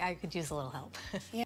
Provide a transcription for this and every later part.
I could use a little help. Yeah.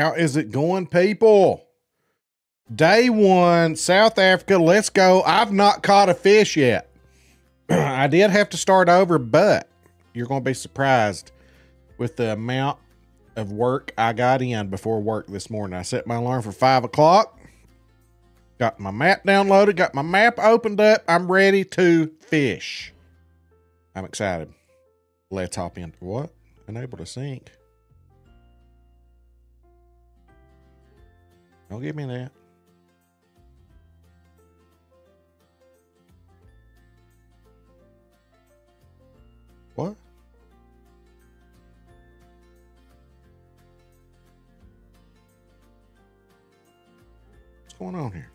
How is it going, people? Day one, South Africa. Let's go. I've not caught a fish yet. I did have to start over, but you're going to be surprised with the amount of work I got in before work this morning. I set my alarm for five o'clock. Got my map downloaded, got my map opened up. I'm ready to fish. I'm excited. Let's hop in. What? Unable to sync. Don't give me that. What? What's going on here?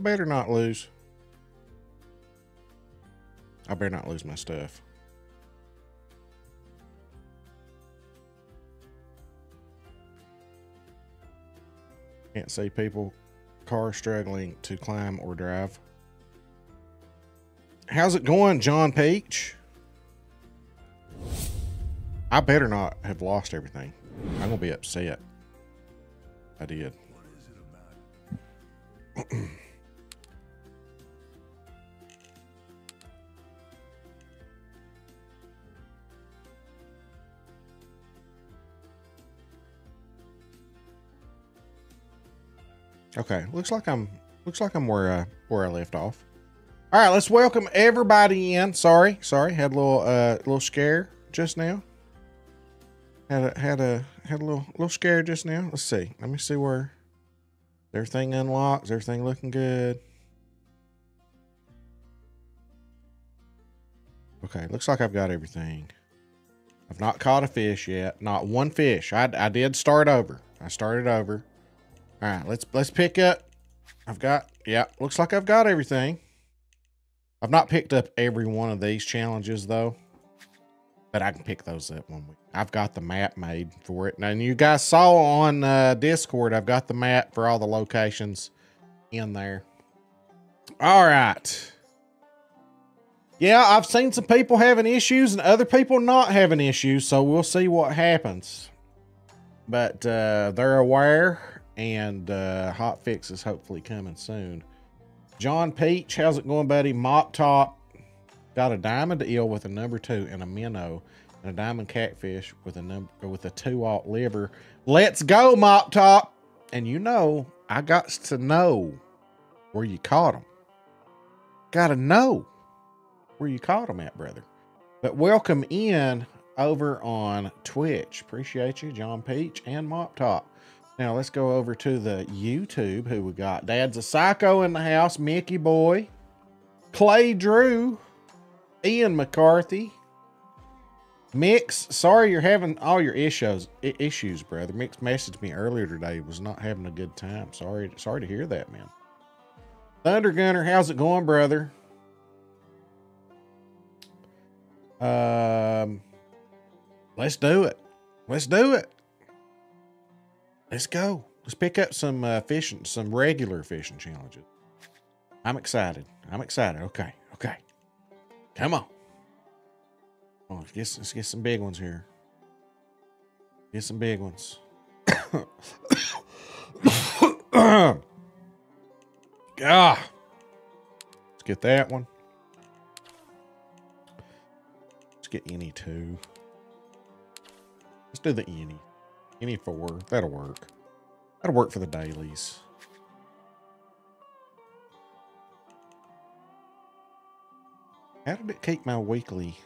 Better not lose. I better not lose my stuff. Can't see people, Car struggling to climb or drive. How's it going, John Peach? I better not have lost everything. I'm gonna be upset. I did. okay, looks like I'm looks like I'm where uh, where I left off. All right, let's welcome everybody in. Sorry, sorry, had a little uh little scare just now. Had a had a had a little little scare just now. Let's see. Let me see where everything unlocks. Everything looking good? Okay, looks like I've got everything. I've not caught a fish yet. Not one fish. I, I did start over. I started over. All right, let's let's pick up. I've got yeah. Looks like I've got everything. I've not picked up every one of these challenges though, but I can pick those up one week. I've got the map made for it. And you guys saw on uh, Discord, I've got the map for all the locations in there. All right. Yeah, I've seen some people having issues and other people not having issues, so we'll see what happens. But uh, they're aware, and uh, hot fix is hopefully coming soon. John Peach, how's it going, buddy? Mop top, got a diamond eel with a number two and a minnow and a diamond catfish with a number with a two alt liver. Let's go, mop top. And you know, I got to know where you caught them. Got to know where you caught them at, brother. But welcome in over on Twitch. Appreciate you, John Peach and Mop Top. Now let's go over to the YouTube. Who we got? Dad's a psycho in the house. Mickey Boy, Clay Drew, Ian McCarthy, Mix. Sorry you're having all your issues. Issues, brother. Mix messaged me earlier today. Was not having a good time. Sorry. Sorry to hear that, man. Thunder Gunner, how's it going, brother? Um, let's do it. Let's do it. Let's go. Let's pick up some uh, fishing, some regular fishing challenges. I'm excited. I'm excited. Okay. Okay. Come on. Oh, let's get, let's get some big ones here. Get some big ones. ah. Let's get that one. Let's get any two. Let's do the any. Any four. That'll work. That'll work for the dailies. How did it keep my weekly?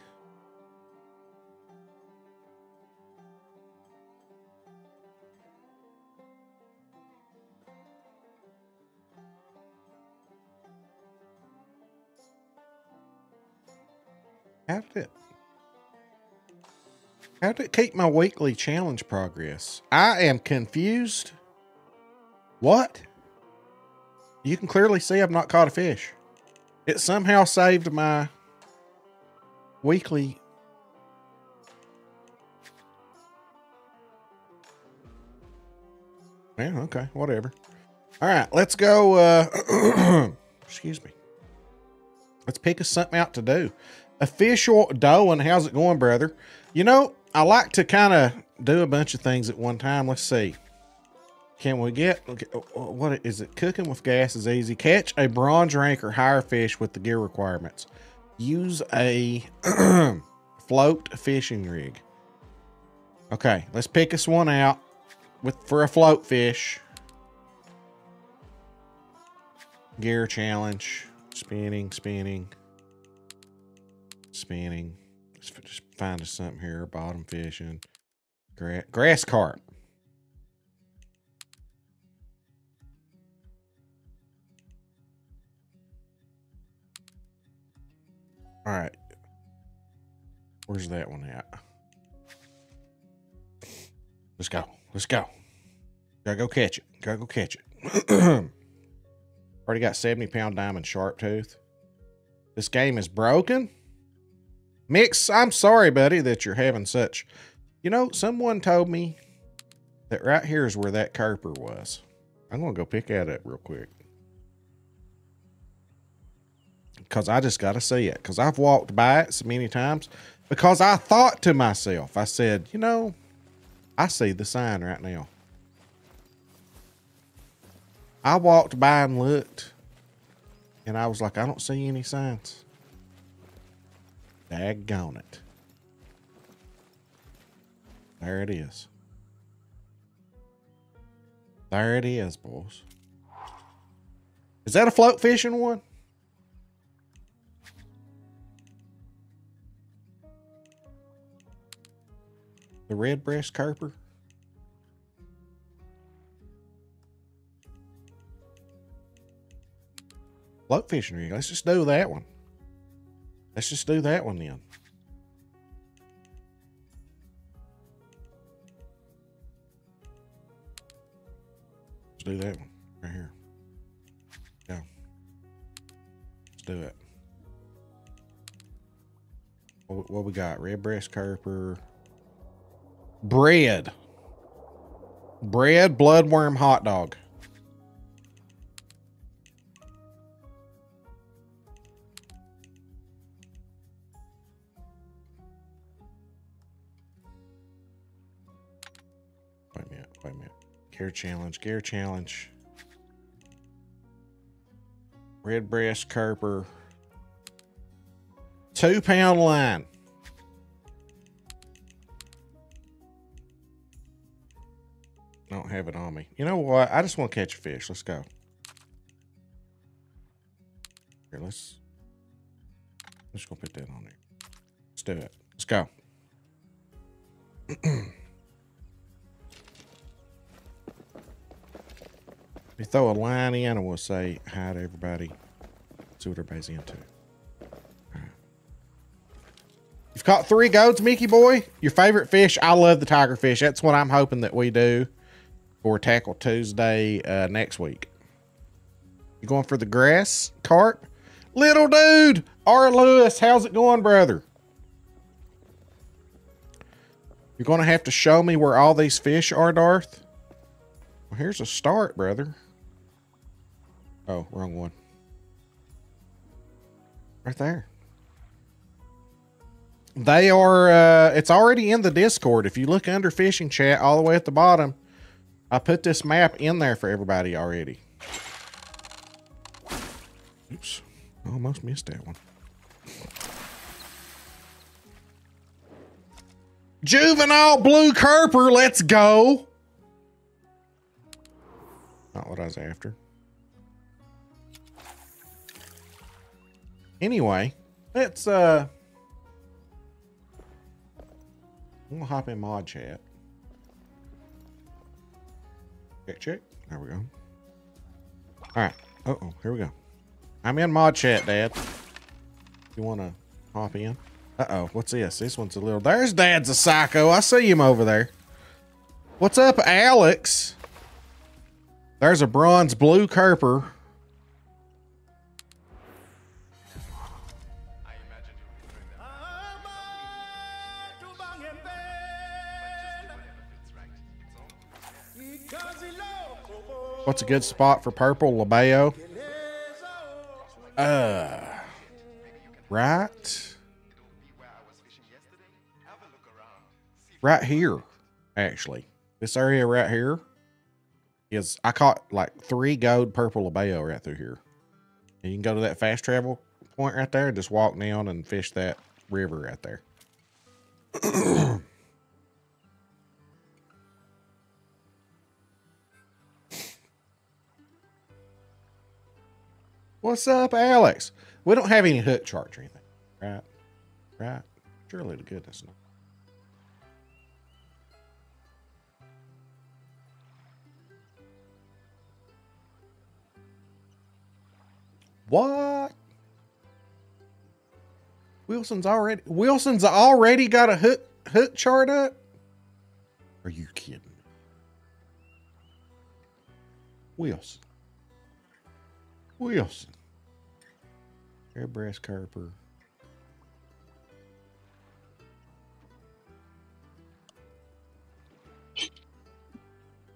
How did it? How it keep my weekly challenge progress? I am confused. What? You can clearly see I've not caught a fish. It somehow saved my weekly. Yeah, okay, whatever. All right, let's go. Uh, excuse me. Let's pick us something out to do. Official Doan, how's it going, brother? You know, I like to kind of do a bunch of things at one time. Let's see. Can we get, uh, what is it? Cooking with gas is easy. Catch a bronze rank or higher fish with the gear requirements. Use a float fishing rig. Okay, let's pick us one out with for a float fish. Gear challenge. Spinning, spinning, spinning. Just find us something here. Bottom fishing. Gra grass carp. All right. Where's that one at? Let's go. Let's go. Gotta go catch it. Gotta go catch it. Already got 70 pound diamond sharp tooth. This game is broken. Mix, I'm sorry, buddy, that you're having such. You know, someone told me that right here is where that kurper was. I'm gonna go pick at it real quick. Because I just gotta see it. Because I've walked by it so many times. Because I thought to myself, I said, you know, I see the sign right now. I walked by and looked, and I was like, I don't see any signs. Daggone it. There it is. There it is, boys. Is that a float fishing one? The red breast kurper? Float fishing rig. Let's just do that one. Let's just do that one then. Let's do that one right here. Yeah. Let's do it. What, what we got? Red breast kurper. Bread. Bread, bloodworm, hot dog. Gear challenge, gear challenge. Red breast kurper. Two pound line. Don't have it on me. You know what? I just want to catch a fish. Let's go. Here, let's. I'm just gonna put that on there. Let's do it. Let's go. We throw a line in and we'll say hi to everybody. See what everybody's into. You've caught three goats, Mickey boy. Your favorite fish? I love the tiger fish. That's what I'm hoping that we do for Tackle Tuesday uh, next week. You going for the grass carp? Little dude, R. Lewis, how's it going, brother? You're going to have to show me where all these fish are, Darth. Well, here's a start, brother. Oh, wrong one. Right there. They are, uh, it's already in the Discord. If you look under fishing chat all the way at the bottom, I put this map in there for everybody already. Oops. Almost missed that one. Juvenile blue kurper, let's go. Not what I was after. Anyway, let's uh we'll hop in mod chat. Check check. There we go. Alright. Uh oh, here we go. I'm in mod chat, Dad. You wanna hop in? Uh-oh, what's this? This one's a little... There's Dad's a psycho. I see him over there. What's up, Alex? There's a bronze blue kurper. What's a good spot for purple labeo? Uh, right, right here, actually. This area right here is I caught like three gold purple labeo right through here. And you can go to that fast travel point right there, and just walk down and fish that river right there. What's up, Alex? We don't have any hook charts or anything, right? Right? Surely to goodness. No. What? Wilson's already Wilson's already got a hook hook chart up? Are you kidding? Wilson. Wilson. Wilson. Hairbreast kurper.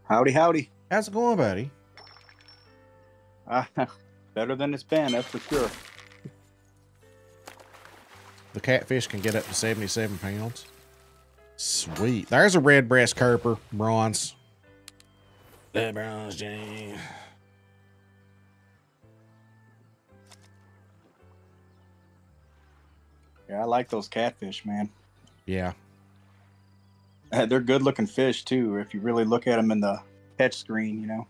Howdy, howdy. How's it going, buddy? Uh, better than it's been, that's for sure. The catfish can get up to 77 pounds. Sweet. There's a red breast kurper, bronze. The bronze, Jane. Yeah, I like those catfish, man. Yeah. Uh, They're good looking fish, too, if you really look at them in the catch screen, you know.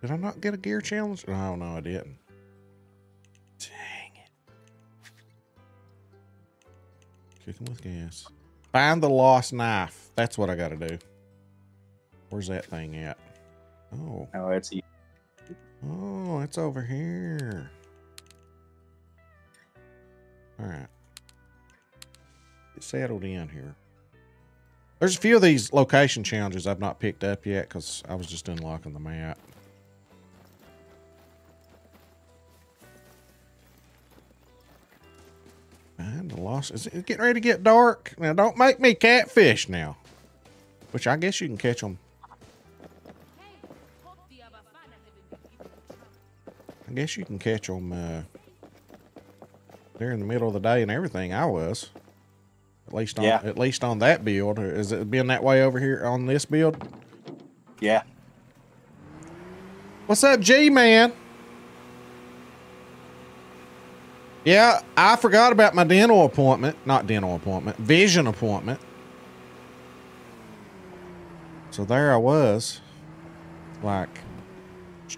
Did I not get a gear challenge? Oh, no, I didn't. Dang it. Cooking with gas. Find the lost knife. That's what I got to do. Where's that thing at? Oh. Oh, it's Oh, it's over here. All right. Get settled in here. There's a few of these location challenges I've not picked up yet because I was just unlocking the map. And the lost. Is it getting ready to get dark? Now, don't make me catfish now. Which I guess you can catch them. I guess you can catch them uh, during the middle of the day and everything. I was, at least on Yeah. at least on that build. Is it being that way over here on this build? yeah. What's up, G man? Yeah, I forgot about my dental appointment. Not dental appointment, vision appointment. So there I was, like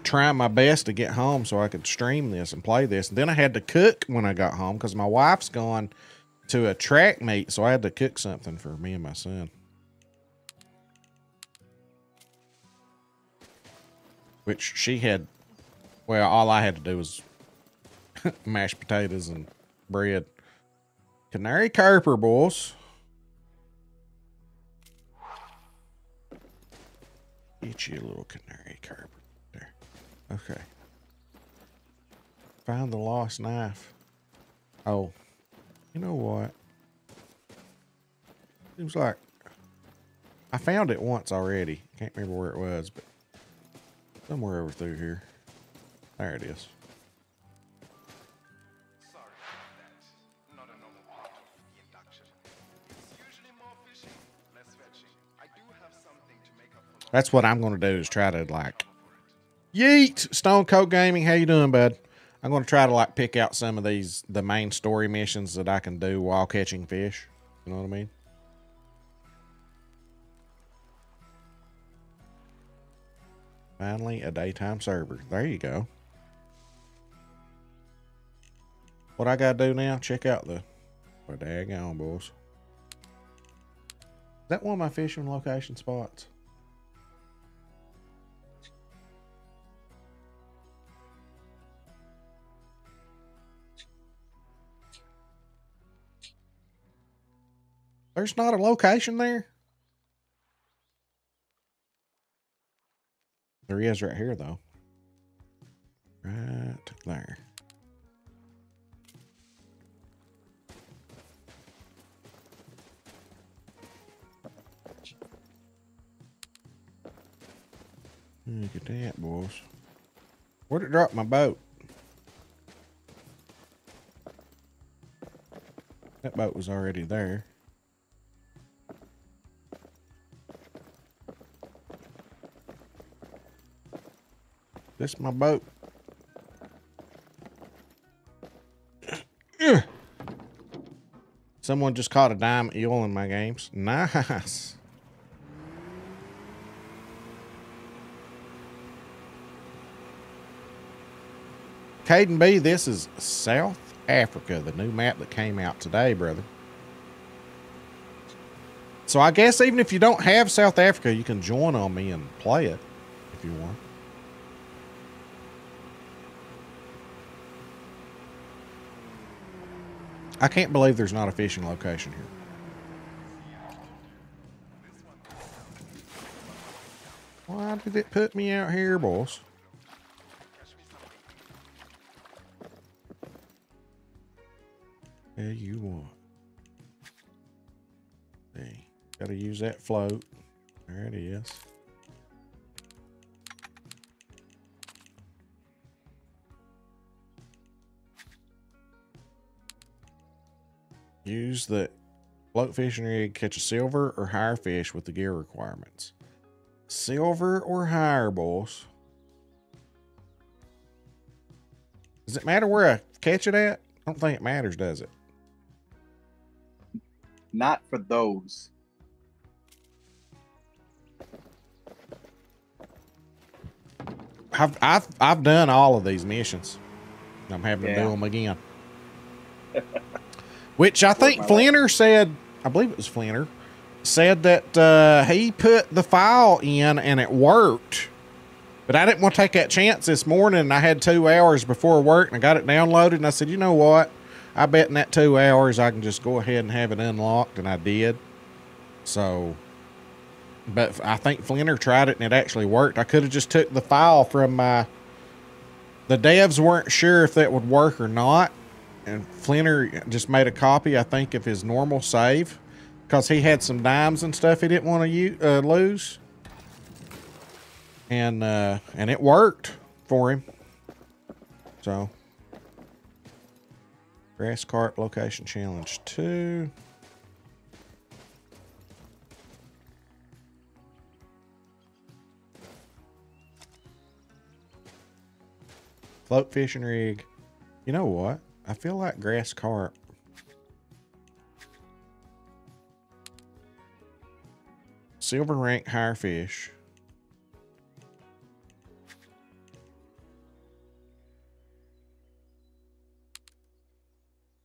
trying my best to get home so I could stream this and play this. And then I had to cook when I got home because my wife's gone to a track meet, so I had to cook something for me and my son. Which she had, well, all I had to do was mashed potatoes and bread. Canary Kurper, boys. Get you a little canary kurper. Okay. Found the lost knife. Oh. You know what? Seems like I found it once already. Can't remember where it was, but somewhere over through here. There it is. That's what I'm going to do is try to like Yeet, Stone Cold Gaming. How you doing, bud? I'm going to try to like pick out some of these the main story missions that I can do while catching fish. You know what I mean? Finally, a daytime server. There you go. What I gotta do now? Check out the. Well, daggone, boys. Is that one of my fishing location spots? There's not a location there. There he is right here, though. Right there. Look at that, boys. Where'd it drop my boat? That boat was already there. This my boat. Someone just caught a dime eel in my games. Nice. Caden B, this is South Africa, the new map that came out today, brother. So I guess even if you don't have South Africa, you can join on me and play it if you want. I can't believe there's not a fishing location here. Why did it put me out here, boss? Tell you what. See, gotta use that float. There it is. Use the float fishing rig, to catch a silver or higher fish with the gear requirements. Silver or higher, boys. Does it matter where I catch it at? I don't think it matters, does it? Not for those. I've I've I've done all of these missions. I'm having to do them again. Which I think my Flinter said, I believe it was Flinter, said that uh, he put the file in and it worked. But I didn't want to take that chance this morning. I had two hours before work and I got it downloaded. And I said, you know what? I bet in that two hours I can just go ahead and have it unlocked. And I did. So, but I think Flinter tried it and it actually worked. I could have just took the file from my. The devs weren't sure if that would work or not, and Flinter just made a copy, I think, of his normal save because he had some dimes and stuff he didn't want to uh, lose, and uh, and it worked for him. So, grass carp location challenge two. Float fishing rig. You know what? I feel like grass carp. Silver rank higher fish.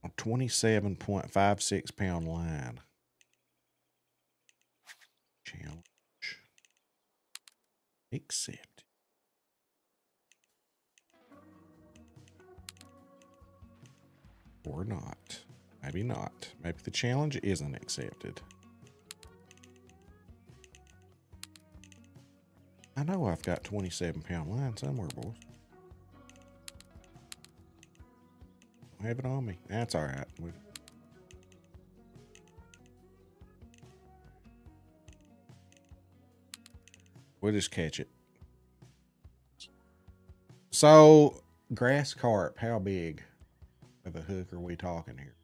A 27.56 pound line. Challenge. Accept. Or not. Maybe not. Maybe the challenge isn't accepted. I know I've got 27 pound line somewhere, boys. Don't have it on me. That's all right. We- We'll just catch it. So, grass carp, how big of a hook are we talking here?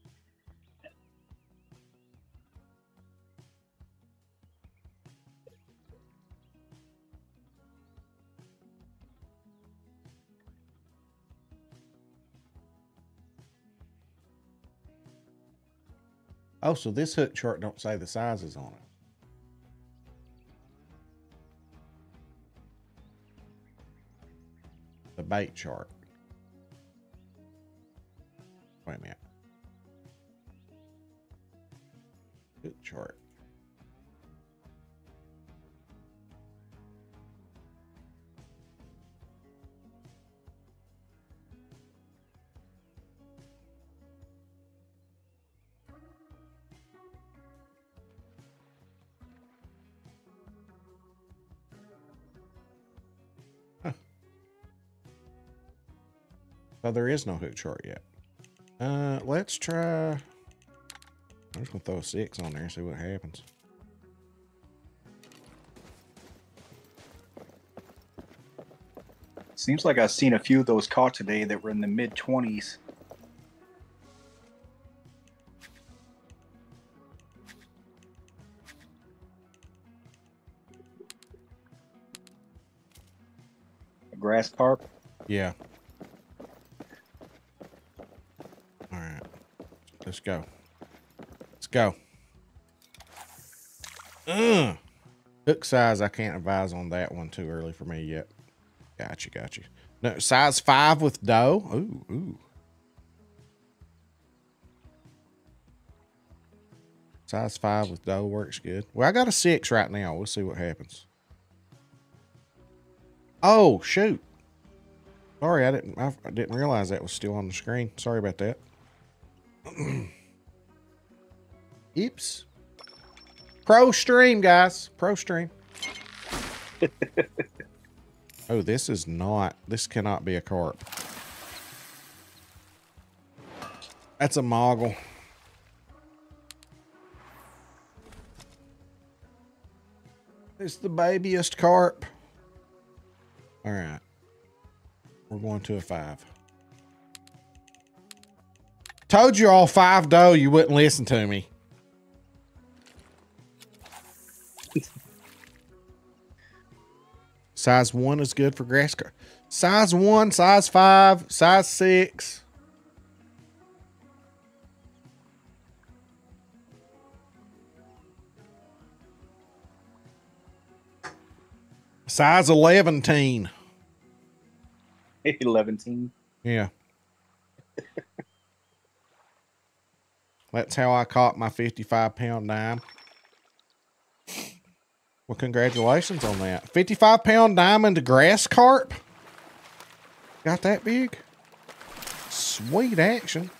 Oh, so this hook chart don't say the sizes on it. The bait chart. Wait a minute. Hook chart. So there is no hook chart yet. Uh, let's try. I'm just gonna throw a six on there and see what happens. Seems like I've seen a few of those caught today that were in the mid 20s. A grass carp. Yeah. All right. Let's go. Let's go. Ugh. Hook size, I can't advise on that one too early for me yet. Gotcha, gotcha. No, size five with dough. Ooh, ooh. Size five with dough works good. Well, I got a six right now. We'll see what happens. Oh, shoot. Sorry, I didn't. I didn't realize that was still on the screen. Sorry about that. Oops. Pro stream, guys. Pro stream. oh, this is not. This cannot be a carp. That's a moggle. It's the babyest carp. All right. We're going to a five. Told you all five dough, you wouldn't listen to me. size one is good for grass carp. Size one, size five, size six. Size 11 teen. 11 teen. Yeah. That's how I caught my 55 pound dime. Well, congratulations on that. 55 pound diamond grass carp. Got that big? Sweet action.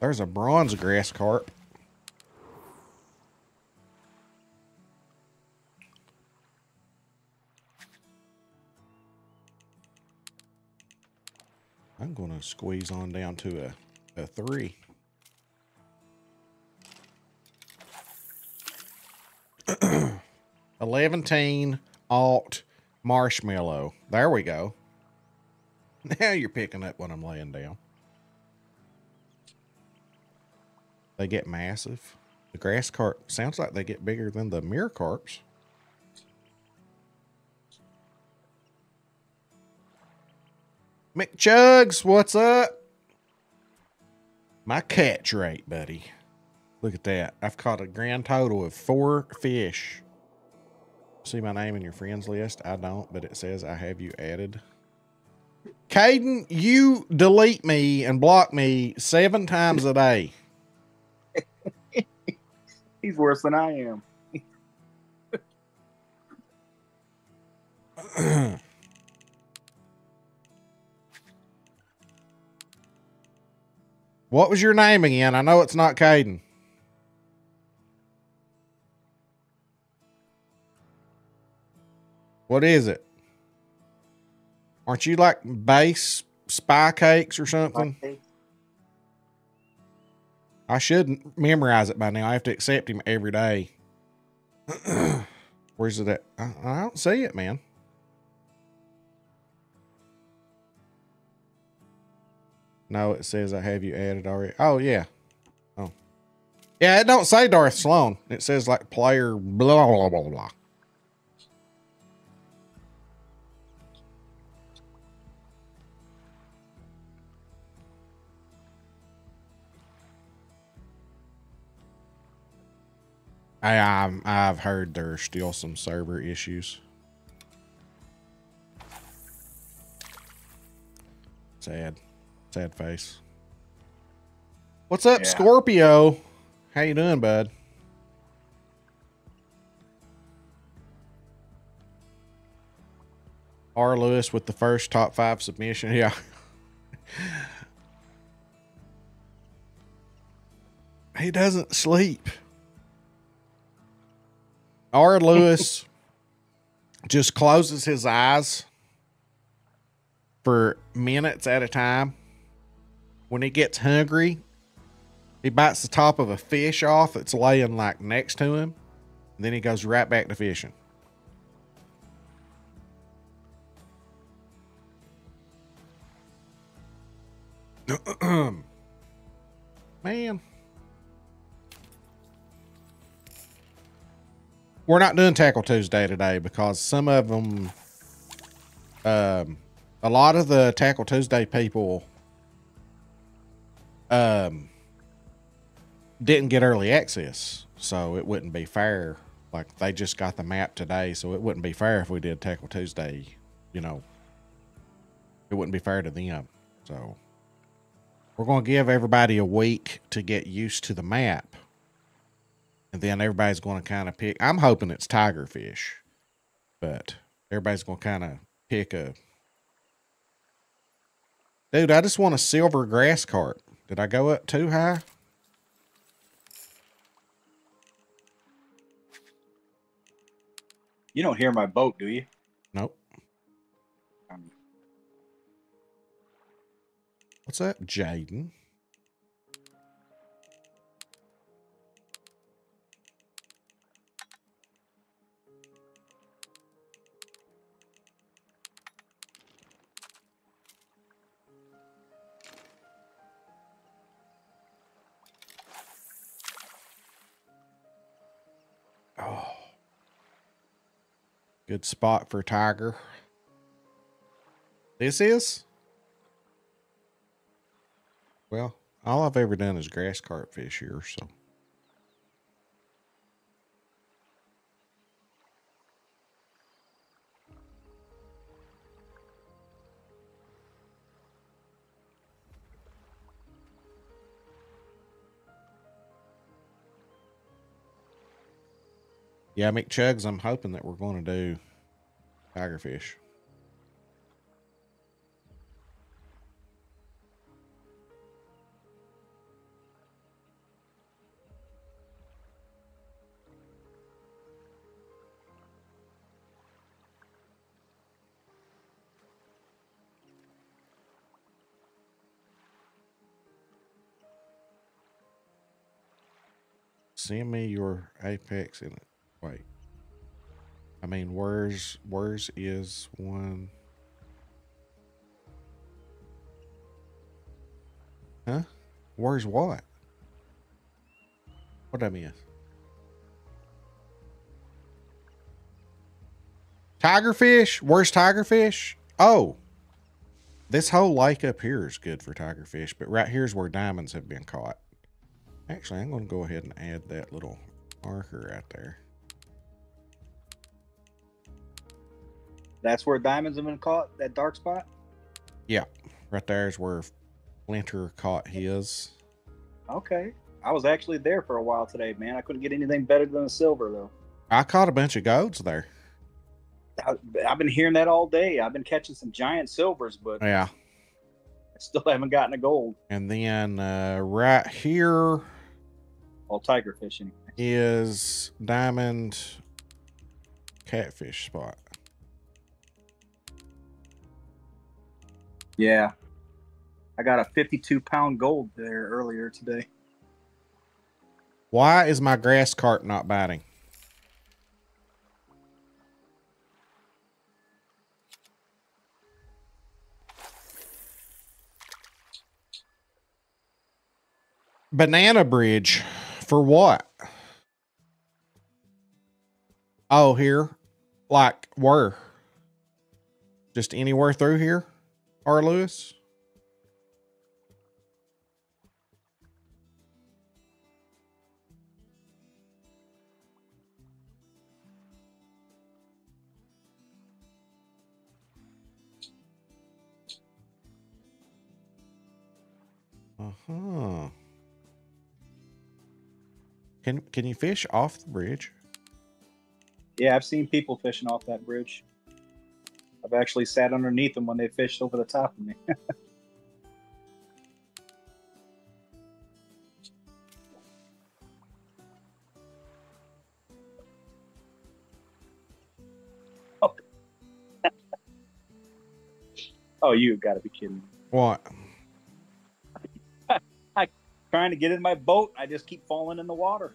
There's a bronze grass carp. I'm going to squeeze on down to a, a three. Eleventeen alt marshmallow. There we go. Now you're picking up what I'm laying down. They get massive. The grass carp sounds like they get bigger than the mirror carps. McChugs, what's up? My catch rate, buddy. Look at that. I've caught a grand total of four fish. See my name in your friends list? I don't, but it says I have you added. Caden, you delete me and block me seven times a day. He's worse than I am. what was your name again? I know it's not Caden. What is it? Aren't you like base spy cakes or something? I should memorize it by now. I have to accept him every day. Where's it at? I, I don't see it, man. No, it says I have you added already. Oh, yeah. Oh. Yeah, it don't say Darth Slone. It says like player blah, blah, blah, blah. I, I've, I've heard there's still some server issues. Sad. Sad face. What's up, Yeah. Scorpio? How you doing, bud? R. Lewis with the first top five submission. Yeah. he doesn't sleep. R. Lewis just closes his eyes for minutes at a time. When he gets hungry, he bites the top of a fish off that's laying like next to him. And then he goes right back to fishing. Man. We're not doing Tackle Tuesday today because some of them, um, a lot of the Tackle Tuesday people, um, didn't get early access, so it wouldn't be fair. Like they just got the map today, so it wouldn't be fair if we did Tackle Tuesday. You know, it wouldn't be fair to them. So we're going to give everybody a week to get used to the map and then everybody's going to kind of pick. I'm hoping it's tigerfish, but everybody's going to kind of pick a. Dude, I just want a silver grass carp. Did I go up too high? You don't hear my boat, do you? Nope. Um. What's up, Jaden? Oh. Good spot for tiger. This is? Well, all I've ever done is grass carp fish here, so. Yeah, McChugs, I'm hoping that we're going to do tigerfish. Send me your apex it. Wait. I mean, where's where's is one? Huh? Where's what? What I miss? Tigerfish? Where's tigerfish? Oh. This whole lake up here is good for tigerfish, but right here's where diamonds have been caught. Actually, I'm going to go ahead and add that little marker right there. That's where diamonds have been caught. That dark spot. Yeah, right there is where Flinter caught his. Okay. I was actually there for a while today, man. I couldn't get anything better than a silver though. I caught a bunch of golds there. I, I've been hearing that all day. I've been catching some giant silvers, but Yeah. I still haven't gotten a gold. And then uh, right here All tiger fishing. is diamond catfish spot. Yeah. I got a 52 pound gold there earlier today. Why is my grass carp not biting? Banana bridge for what? Oh, here. Like where? Just anywhere through here? R. Lewis? Uh-huh. Can can you fish off the bridge? Yeah, I've seen people fishing off that bridge. I've actually sat underneath them when they fished over the top of me. oh. oh, you got to be kidding me. What? I trying to get in my boat, I just keep falling in the water.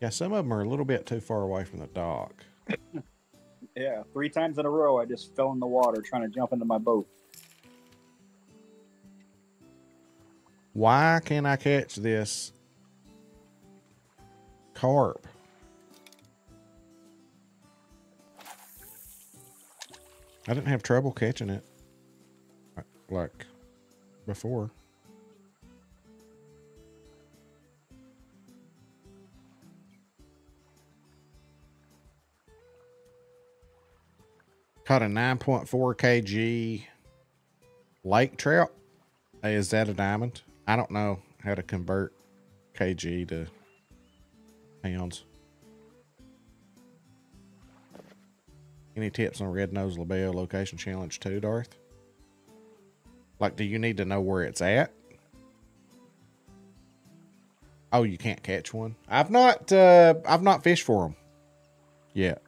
Yeah, some of them are a little bit too far away from the dock. Yeah, three times in a row, I just fell in the water trying to jump into my boat. Why can't I catch this carp? I didn't have trouble catching it like before. Caught a 9.4 kg lake trout. Hey, is that a diamond? I don't know how to convert kg to pounds. Any tips on red nose labeo location challenge two, Darth? Like, do you need to know where it's at? Oh, you can't catch one. I've not. Uh, I've not fished for them. yet.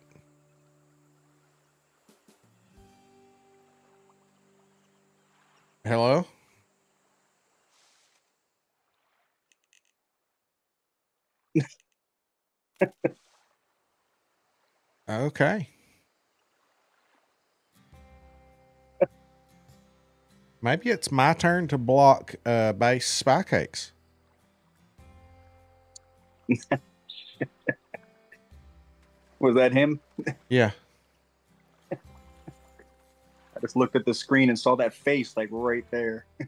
Hello? okay. Maybe it's my turn to block uh, base spy cakes. Was that him? Yeah. I just looked at the screen and saw that face like right there.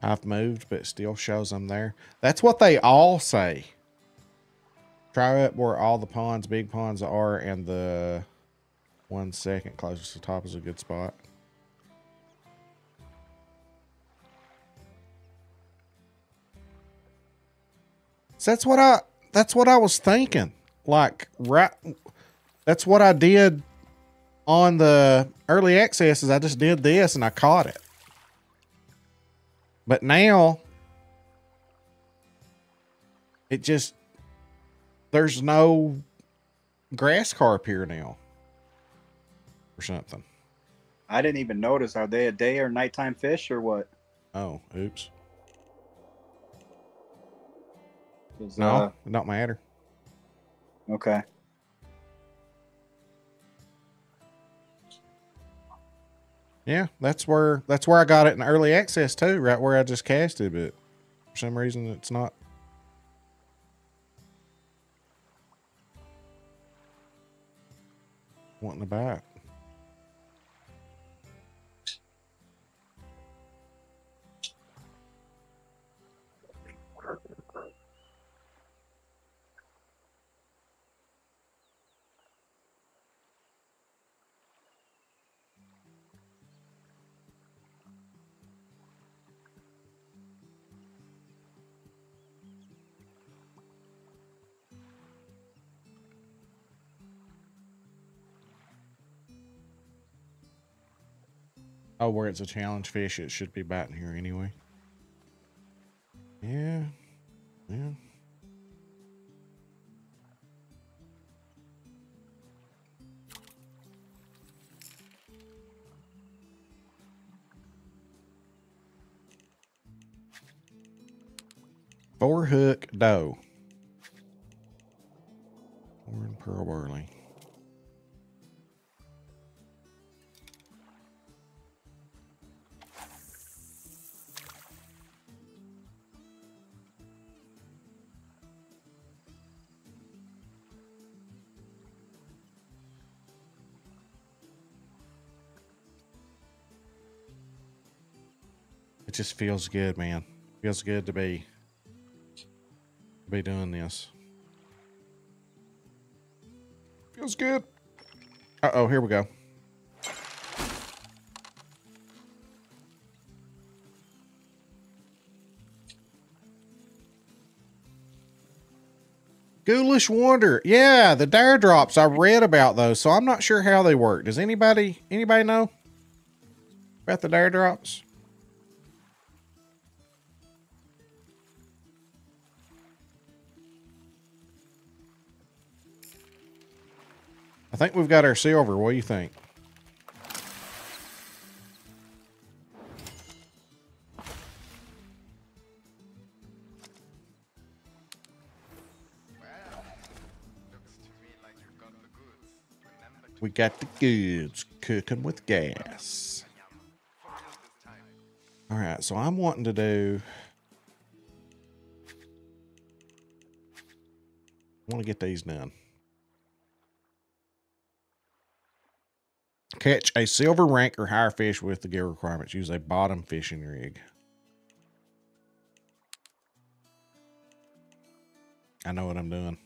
I've moved, but it still shows I'm there. That's what they all say. Try up where all the ponds, big ponds are, and the one second closest to the top is a good spot. So that's what I that's what I was thinking. Like right that's what I did on the early access is I just did this and I caught it. But now it just there's no grass carp here now. Or something. I didn't even notice. Are they a day or nighttime fish or what? Oh, oops. No, uh, it don't matter. okay. Yeah, that's where that's where I got it in early access too, right where I just casted, it. but for some reason it's not. Wanting to bite. Oh, where it's a challenge fish, it should be biting here anyway. Yeah. Yeah. Four hook doe. And pearl burley. Just feels good, man. Feels good to be to be doing this. Feels good. Uh oh, here we go. Ghoulish Wonder. Yeah, the dare drops. I read about those, so I'm not sure how they work. Does anybody anybody know about the dare drops? Think we've got our silver. What do you think? We got the goods cooking with gas. All right, so I'm wanting to do. I want to get these done. Catch a silver rank or higher fish with the gear requirements. Use a bottom fishing rig. I know what I'm doing.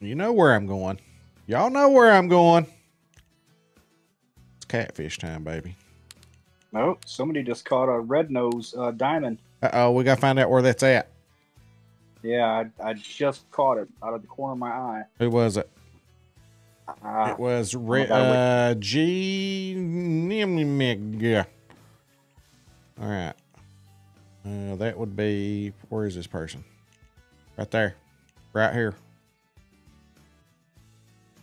You know where I'm going. Y'all know where I'm going. It's catfish time, baby. No, somebody just caught a red nose uh, diamond. Uh oh, we gotta find out where that's at. Yeah, I, I just caught it out of the corner of my eye. Who was it? Ah, It was re- uh, G. Nimig. All right. Uh, that would be. Where is this person? Right there. Right here.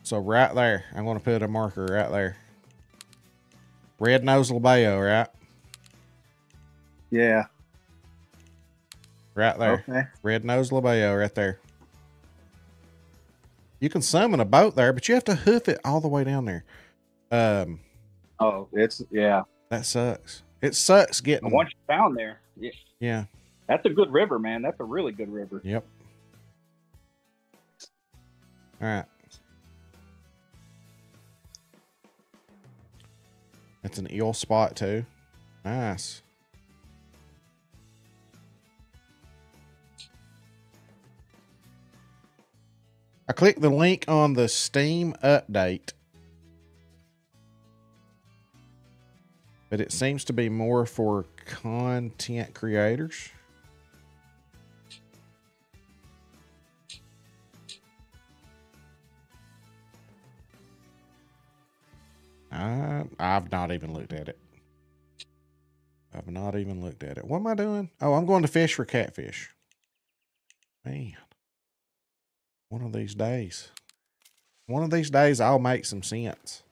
So right there. I'm to put a marker right there. Red nose labeo, right? yeah. Right there. Okay. Red nose labeo right there. You can summon a boat there, but you have to hoof it all the way down there. Um, Oh, it's yeah. that sucks. It sucks getting. Once you're down there, yeah, Yeah. that's a good river, man. That's a really good river. Yep. All right. That's an eel spot too. Nice. I clicked the link on the Steam update. But it seems to be more for content creators. I, I've not even looked at it. I've not even looked at it. What am I doing? Oh, I'm going to fish for catfish. Man, one of these days, one of these days, I'll make some sense.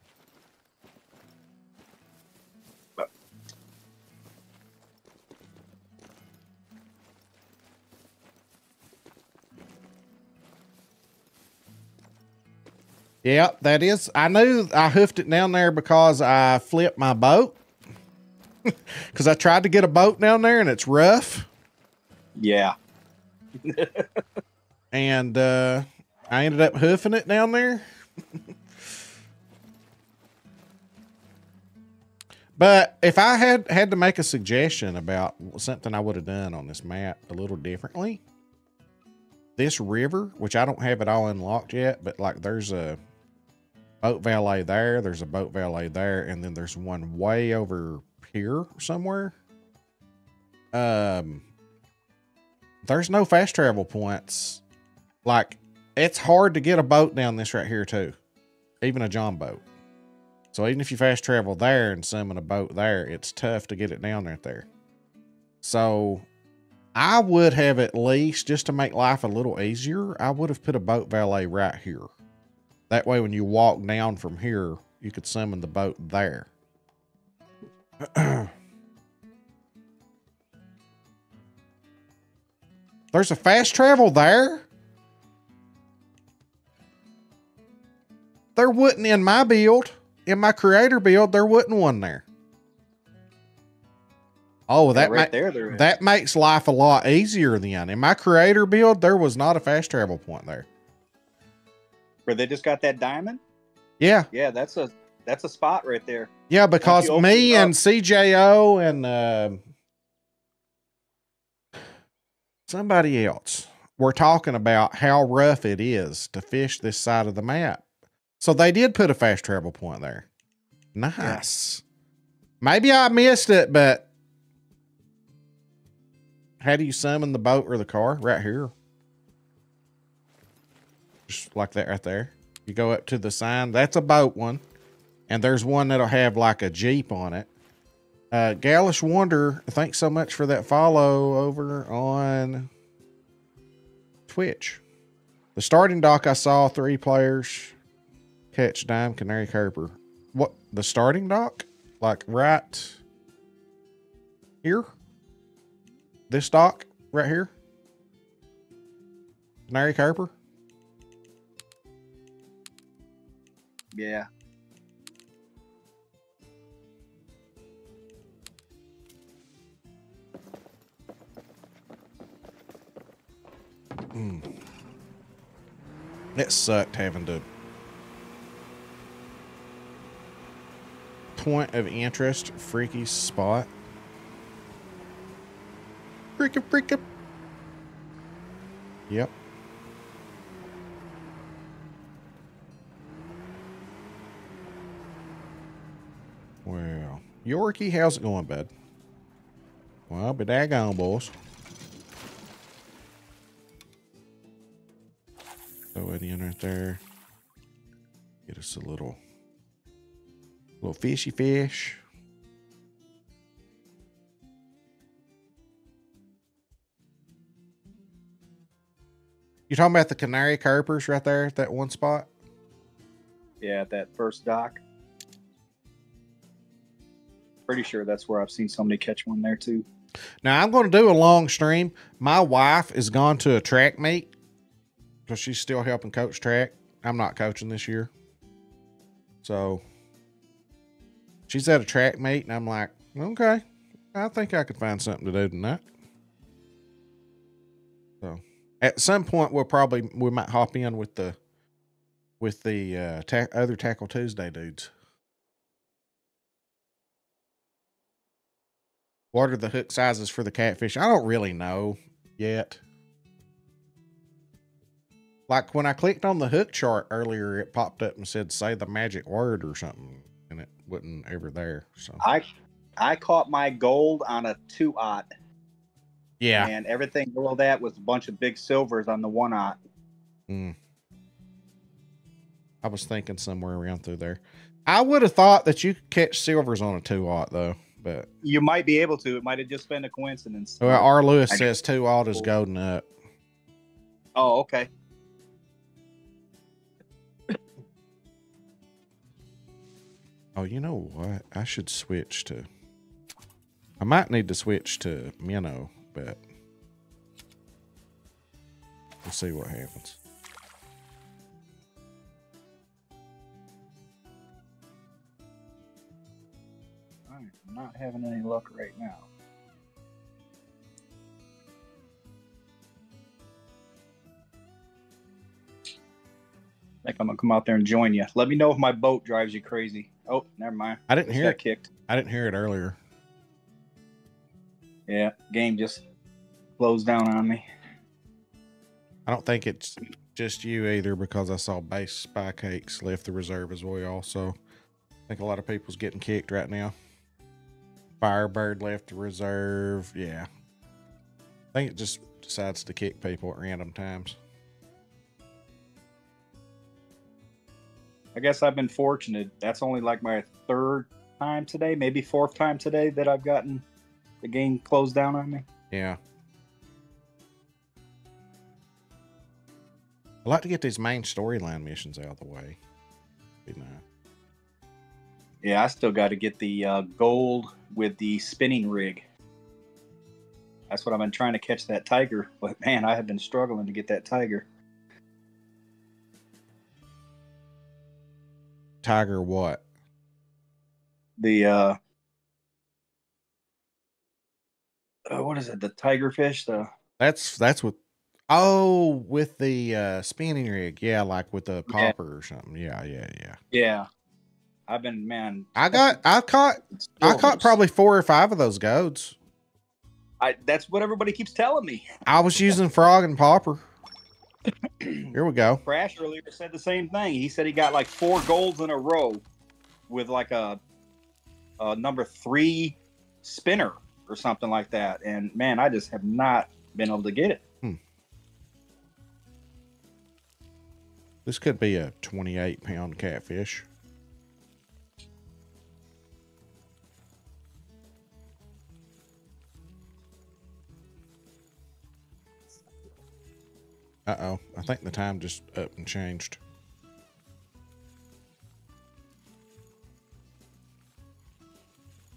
Yep, that is. I knew I hoofed it down there because I flipped my boat. Because I tried to get a boat down there and it's rough. Yeah. And uh, I ended up hoofing it down there. but if I had had to make a suggestion about something I would have done on this map a little differently, this river, which I don't have it all unlocked yet, but like there's a boat valet there, there's a boat valet there, and then there's one way over here somewhere. Um, there's no fast travel points. Like it's hard to get a boat down this right here too, even a John boat. So even if you fast travel there and summon a boat there, it's tough to get it down right there. So I would have at least just to make life a little easier, I would have put a boat valet right here. That way, when you walk down from here, you could summon the boat there. There's a fast travel there. There wouldn't in my build, in my creator build, there wouldn't one there. Oh, that right there, there that makes life a lot easier then. In my creator build, there was not a fast travel point there. Where they just got that diamond. Yeah, Yeah, that's a that's a spot right there. yeah, because me and CJO and um somebody else were talking about how rough it is to fish this side of the map. So they did put a fast travel point there. Nice. Maybe I missed it, but how do you summon the boat or the car? Right here. Just like that right there. You go up to the sign. That's a boat one. And there's one that'll have like a Jeep on it. Uh, Gallish Wonder, thanks so much for that follow over on Twitch. The starting dock, I saw three players catch Dime Canary Kurper. What? The starting dock? Like right here? This dock right here? Canary Kurper? Yeah. Hmm. It sucked having to point of interest, freaky spot. Freaky, freaky. Yep. Well, Yorkie, how's it going, bud? Well, be daggone, boys. Throw it in right there. Get us a little, little fishy fish. You talking about the canary kurpers right there at that one spot? Yeah, at that first dock. Pretty sure that's where I've seen somebody catch one there too. Now I'm going to do a long stream. My wife is gone to a track meet because she's still helping coach track. I'm not coaching this year, so she's at a track meet, and I'm like, okay, I think I could find something to do tonight. So at some point, we'll probably we might hop in with the with the uh, ta- other Tackle Tuesday dudes. What are the hook sizes for the catfish? I don't really know yet. Like when I clicked on the hook chart earlier, it popped up and said say the magic word or something, and it wasn't ever there. So I I caught my gold on a two ot, yeah, and everything below that was a bunch of big silvers on the one ot. Mm. I was thinking somewhere around through there. I would have thought that you could catch silvers on a two aught though, but You might be able to. It might have just been a coincidence. well, R. Lewis I- says two aught is golden up. oh, okay. Oh, you know what? I should switch to. I might need to switch to minnow, but we'll see what happens. I'm not having any luck right now. I think I'm gonna come out there and join you. Let me know if my boat drives you crazy. Oh, never mind. I didn't Just hear it. kicked. I didn't hear it earlier. Yeah, game just closed down on me. I don't think it's just you either because I saw base spy cakes left the reserve as well. So I think a lot of people's getting kicked right now. Firebird left the reserve. Yeah. I think it just decides to kick people at random times. I guess I've been fortunate. That's only like my third time today, maybe fourth time today that I've gotten the game closed down on me. Yeah. I like to get these main storyline missions out of the way. Be nice. Yeah, I still got to get the uh, gold with the spinning rig. That's what I've been trying to catch that tiger, but man, I have been struggling to get that tiger. Tiger what? The uh, uh what is it? The tiger fish. The That's that's what. Oh, with the uh, spinning rig, yeah, like with the Yeah. popper or something. Yeah, yeah, yeah. yeah, I've been man. I got, I caught, I caught probably four or five of those goats. I that's what everybody keeps telling me. I was using frog and popper. Here we go. Crash earlier said the same thing. He said he got like four golds in a row with like a, a number three spinner or something like that. And man, I just have not been able to get it. Hmm. This could be a twenty-eight pound catfish. Uh oh. I think the time just up and changed.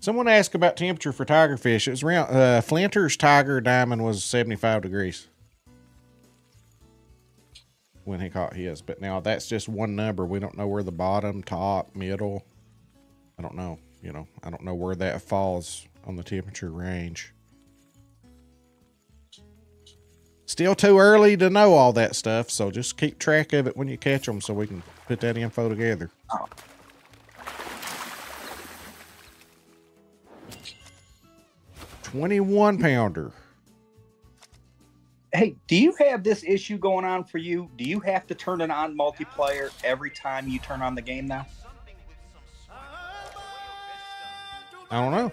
Someone asked about temperature for tiger fish. It was around uh, Flinter's tiger diamond was 75 degrees when he caught his. But now that's just one number. We don't know where the bottom, top, middle. I don't know. You know, I don't know where that falls on the temperature range. Still too early to know all that stuff, so just keep track of it when you catch them so we can put that info together. Twenty-one pounder. Hey, do you have this issue going on for you? Do you have to turn it on multiplayer every time you turn on the game now? I don't know.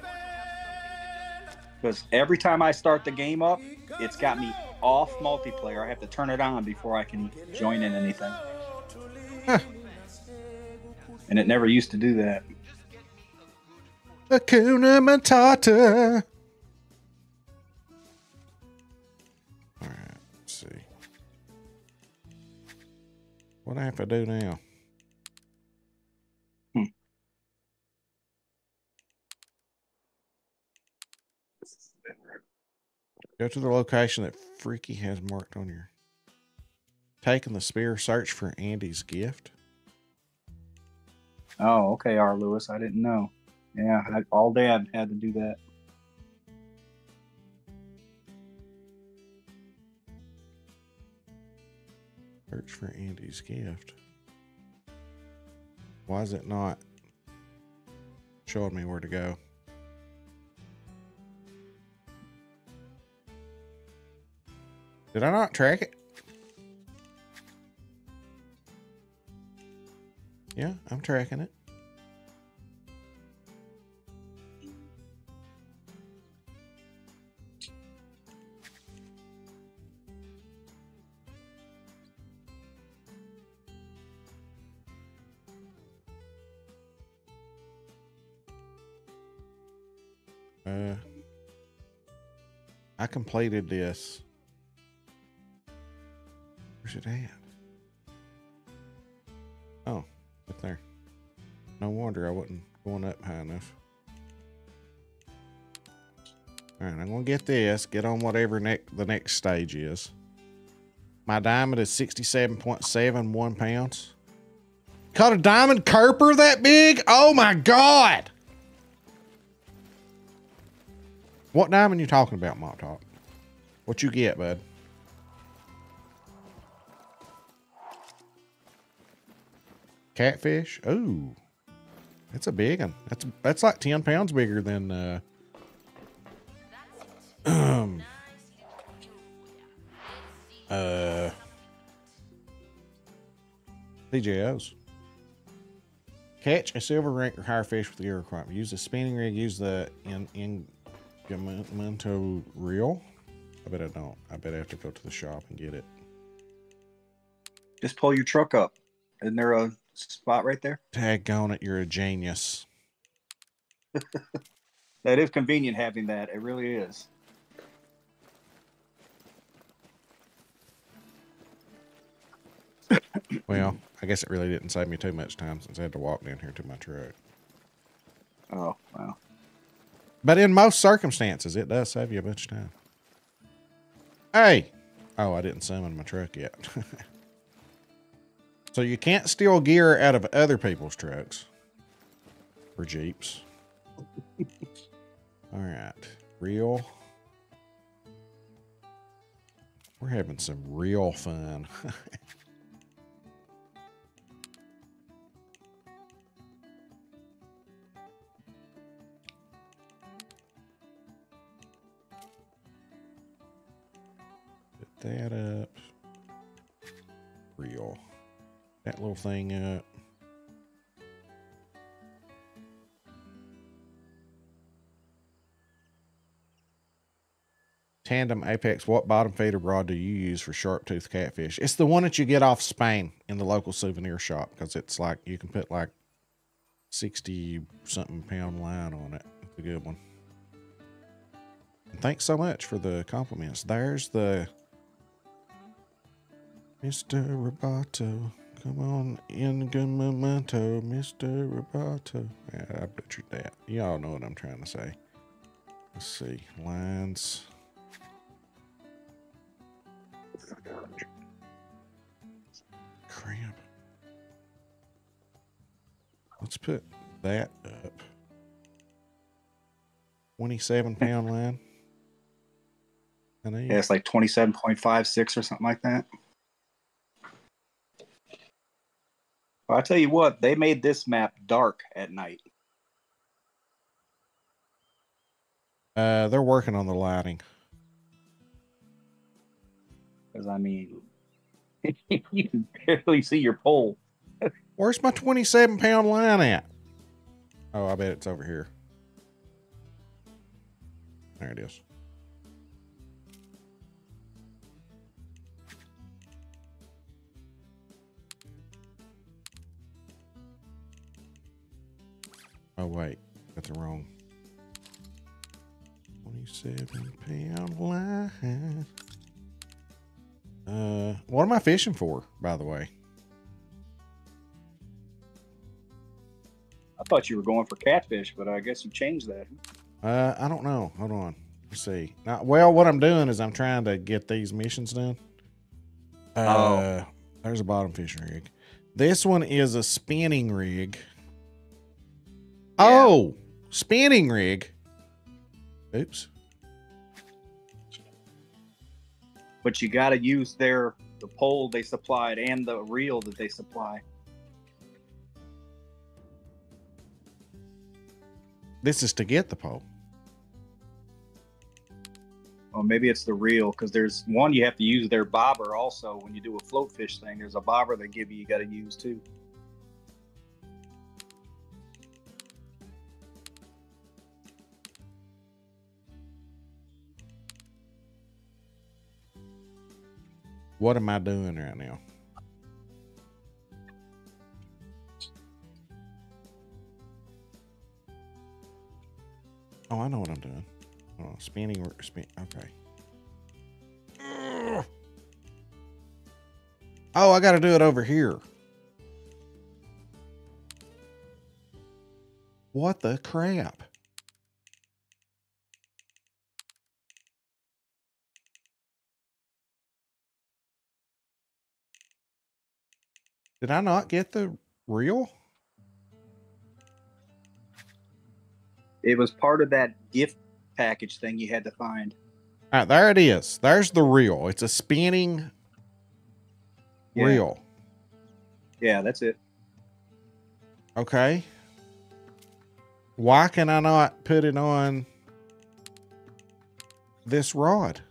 Because every time I start the game up, it's got me off multiplayer. I have to turn it on before I can join in anything. Huh. And it never used to do that. Hakuna Matata. All right, let's see. What do I have to do now? Go to the location that Freaky has marked on your. Taking the spear, search for Andy's gift. Oh, okay, R. Lewis. I didn't know. Yeah, I, all day I've had to do that. Search for Andy's gift. Why is it not showing me where to go? Did I not track it? Yeah, I'm tracking it. Uh, I completed this. It at? Oh, up there. No wonder I wasn't going up high enough. All right, I'm gonna get this. Get on whatever next the next stage is. My diamond is sixty-seven point seven one pounds. Caught a diamond carper that big? Oh my god! What diamond you talking about, Mop Top? What you get, bud? Catfish? Ooh. That's a big one. That's that's like 10 pounds bigger than uh um uh DJOs. Catch a silver rank or higher fish with the gear requirement. Use the spinning rig, use the in Gamento reel. I bet I don't. I bet I have to go to the shop and get it. Just pull your truck up. Isn't there a spot right there? Tag on it, you're a genius. That is convenient having that. It really is. Well, I guess it really didn't save me too much time since I had to walk down here to my truck. Oh, wow. But in most circumstances, it does save you a bunch of time. Hey! Oh, I didn't summon my truck yet. so you can't steal gear out of other people's trucks or Jeeps. All right. Real. We're having some real fun. Put that up. Real. That little thing up. Tandem Apex, what bottom feeder rod do you use for sharp tooth catfish? It's the one that you get off Spain in the local souvenir shop because it's like you can put like 60 something pound line on it. It's a good one. And thanks so much for the compliments. There's the Mr. Roboto. Come on in, good memento, Mr. Roboto. Yeah, I butchered that. Y'all know what I'm trying to say. Let's see. Lines. Cramp. Let's put that up. 27 pound line. I know Yeah, it's like 27.56 or something like that. Well, I tell you what, they made this map dark at night. Uh, they're working on the lighting. Because, I mean, you can barely see your pole. Where's my 27 pound line at? Oh, I bet it's over here. There it is. Oh wait, got the wrong. Twenty-seven pound line. Uh, what am I fishing for, by the way? I thought you were going for catfish, but I guess you changed that. Uh, I don't know. Hold on. Let's see. Now, well, what I'm doing is I'm trying to get these missions done. Uh, there's a bottom fishing rig. This one is a spinning rig. Oh, spinning rig. Oops. But you got to use their the pole they supplied and the reel that they supply. This is to get the pole. Or maybe it's the reel because there's one you have to use their bobber also when you do a float fish thing. There's a bobber they give you you got to use too. What am I doing right now? Oh, I know what I'm doing. Oh, spinning, spin. Okay. Oh, I got to do it over here. What the crap? Did I not get the reel? It was part of that gift package thing you had to find. All right, there it is. There's the reel. It's a spinning Yeah. reel. Yeah, that's it. Okay. Why can I not put it on this rod?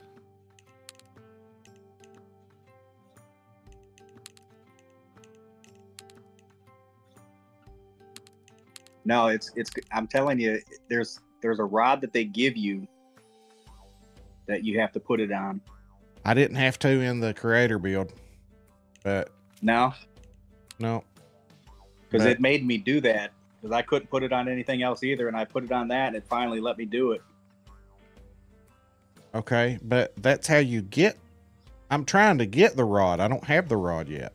No, it's it's. I'm telling you, there's there's a rod that they give you that you have to put it on. I didn't have to in the creator build, but No, no. because it made me do that because I couldn't put it on anything else either, and I put it on that, and it finally let me do it. Okay, but that's how you get. I'm trying to get the rod. I don't have the rod yet.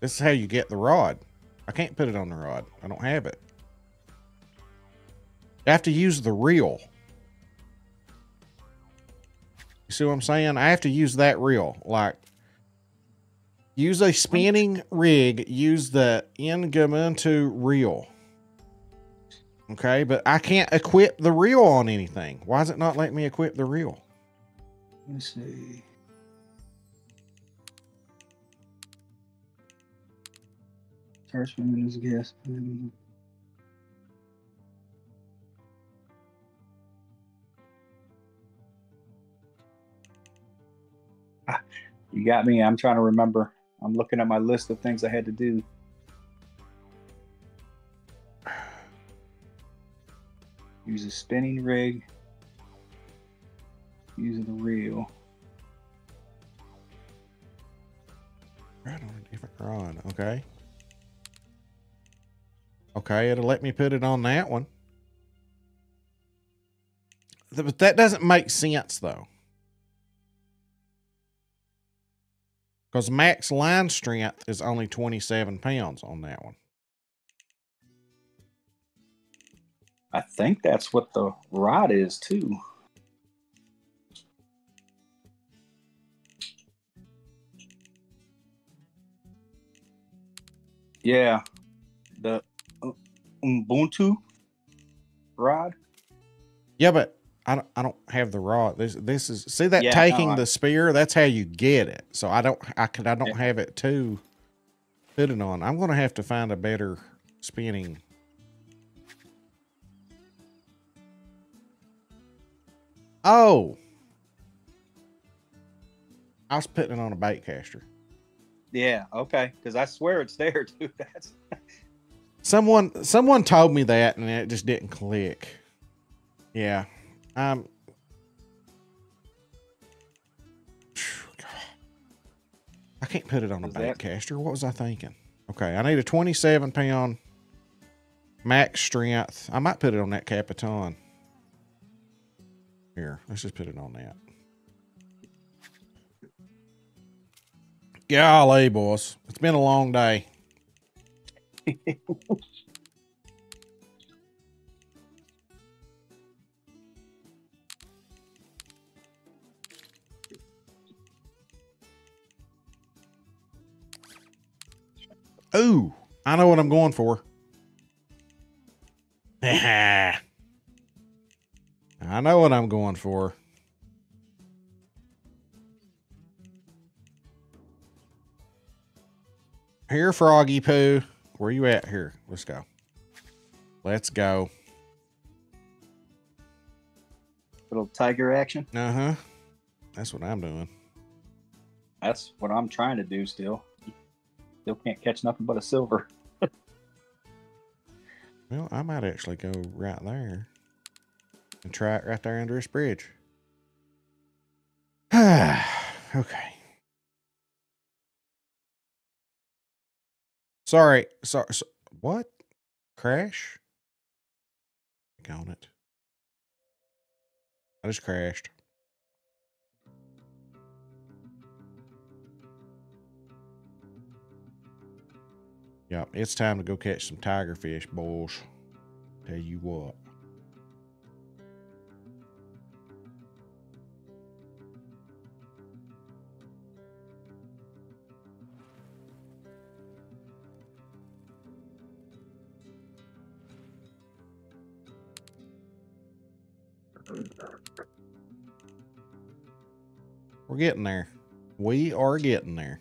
This is how you get the rod. I can't put it on the rod. I don't have it. You have to use the reel. You see what I'm saying? I have to use that reel. Like, use a spinning rig, use the Ngamuntu reel. Okay, but I can't equip the reel on anything. Why is it not letting me equip the reel? Let me see. Chargeman is guest. You got me. I'm trying to remember. I'm looking at my list of things I had to do. Use a spinning rig. Use the reel. Right on different rod. Okay. Okay, it'll let me put it on that one. But that doesn't make sense though. Because max line strength is only 27 pounds on that one. I think that's what the rod is too. Yeah, the uh, Ubuntu rod. Yeah, but I don't, I don't have the rod. This this is see that Yeah, taking no, I- the spear. That's how you get it. So I don't I could I don't Yeah. have it to put it on. I'm gonna have to find a better spinning. Oh, I was putting it on a bait caster. Yeah, okay, because I swear it's there too. That's Someone someone told me that and it just didn't click. Yeah. Um, I can't put it on a baitcaster. What was I thinking? Okay, I need a 27 pound max strength. I might put it on that Capitan. Here, let's just put it on that. Golly, boys. It's been a long day. Ooh, I know what I'm going for. I know what I'm going for. Here, Froggy Poo. Where you at here? Let's go. Let's go. Little tiger action. Uh huh. That's what I'm doing. That's what I'm trying to do still. Still can't catch nothing but a silver. Well, I might actually go right there and try it right there under this bridge. okay. Sorry. Sorry. So, what? Crash? Click it. I just crashed. Yep, it's time to go catch some tiger fish, boys. Tell you what. We're getting there. We are getting there.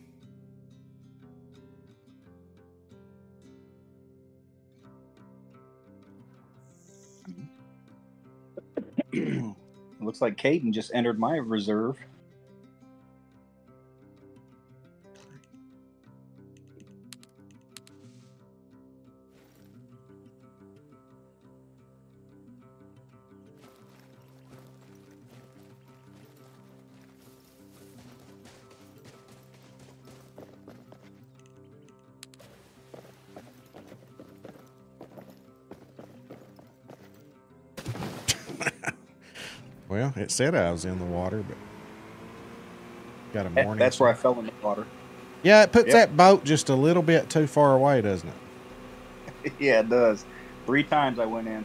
Looks like Caden just entered my reserve. Well, it said I was in the water, but got a morning. That's where I fell in the water. Yeah, it puts Yep. that boat just a little bit too far away, doesn't it? yeah, it does. Three times I went in.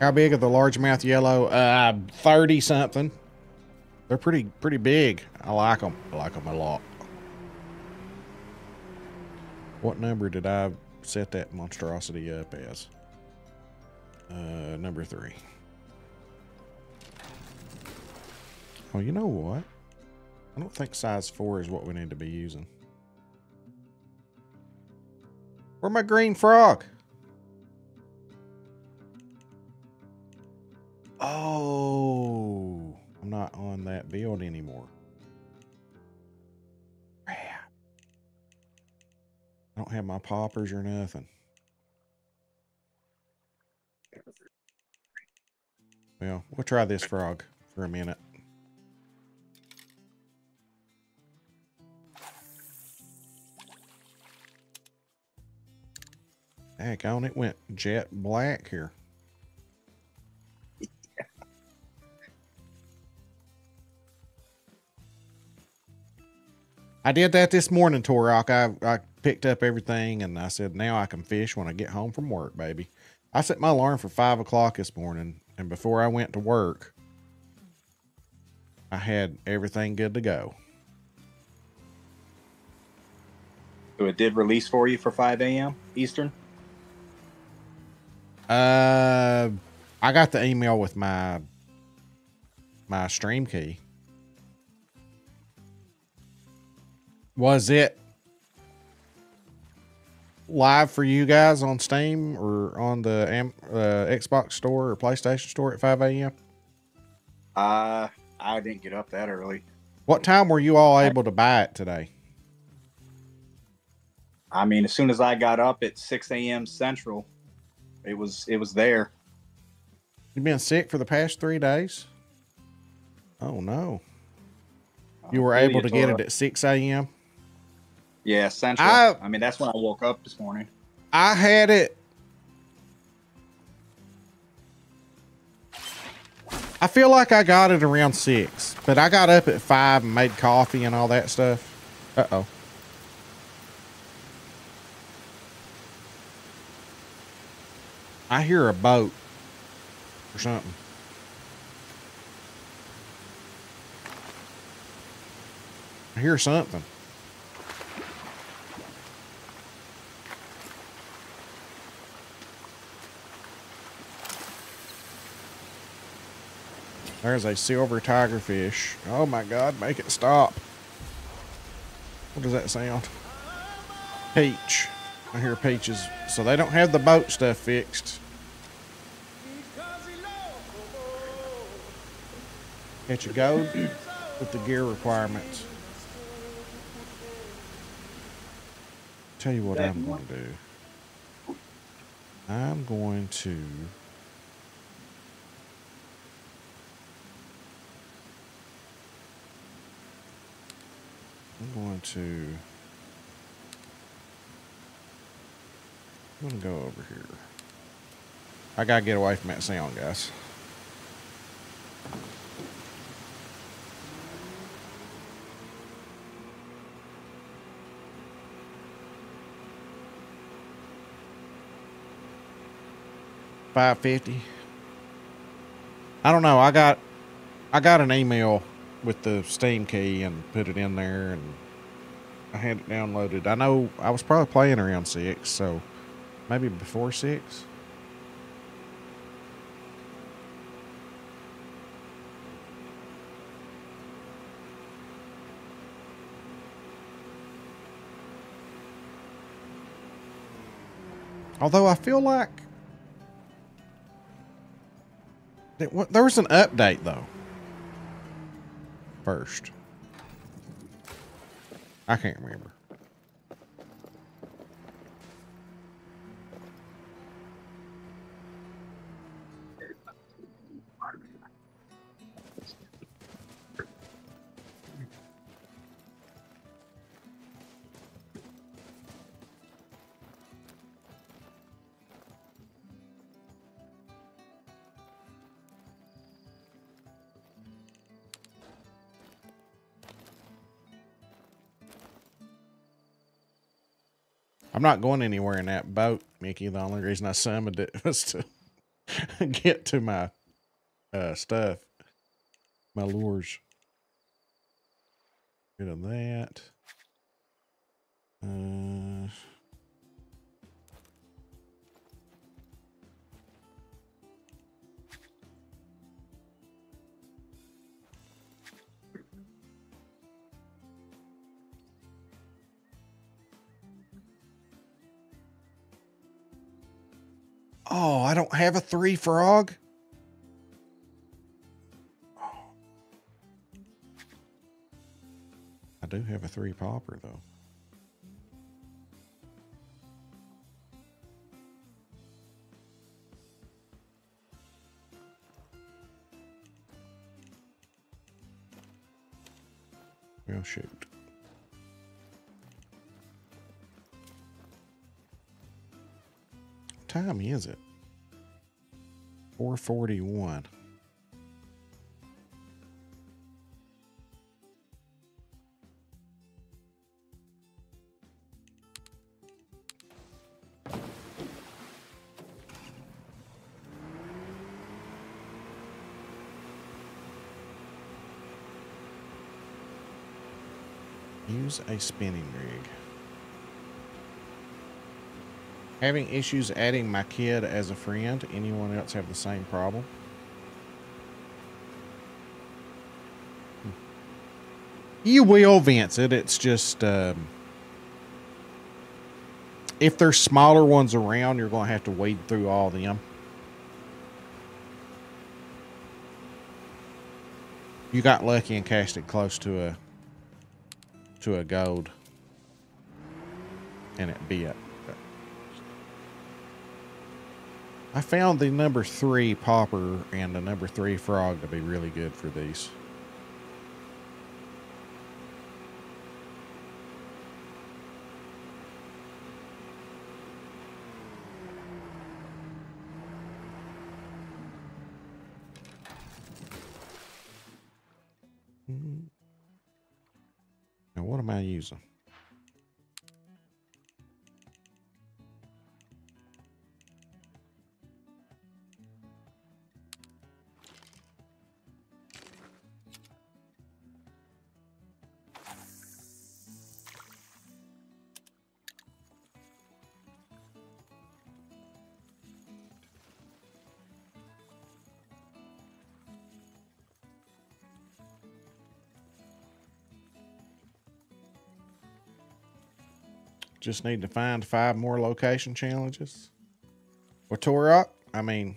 How big are the largemouth yellow? Uh, thirty something. They're pretty pretty big. I like them. I like them a lot. What number did I set that monstrosity up as? Uh, number three. Oh, you know what? I don't think size four is what we need to be using. Where my green frog? Oh, not on that build anymore. Crap. I don't have my poppers or nothing. Well, we'll try this frog for a minute. Heck on, it went jet black here. I did that this morning, Torok. I, I picked up everything and I said, now I can fish when I get home from work, baby. I set my alarm for five o'clock this morning, and before I went to work, I had everything good to go. So it did release for you for 5 a.m. Eastern. Uh, I got the email with my my stream key. Was it live for you guys on Steam or on the Am- uh, Xbox store or PlayStation store at 5 a.m.? Uh, I didn't get up that early. What time were you all able to buy it today? I mean, as soon as I got up at 6 a.m. Central, it was it was there. You've been sick for the past three days? Oh no. You were able to get it at 6 a.m. Yeah, Central. I- I, mean, that's when I woke up this morning. I had it. I feel like I got it around six, but I got up at five and made coffee and all that stuff. Uh oh. I hear a boat or something. I hear something. There's a silver tigerfish. Oh my god, make it stop. What does that sound? Peach. I hear peaches. So they don't have the boat stuff fixed. Catch a gold with the gear requirements. Tell you what I'm going to do. I'm going to. I'm going to. I'm to go over here. I got to get away from that sound, guys. Five fifty. I don't know. I got I got an email with the Steam key and put it in there, and I had it downloaded. I know I was probably playing around six, so maybe before six. Although I feel like there was an update though. First, I can't remember. I'm not going anywhere in that boat, Mickey. The only reason I summoned it was to get to my uh, stuff, my lures. Get of that. Uh, oh, I don't have a three frog. I do have a three popper though. Well, shoot. Time is it? 441. Use a spinning rig. Having issues adding my kid as a friend. Anyone else have the same problem? Hmm. You will, Vincent. It's just um, if there's smaller ones around, you're going to have to wade through all of them. You got lucky and cast it close to a to a gold. and it bit. I found the number three popper and the number three frog to be really good for these. Now, what am I using? Just need to find five more location challenges. Or Torok, I mean,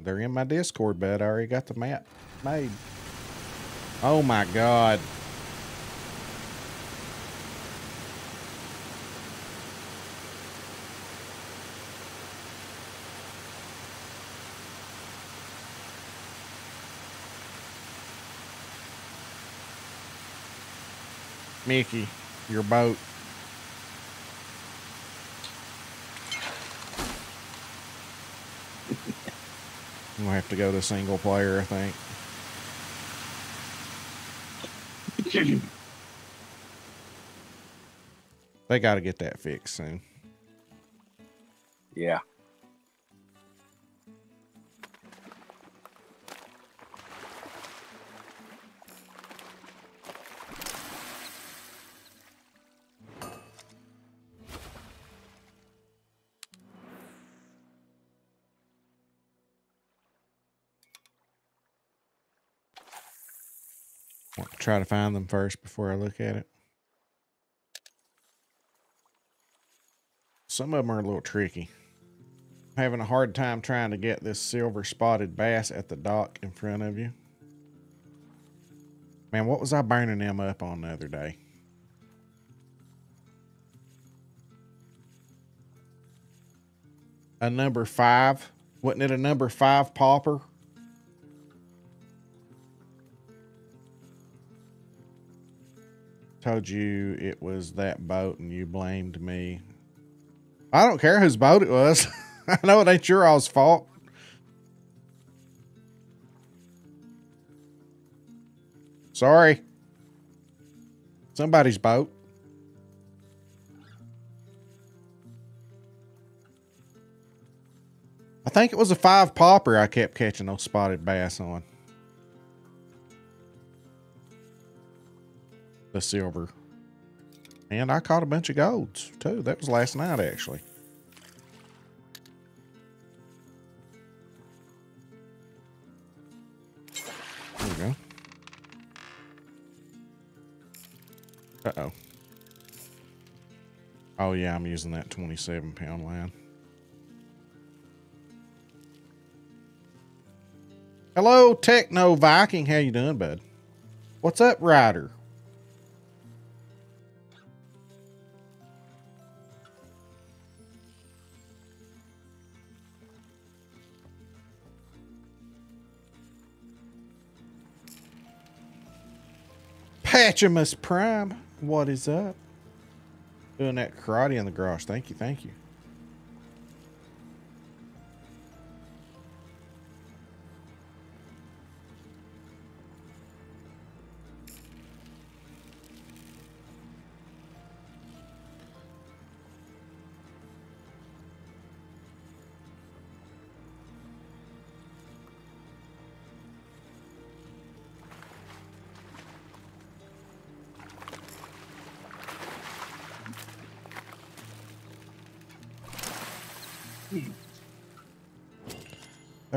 they're in my Discord, but I already got the map made. Oh my god. Mickey, your boat. I'm gonna have to go to single player, I think. They got to get that fixed soon. Yeah. Try to find them first before I look at it. Some of them are a little tricky. I'm having a hard time trying to get this silver spotted bass at the dock in front of you. Man, what was I burning them up on the other day? A number five? Wasn't it a number five popper? Told you it was that boat and you blamed me. I don't care whose boat it was. I know it ain't your all's fault. Sorry. Somebody's boat. I think it was a five popper I kept catching those spotted bass on. The silver. And I caught a bunch of golds too. That was last night actually. There we go. Uh-oh. Oh yeah, I'm using that 27 pound line. Hello, Techno Viking. How you doing, bud? What's up, Ryder? Patchimus Prime. What is up? Doing that karate in the garage. Thank you, thank you.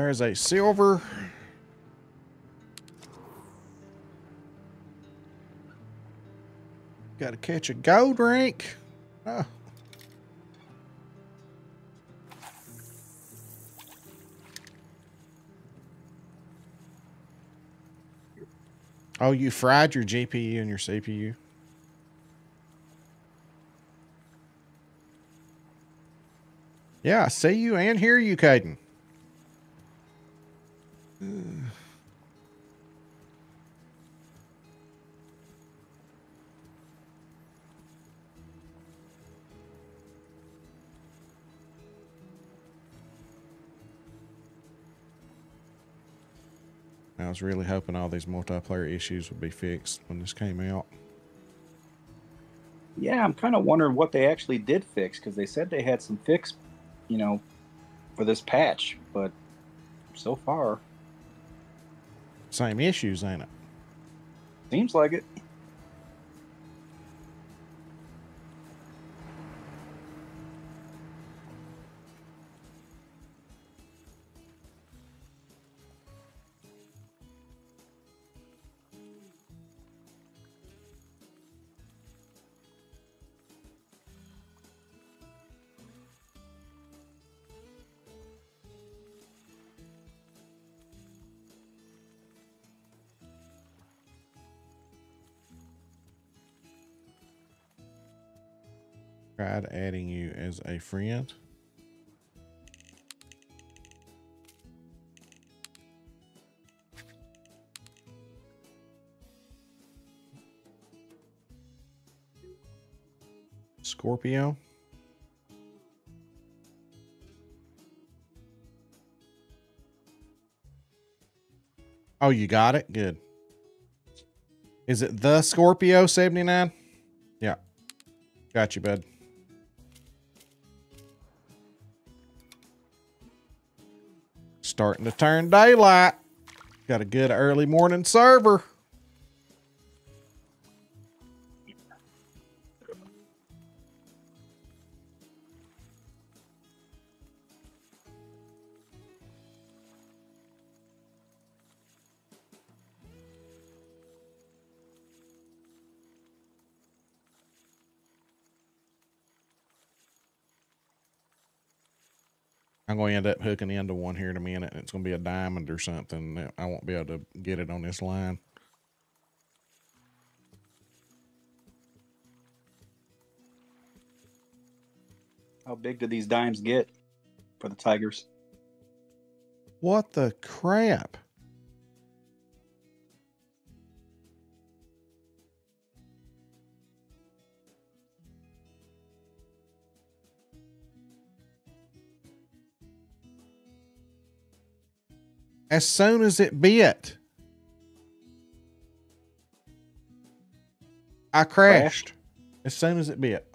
There's a silver. Got to catch a gold rank. Oh. Ah. Oh, you fried your GPU and your CPU? Yeah, I see you and hear you, Caden. I was really hoping all these multiplayer issues would be fixed when this came out. Yeah, I'm kind of wondering what they actually did fix because they said they had some fix, you know, for this patch, but so far Same issues, ain't it? seems like it. Adding you as a friend. Scorpio. Oh, you got it? Good. Is it the Scorpio 79? Yeah. Got you, bud. Starting to turn daylight. Got a good early morning server. I'm going to end up hooking into one here in a minute, and it's going to be a diamond or something. I won't be able to get it on this line. How big do these dimes get for the Tigers? What the crap? As soon as it bit, I crashed. As soon as it bit.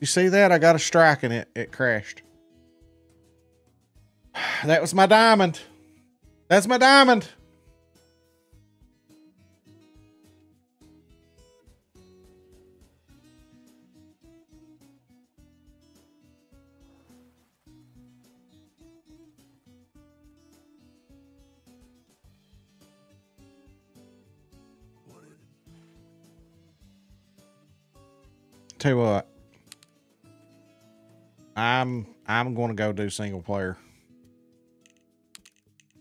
You see that? I got a strike and it, it crashed. That was my diamond. That's my diamond. Tell you what. I'm I'm gonna go do single player.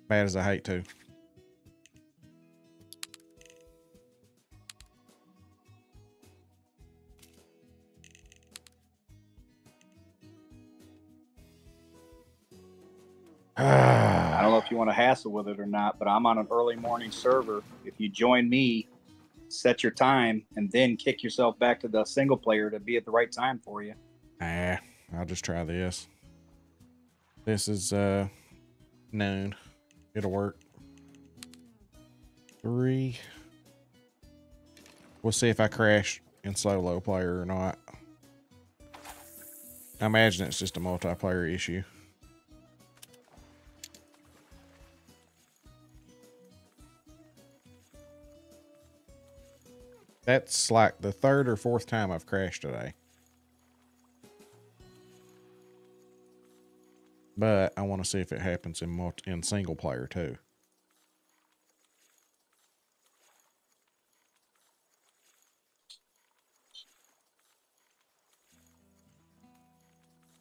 Bad as I hate to. I don't know if you want to hassle with it or not, but I'm on an early morning server. If you join me, set your time, and then kick yourself back to the single player to be at the right time for you. Ah, I'll just try this. This is uh noon. It'll work. Three. We'll see if I crash in solo player or not. I imagine it's just a multiplayer issue. That's like the third or fourth time I've crashed today. But I want to see if it happens in multi- in single player too.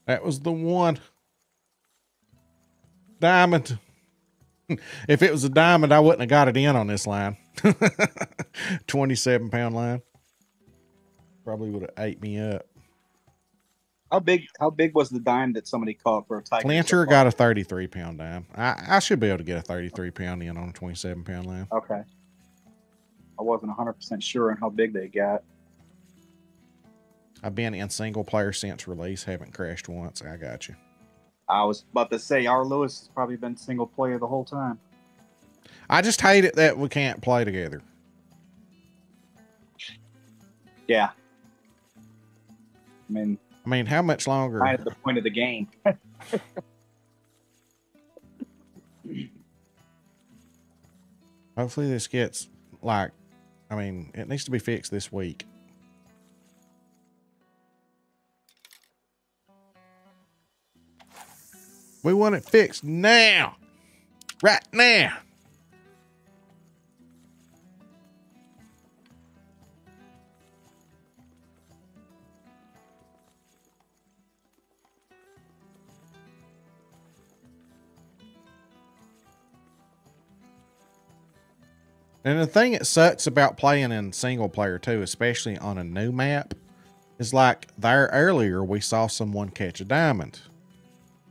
That was the one. Diamond. if it was a diamond, I wouldn't have got it in on this line. 27 pound line. Probably would have ate me up. How big? How big was the dime that somebody caught for a tiger? Flincher got a 33 pound dime. I, I should be able to get a 33 pound in on a 27 pound line. Okay. I wasn't 100 percent sure on how big they got. I've been in single player since release. Haven't crashed once. I got you. I was about to say, our Lewis has probably been single player the whole time. I just hate it that we can't play together. Yeah. I mean, I mean, how much longer? kind of the point of the game. Hopefully, this gets like, I mean, it needs to be fixed this week. We want it fixed now. Right now. And the thing that sucks about playing in single player too, especially on a new map, is like there earlier we saw someone catch a diamond.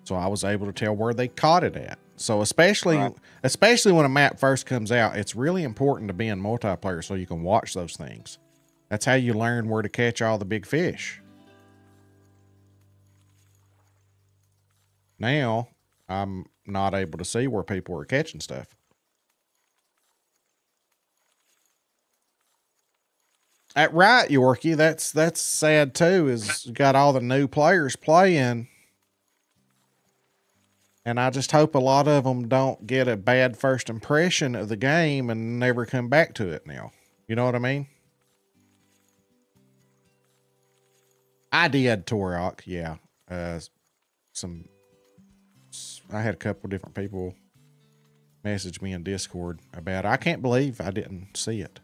So I was able to tell where they caught it at. So especially Right. especially when a map first comes out, it's really important to be in multiplayer so you can watch those things. That's how you learn where to catch all the big fish. Now, I'm not able to see where people are catching stuff. At right, Yorkie, that's that's sad too. Is got all the new players playing, and I just hope a lot of them don't get a bad first impression of the game and never come back to it. Now, you know what I mean? I did Torok, yeah. Uh, some, I had a couple different people message me in Discord about. It. I can't believe I didn't see it.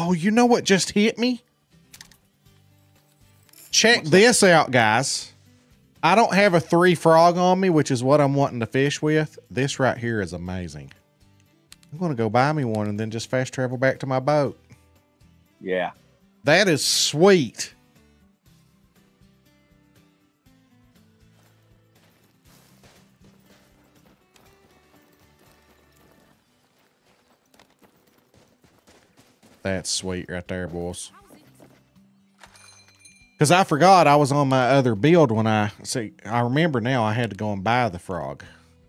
Oh, you know what just hit me? Check this out, guys. I don't have a three frog on me, which is what I'm wanting to fish with. This right here is amazing. I'm going to go buy me one and then just fast travel back to my boat. Yeah. That is sweet. That's sweet right there, boys. Because I forgot I was on my other build when I see. I remember now I had to go and buy the frog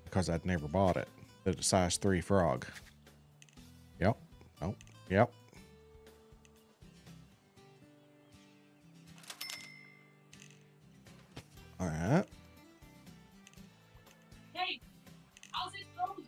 because I'd never bought it. The size three frog. Yep. Oh, yep. All right. Hey, how's it going?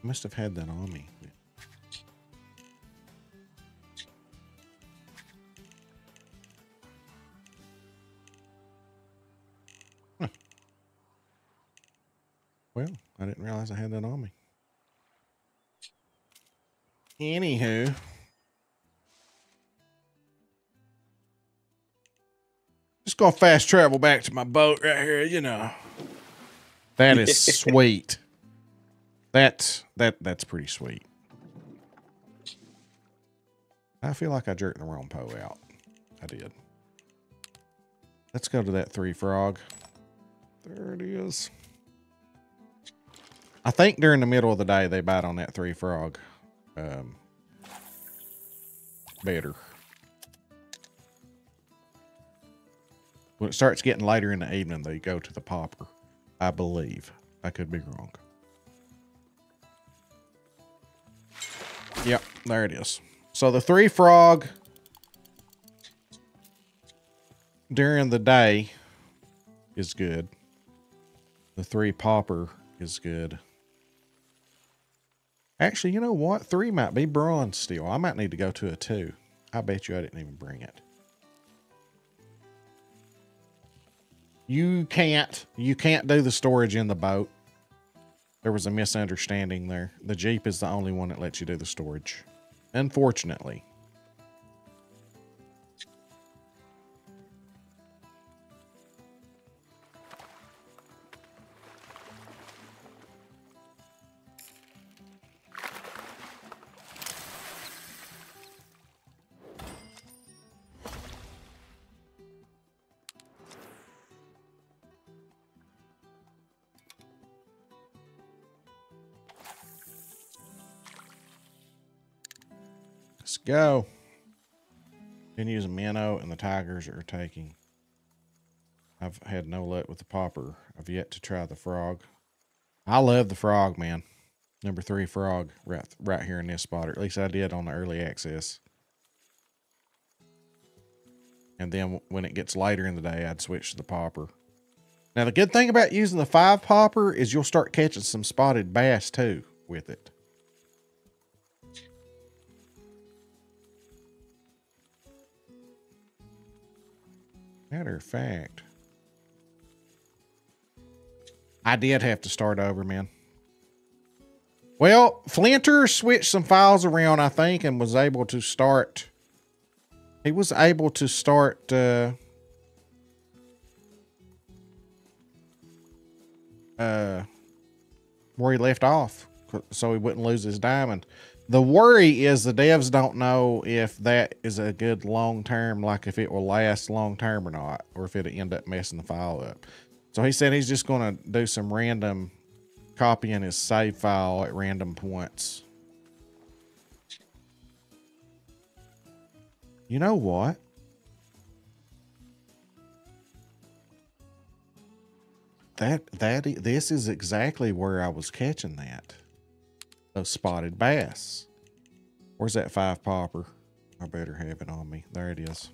Hopper. Must have had that on me. Huh. Well, I didn't realize I had that on me. Anywho. Just gonna fast travel back to my boat right here, you know. That is sweet. That's that that's pretty sweet. I feel like I jerked the wrong Poe out. I did. Let's go to that three frog. There it is. I think during the middle of the day they bite on that three frog um, better. When it starts getting later in the evening, they go to the popper. I believe. I could be wrong. Yep, there it is. So the three frog during the day is good. The three popper is good. Actually, you know what? Three might be bronze still. I might need to go to a two. I bet you I didn't even bring it. You can't. You can't do the storage in the boat. There was a misunderstanding there. The Jeep is the only one that lets you do the storage. Unfortunately. Go. Using minnow and the tigers are taking. I've had no luck with the popper. I've yet to try the frog. I love the frog, man. Number three frog right right here in this spot, or at least I did on the early access. And then when it gets later in the day, I'd switch to the popper. Now the good thing about using the five popper is you'll start catching some spotted bass too with it. Matter of fact, I did have to start over, man. Well, Flinter switched some files around, I think, and was able to start. He was able to start. Uh, uh, where he left off, so he wouldn't lose his diamond. The worry is the devs don't know if that is a good long term, like if it will last long term or not, or if it'll end up messing the file up. So he said he's just going to do some random copying his save file at random points. You know what? That that this is exactly where I was catching that. Those spotted bass. Where's that five popper? I better have it on me. There it is.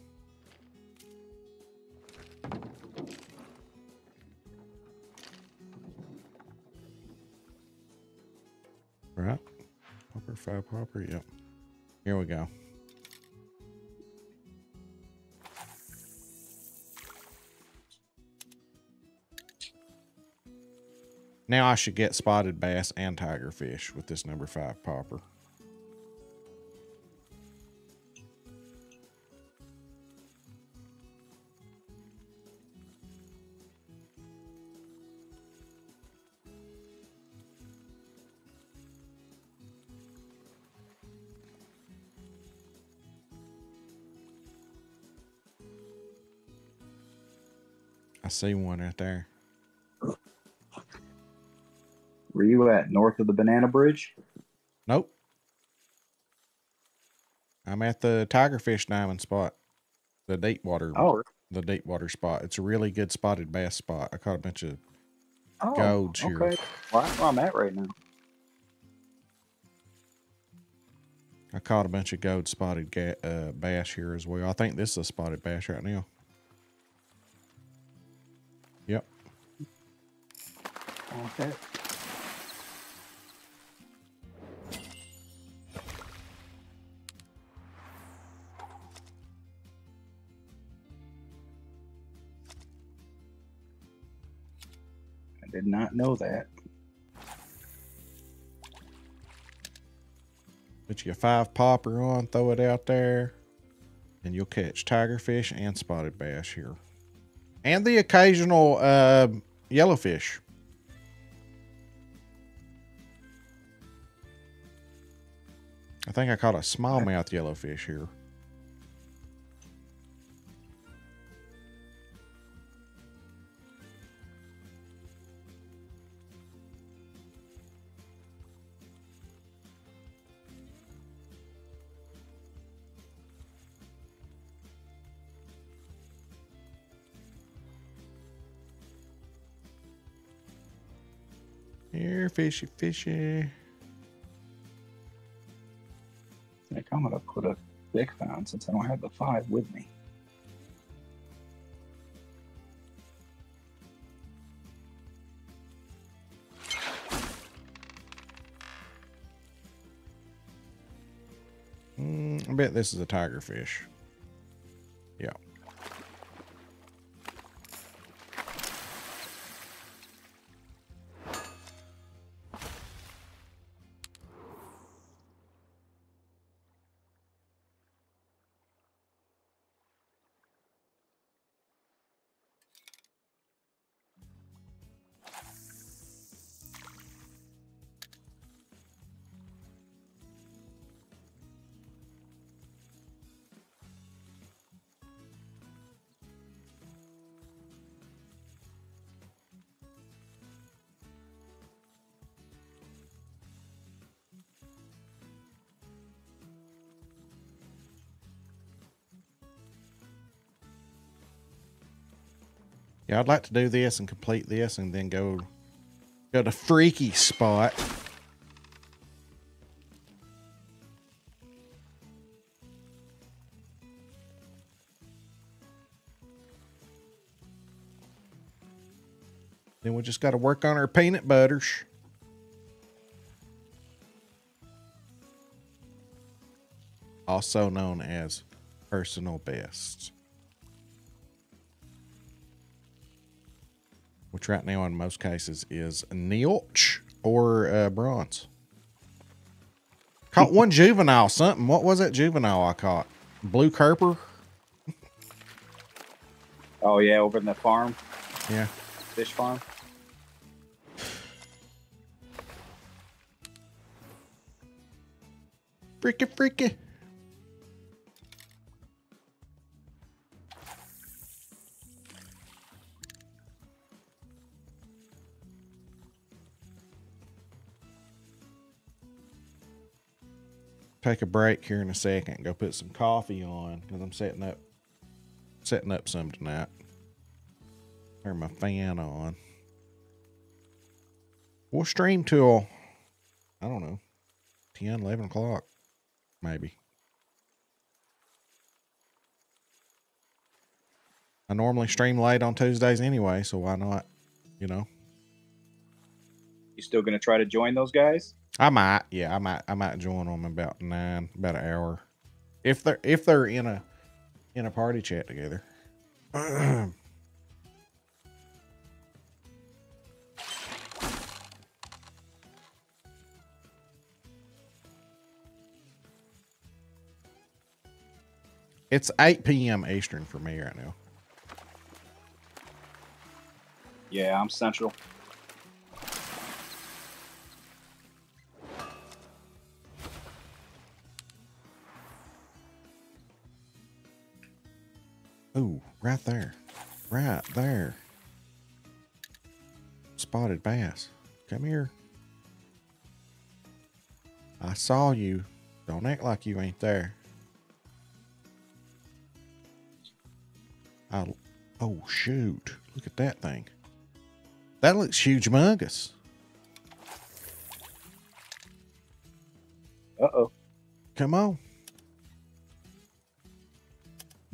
Right? Popper, five popper. Yep. Here we go. Now I should get spotted bass and tigerfish with this number five popper. I see one right there. Where you at? North of the Banana Bridge? Nope. I'm at the tigerfish diamond spot. The deep water Oh, the deep water spot. It's a really good spotted bass spot. I caught a bunch of oh Gold's here. okay. Well, that's where I'm at right now. I caught a bunch of gold spotted uh, bass here as well. I think this is a spotted bass right now. Yep. Okay. Did not know that. Put your five popper on, throw it out there, and you'll catch tigerfish and spotted bass here. And the occasional uh, yellowfish. I think I caught a smallmouth yellowfish here. Fishy, fishy. I think I'm gonna put a big found since I don't have the five with me. Mm, I bet this is a tigerfish. Yeah. I'd like to do this and complete this and then go go to freaky spot. Then we just got to work on our peanut butters. Also known as personal bests. Which right now in most cases is nilch or uh, bronze. Caught one juvenile something. What was that juvenile I caught? Blue Kurper? Oh yeah, over in the farm, Yeah. fish farm. Freaky, freaky. Take a break here in a second. Go put some coffee on because I'm setting up setting up some tonight. Turn my fan on. We'll stream till I don't know 10, 11 o'clock, maybe. I normally stream late on Tuesdays anyway, so why not? You know, You still gonna try to join those guys? I might. Yeah, I might. I might join them about nine, about an hour, if they're if they're in a in a party chat together. it's 8 p.m. Eastern for me right now. Yeah, I'm central. Ooh, right there. Right there. Spotted bass. Come here. I saw you. Don't act like you ain't there. I, oh, shoot. Look at that thing. That looks huge humongous. Uh oh. Come on.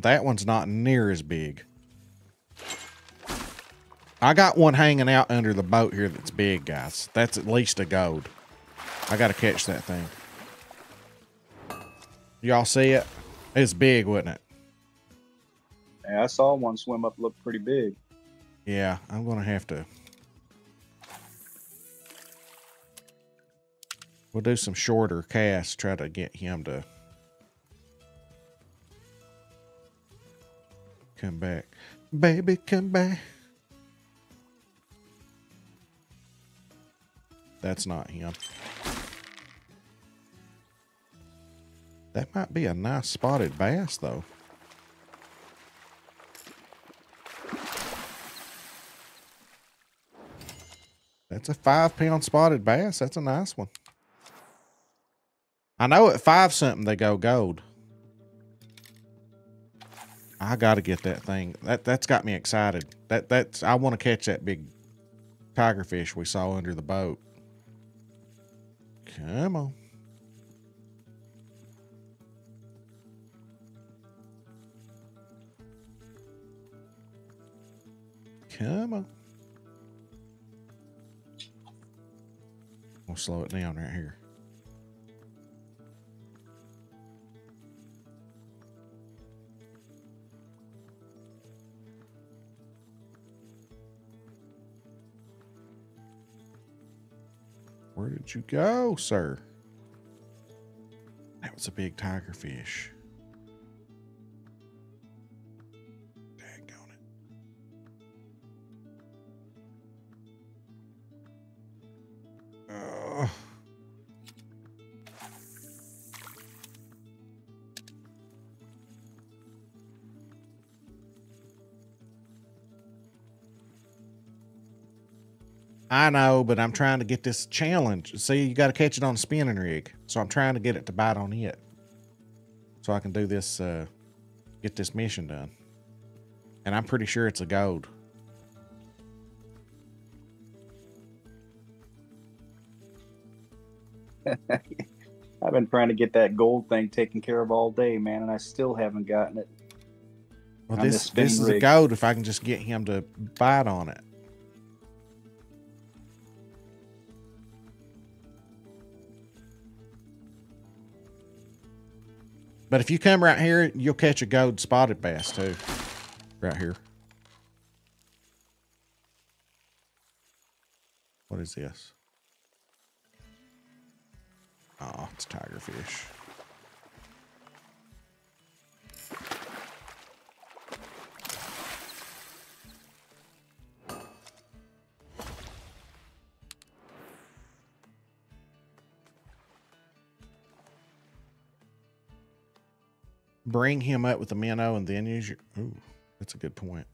That one's not near as big. I got one hanging out under the boat here that's big, guys. That's at least a gold. I got to catch that thing. Y'all see it? It's big, wasn't it? Yeah, I saw one swim up, look pretty big. Yeah, I'm going to have to. We'll do some shorter casts, try to get him to come back. Baby, come back. That's not him. That might be a nice spotted bass, though. That's a five pound spotted bass. That's a nice one. I know at five something they go gold. I gotta get that thing. That that's got me excited. That that's I want to catch that big tiger fish we saw under the boat. Come on. Come on. We'll slow it down right here. Where did you go, sir? That was a big tiger fish. Daggone it. Ugh. I know, but I'm trying to get this challenge. See, you got to catch it on a spinning rig. So I'm trying to get it to bite on it. So I can do this, uh, get this mission done. And I'm pretty sure it's a gold. I've been trying to get that gold thing taken care of all day, man, and I still haven't gotten it. Well, this this, this is rig. a gold if I can just get him to bite on it. But if you come right here, you'll catch a gold spotted bass too. Right here. What is this? Oh, it's tiger fish. Bring him up with the minnow and then use your. Ooh, that's a good point.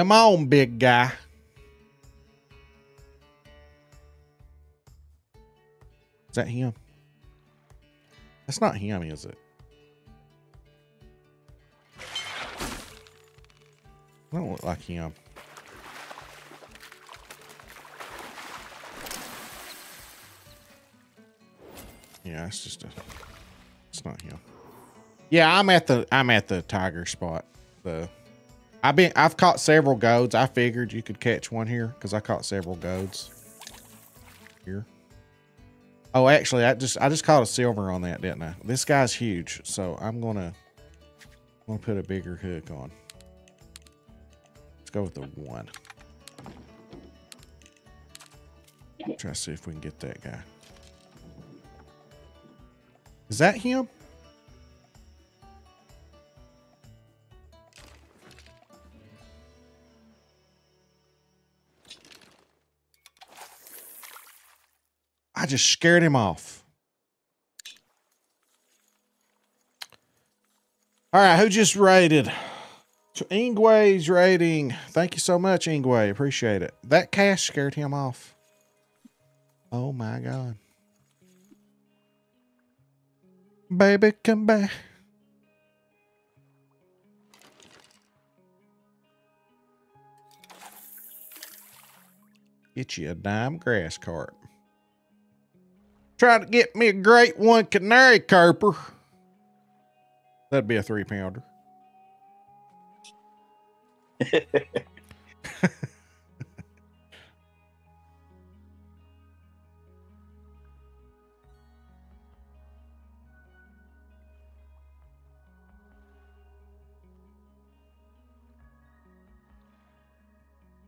Come on, big guy. Is that him? That's not him, is it? I Don't look like him. Yeah, it's just a. It's not him. Yeah, I'm at the I'm at the tiger spot. The I've been I've caught several goads. I figured you could catch one here because I caught several goads here. Oh, actually, I just I just caught a silver on that, didn't I? This guy's huge, so I'm gonna I'm gonna put a bigger hook on. Let's go with the one. Try to see if we can get that guy. Is that him? Just scared him off. All right, who just rated? So Ingway's rating. Thank you so much, Ingway. Appreciate it. That cash scared him off. Oh my god. Baby, come back. Get you a dime grass carp. Try to get me a great one canary kurper. That'd be a three pounder.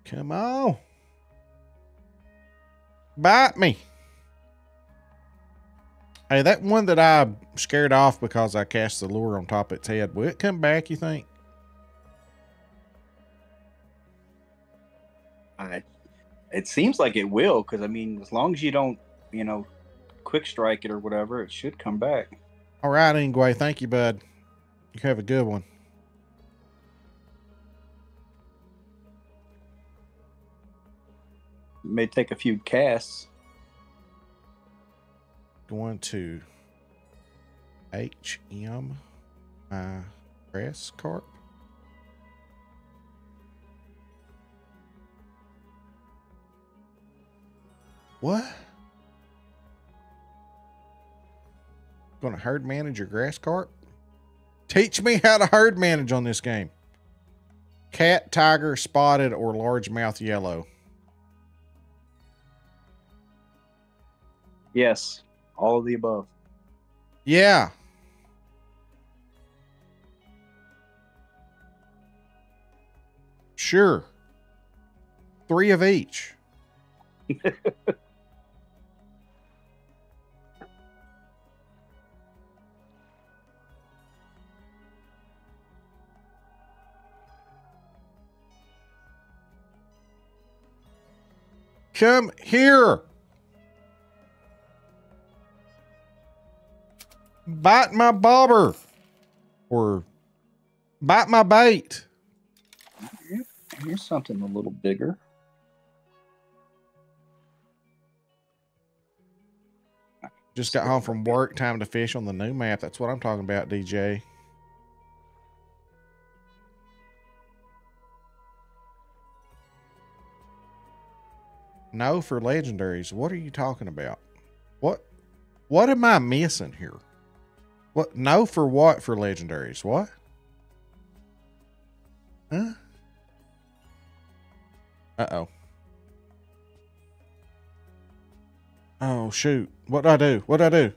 Come on. Bite me. Hey, that one that I scared off because I cast the lure on top of its head, will it come back, you think? I, it seems like it will, because I mean, as long as you don't, you know, quick strike it or whatever, it should come back. All right, Ingway. Thank you, bud. You have a good one. It may take a few casts. Going to HM my uh, grass carp. What? Gonna herd manage your grass carp? Teach me how to herd manage on this game. Cat, tiger, spotted, or largemouth yellow. Yes, all of the above. Yeah. Sure. Three of each. Come here. Bite my bobber or bite my bait. Here's something a little bigger. Just got home from work. Time to fish on the new map. That's what I'm talking about, DJ. No for legendaries. What are you talking about? What what am I missing here? What no for what for legendaries? What? Huh? Uh-oh. Oh shoot. What do I do? What do I do?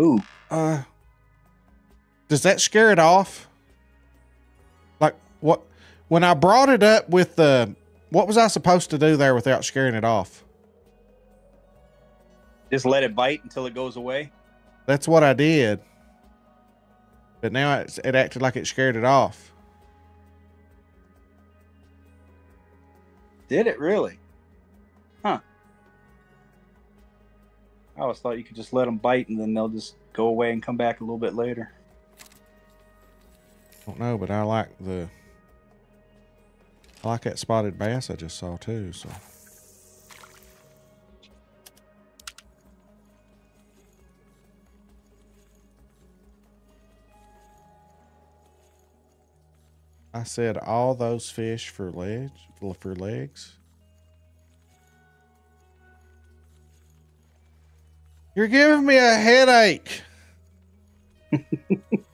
Ooh, Uh Does that scare it off? Like what when I brought it up with the what was I supposed to do there without scaring it off? Just let it bite until it goes away. That's what I did. But now it's, it acted like it scared it off. Did it really? Huh. I always thought you could just let them bite and then they'll just go away and come back a little bit later. Don't know, but I like the I like that spotted bass I just saw too, so I said all those fish for legs for legs. You're giving me a headache.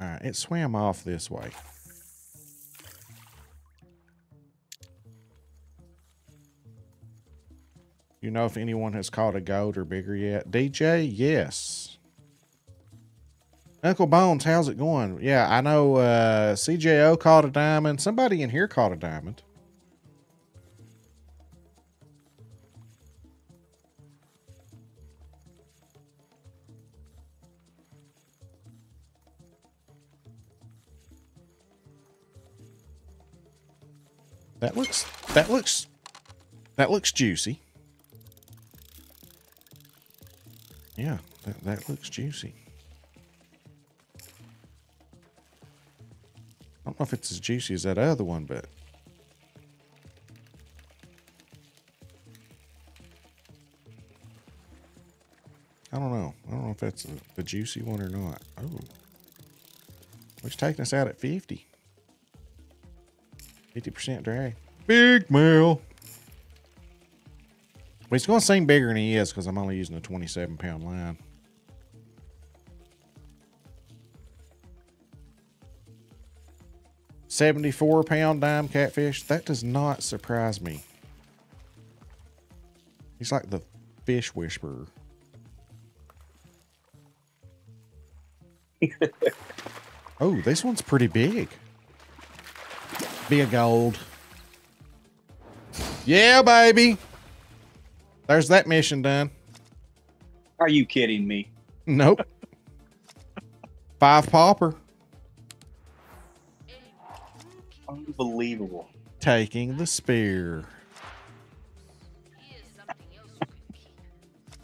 All right, it swam off this way. You know if anyone has caught a goat or bigger yet? DJ, yes. Uncle Bones, how's it going? Yeah, I know uh, CJO caught a diamond. Somebody in here caught a diamond. That looks that looks that looks juicy. Yeah, that, that looks juicy. I don't know if it's as juicy as that other one, but I don't know. I don't know if that's the juicy one or not. Oh, which taking us out at 50. 50% drag. Big male. But he's going to seem bigger than he is because I'm only using a 27 pound line. Seventy-four pound dime catfish. That does not surprise me. He's like the fish whisperer. oh, this one's pretty big. Be a gold. Yeah, baby. There's that mission done. Are you kidding me? Nope. Five popper. Unbelievable. Taking the spear. Here's something else you can keep.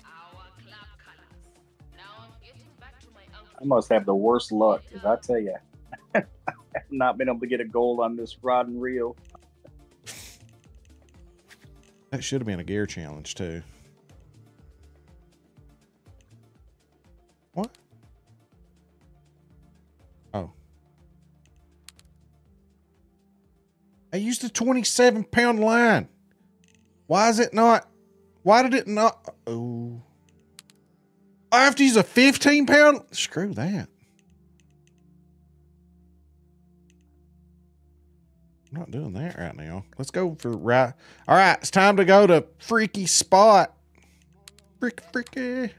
Our club colors. Now I'm getting back to my uncle. I must have the worst luck, because I tell you, not been able to get a gold on this rod and reel. That should have been a gear challenge too. What? Oh. I used a 27 pound line. Why is it not? Why did it not? Oh. I have to use a 15 pound? Screw that. I'm not doing that right now. Let's go for right. All right, it's time to go to freaky spot. Freaky, freaky.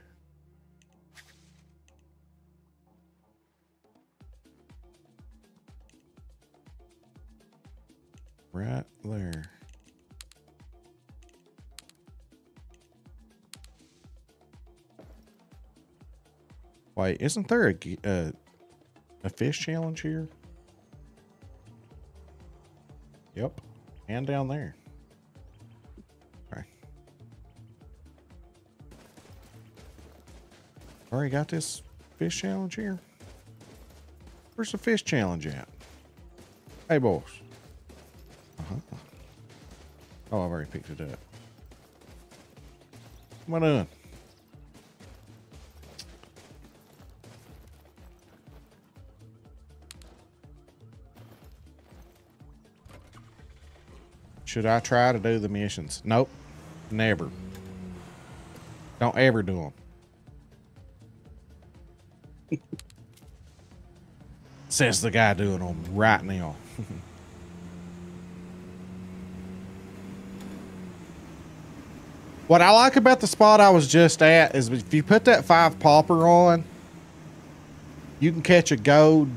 Right there. Wait, isn't there a, uh, a fish challenge here? Yep, and down there. Alright. Already got this fish challenge here. Where's the fish challenge at? Hey, boss. Uh-huh. Oh, I've already picked it up. What on? Should I try to do the missions? Nope. Never. Don't ever do them. Says the guy doing them right now. what I like about the spot I was just at is if you put that five popper on, you can catch a gold.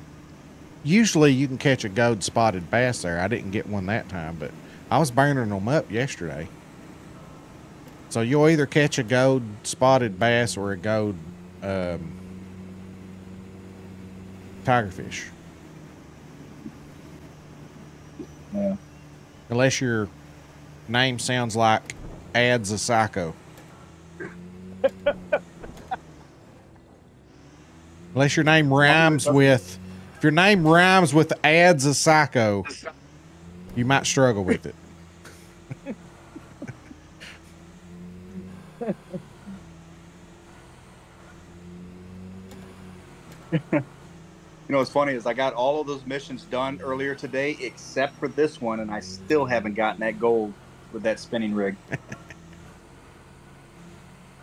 Usually you can catch a gold spotted bass there. I didn't get one that time, but I was burning them up yesterday. So you'll either catch a gold spotted bass or a gold um, tigerfish. Yeah. Unless your name sounds like Ads a Psycho. Unless your name rhymes with, if your name rhymes with Ads a Psycho, you might struggle with it. You know what's funny is I got all of those missions done earlier today, except for this one, and I still haven't gotten that gold with that spinning rig.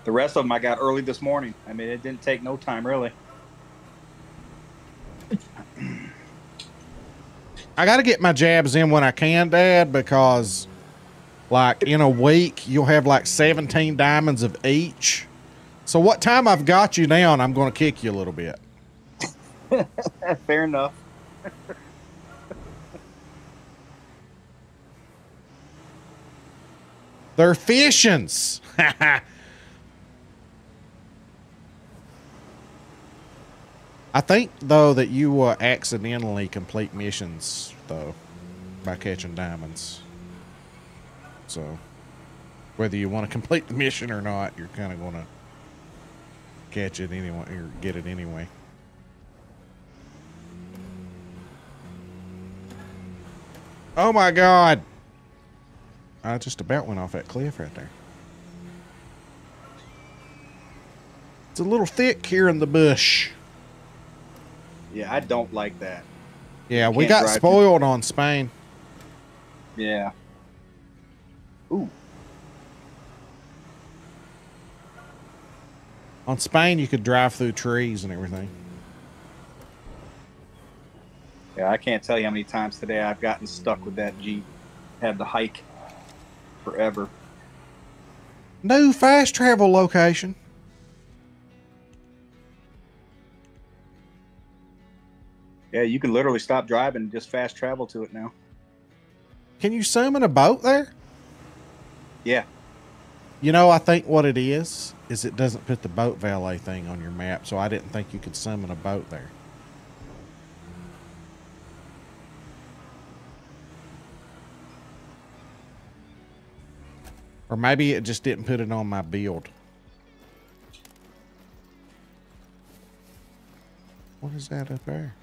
the rest of them I got early this morning. I mean, it didn't take no time really. I got to get my jabs in when I can, Dad, because like in a week you'll have like 17 diamonds of each. So what time I've got you down, I'm going to kick you a little bit. Fair enough. They're fishings. I think though that you uh, accidentally complete missions though by catching diamonds. So whether you want to complete the mission or not, you're kind of going to catch it anyway or get it anyway. Oh my god. I just about went off that cliff right there. It's a little thick here in the bush. Yeah, I don't like that. Yeah, we got spoiled on Spain. Yeah. Ooh. On Spain, you could drive through trees and everything. Yeah, I can't tell you how many times today I've gotten stuck with that Jeep. Had to hike forever. New fast travel location. Yeah, you can literally stop driving and just fast travel to it now. Can you summon a boat there? Yeah. You know, I think what it is is it doesn't put the boat valet thing on your map, so I didn't think you could summon a boat there. Or maybe it just didn't put it on my build. What is that up there?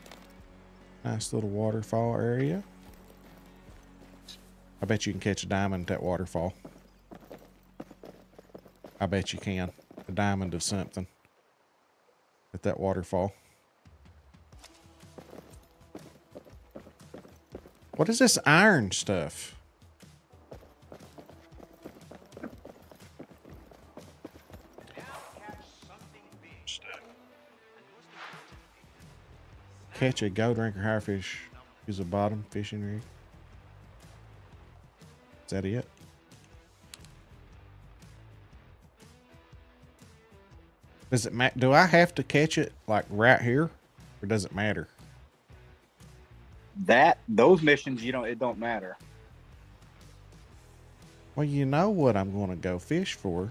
Nice little waterfall area. I bet you can catch a diamond at that waterfall. I bet you can. A diamond of something at that waterfall. What is this iron stuff? Catch a gold rank or higher fish. Use a bottom fishing rig. Is that it? Does it ma- do I have to catch it like right here? Or does it matter? That those missions you don't it don't matter. Well, you know what I'm going to go fish for.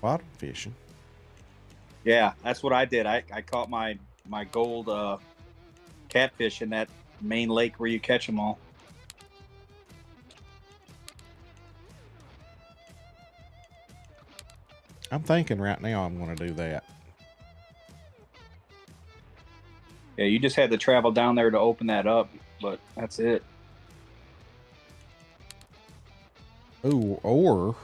Bottom fishing. Yeah, that's what I did. I, I caught my my gold uh, catfish in that main lake where you catch them all. I'm thinking right now I'm going to do that. Yeah, you just had to travel down there to open that up, but that's it. Ooh, or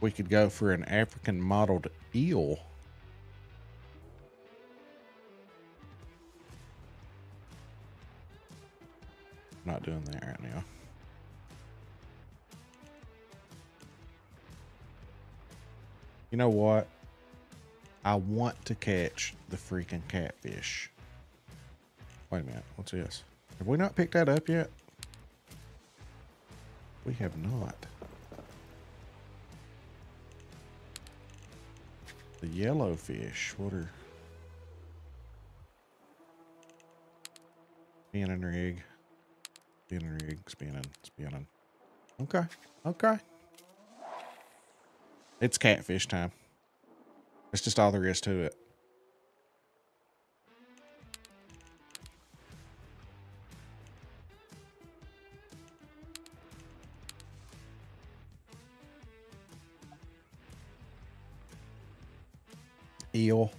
we could go for an African mottled eel. Not doing that right now. You know what? I want to catch the freaking catfish. Wait a minute. What's this? Have we not picked that up yet? We have not. The yellowfish. What are spinning rig? Spinning rig, spinning, spinning. Okay, okay. It's catfish time. That's just all there is to it. Eel.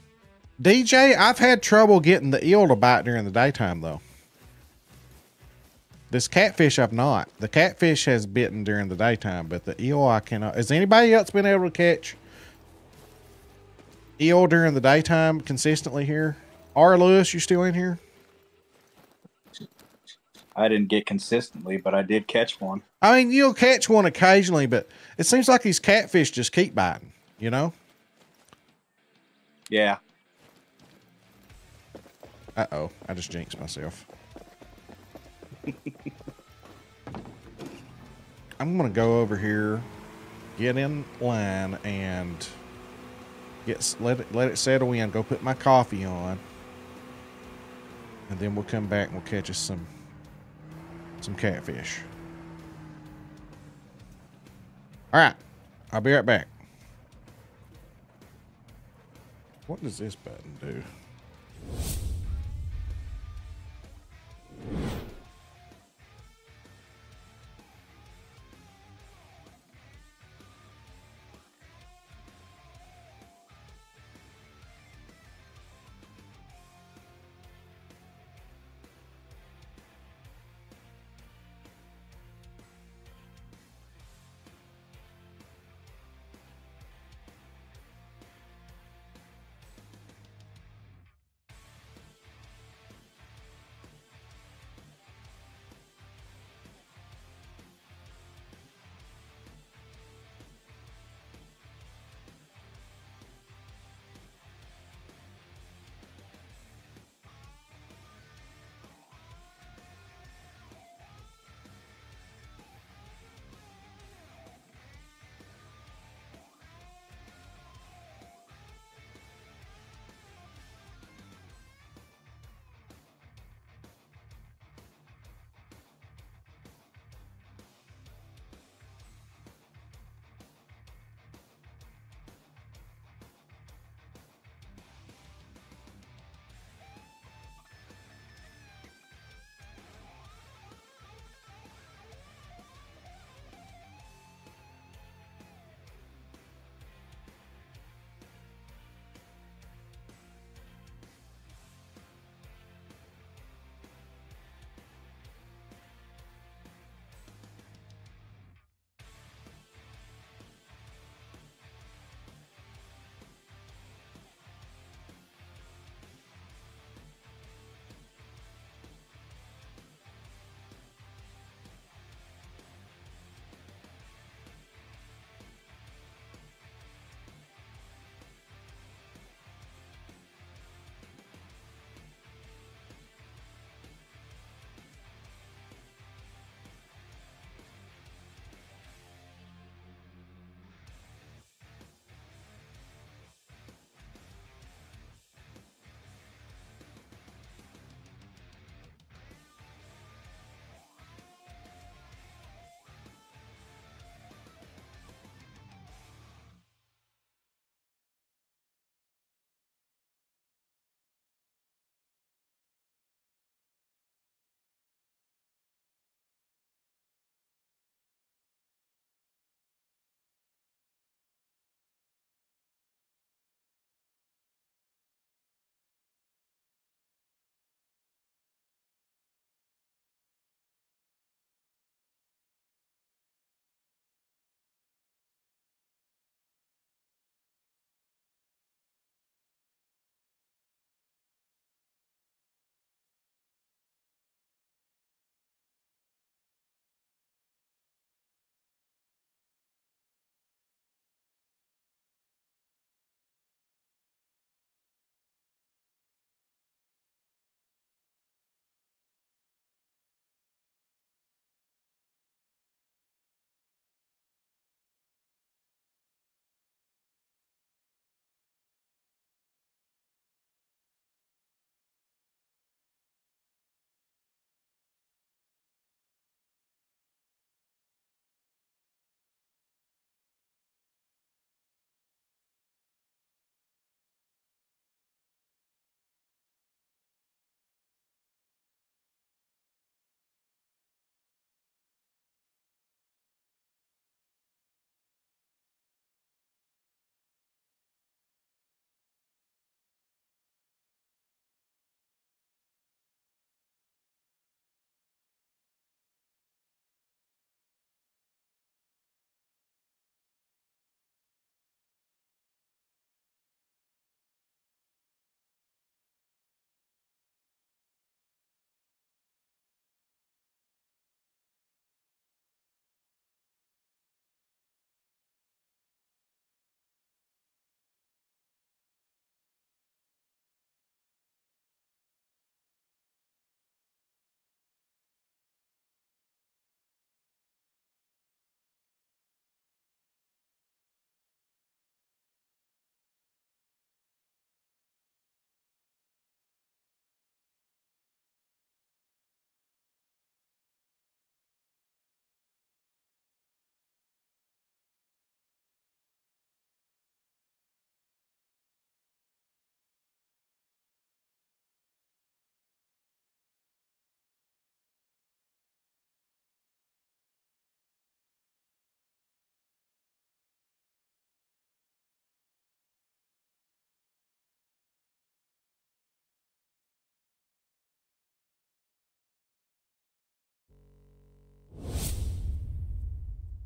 DJ, I've had trouble getting the eel to bite during the daytime though. This catfish I've not. The catfish has bitten during the daytime, but the eel I cannot. Has anybody else been able to catch eel during the daytime consistently here? R. Lewis, you still in here? I didn't get consistently, but I did catch one. I mean, you'll catch one occasionally, but it seems like these catfish just keep biting, you know? Yeah, Uh oh, I just jinxed myself. I'm gonna go over here, get in line, and get let it let it settle in. Go put my coffee on, and then we'll come back and we'll catch us some some catfish. All right, I'll be right back. What does this button do?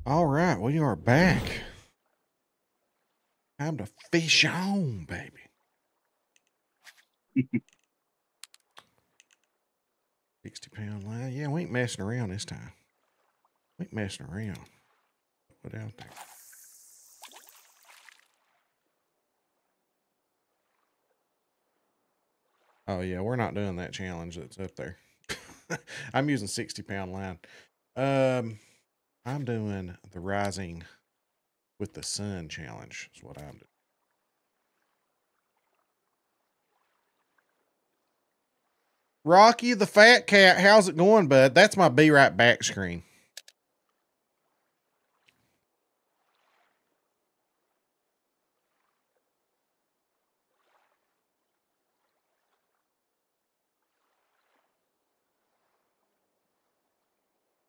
All right, we are back. Time to fish on, baby. Sixty pound line. Yeah, we ain't messing around this time. We ain't messing around. Put out there. Oh yeah, we're not doing that challenge that's up there. I'm using 60 pound line. Um I'm doing the rising with the sun challenge is what I'm doing. Rocky the fat cat, how's it going, bud? That's my be right back screen.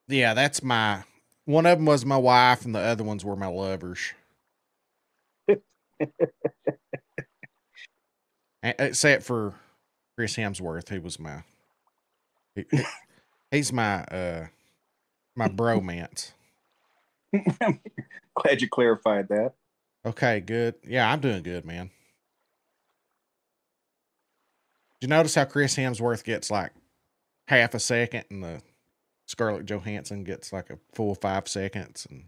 Yeah, that's my one of them was my wife and the other ones were my lovers. Except for Chris Hemsworth, who was my he- he- he's my uh my bromance. Glad you clarified that. Okay, good. Yeah, I'm doing good, man. Did you notice how Chris Hemsworth gets like half a second and the Scarlett Johansson gets like a full five seconds and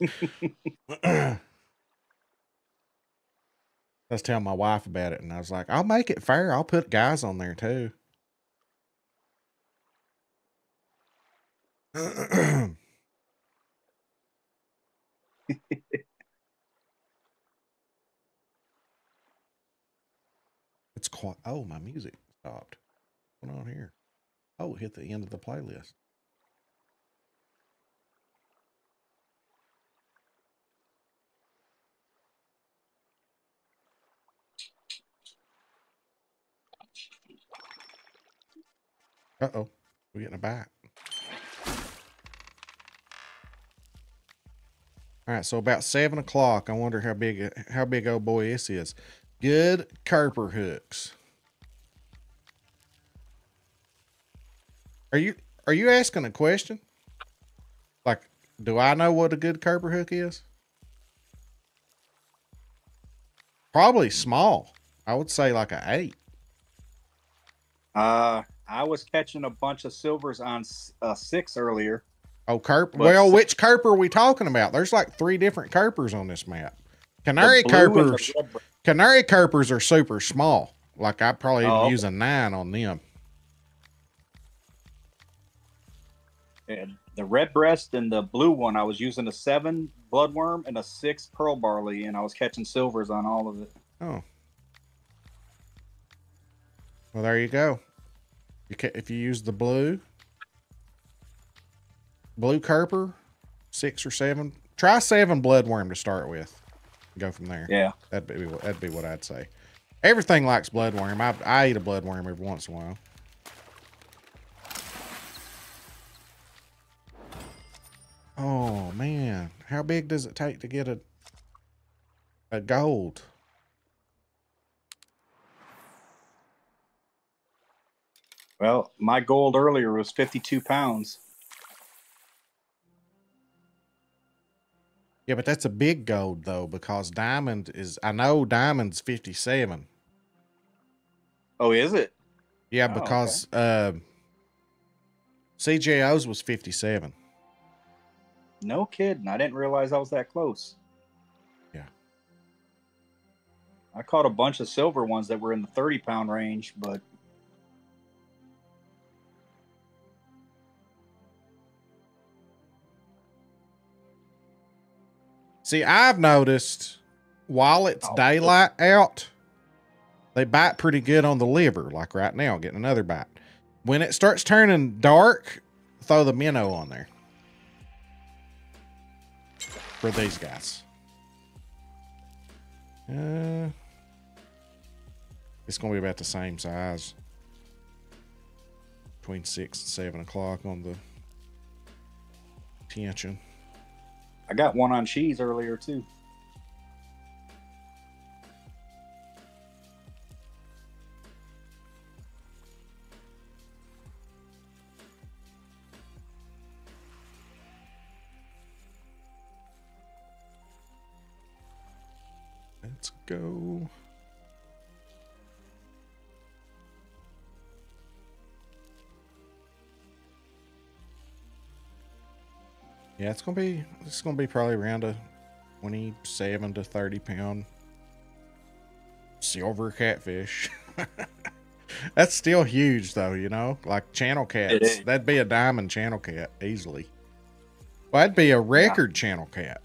I was telling my wife about it and I was like, I'll make it fair. I'll put guys on there too. it's quite oh my music stopped. What's going on here? Oh, hit the end of the playlist. Uh oh, we're getting a bite. All right, so about seven o'clock. I wonder how big how big old boy this is. Good kurper hooks. Are you are you asking a question? Like, do I know what a good kurper hook is? Probably small. I would say like a eight. Uh, I was catching a bunch of silvers on uh, six earlier. Oh, carp. Well, which kurper are we talking about? There's like three different kurpers on this map. Canary kurpers. Canary kurpers are super small. Like I probably Oh, use a nine on them. The red breast and the blue one. I was using a seven bloodworm and a six pearl barley, and I was catching silvers on all of it. Oh. Well, there you go. You ca if you use the blue, blue kurper, six or seven. Try seven bloodworm to start with. Go from there. Yeah, That'd be what that'd be what I'd say. Everything likes bloodworm. I I eat a bloodworm every once in a while. Oh man, how big does it take to get a a gold? well, my gold earlier was fifty-two pounds. Yeah, but that's a big gold though because diamond is I know diamond's 57. Oh, is it? Yeah, Oh, okay. because uh CJO's was 57. No kidding. I didn't realize I was that close. Yeah. I caught a bunch of silver ones that were in the 30 pound range, but See, I've noticed while it's Oh. daylight out, they bite pretty good on the liver, like right now, getting another bite. When it starts turning dark, throw the minnow on there. For these guys. Uh, it's going to be about the same size. Between 6 and 7 o'clock on the tension. I got one on cheese earlier too. Go. Yeah, it's gonna be it's gonna be probably around a twenty-seven to thirty pound silver catfish. That's still huge though, you know, like channel cats. That'd be a diamond channel cat easily. Well, that'd be a record channel cat.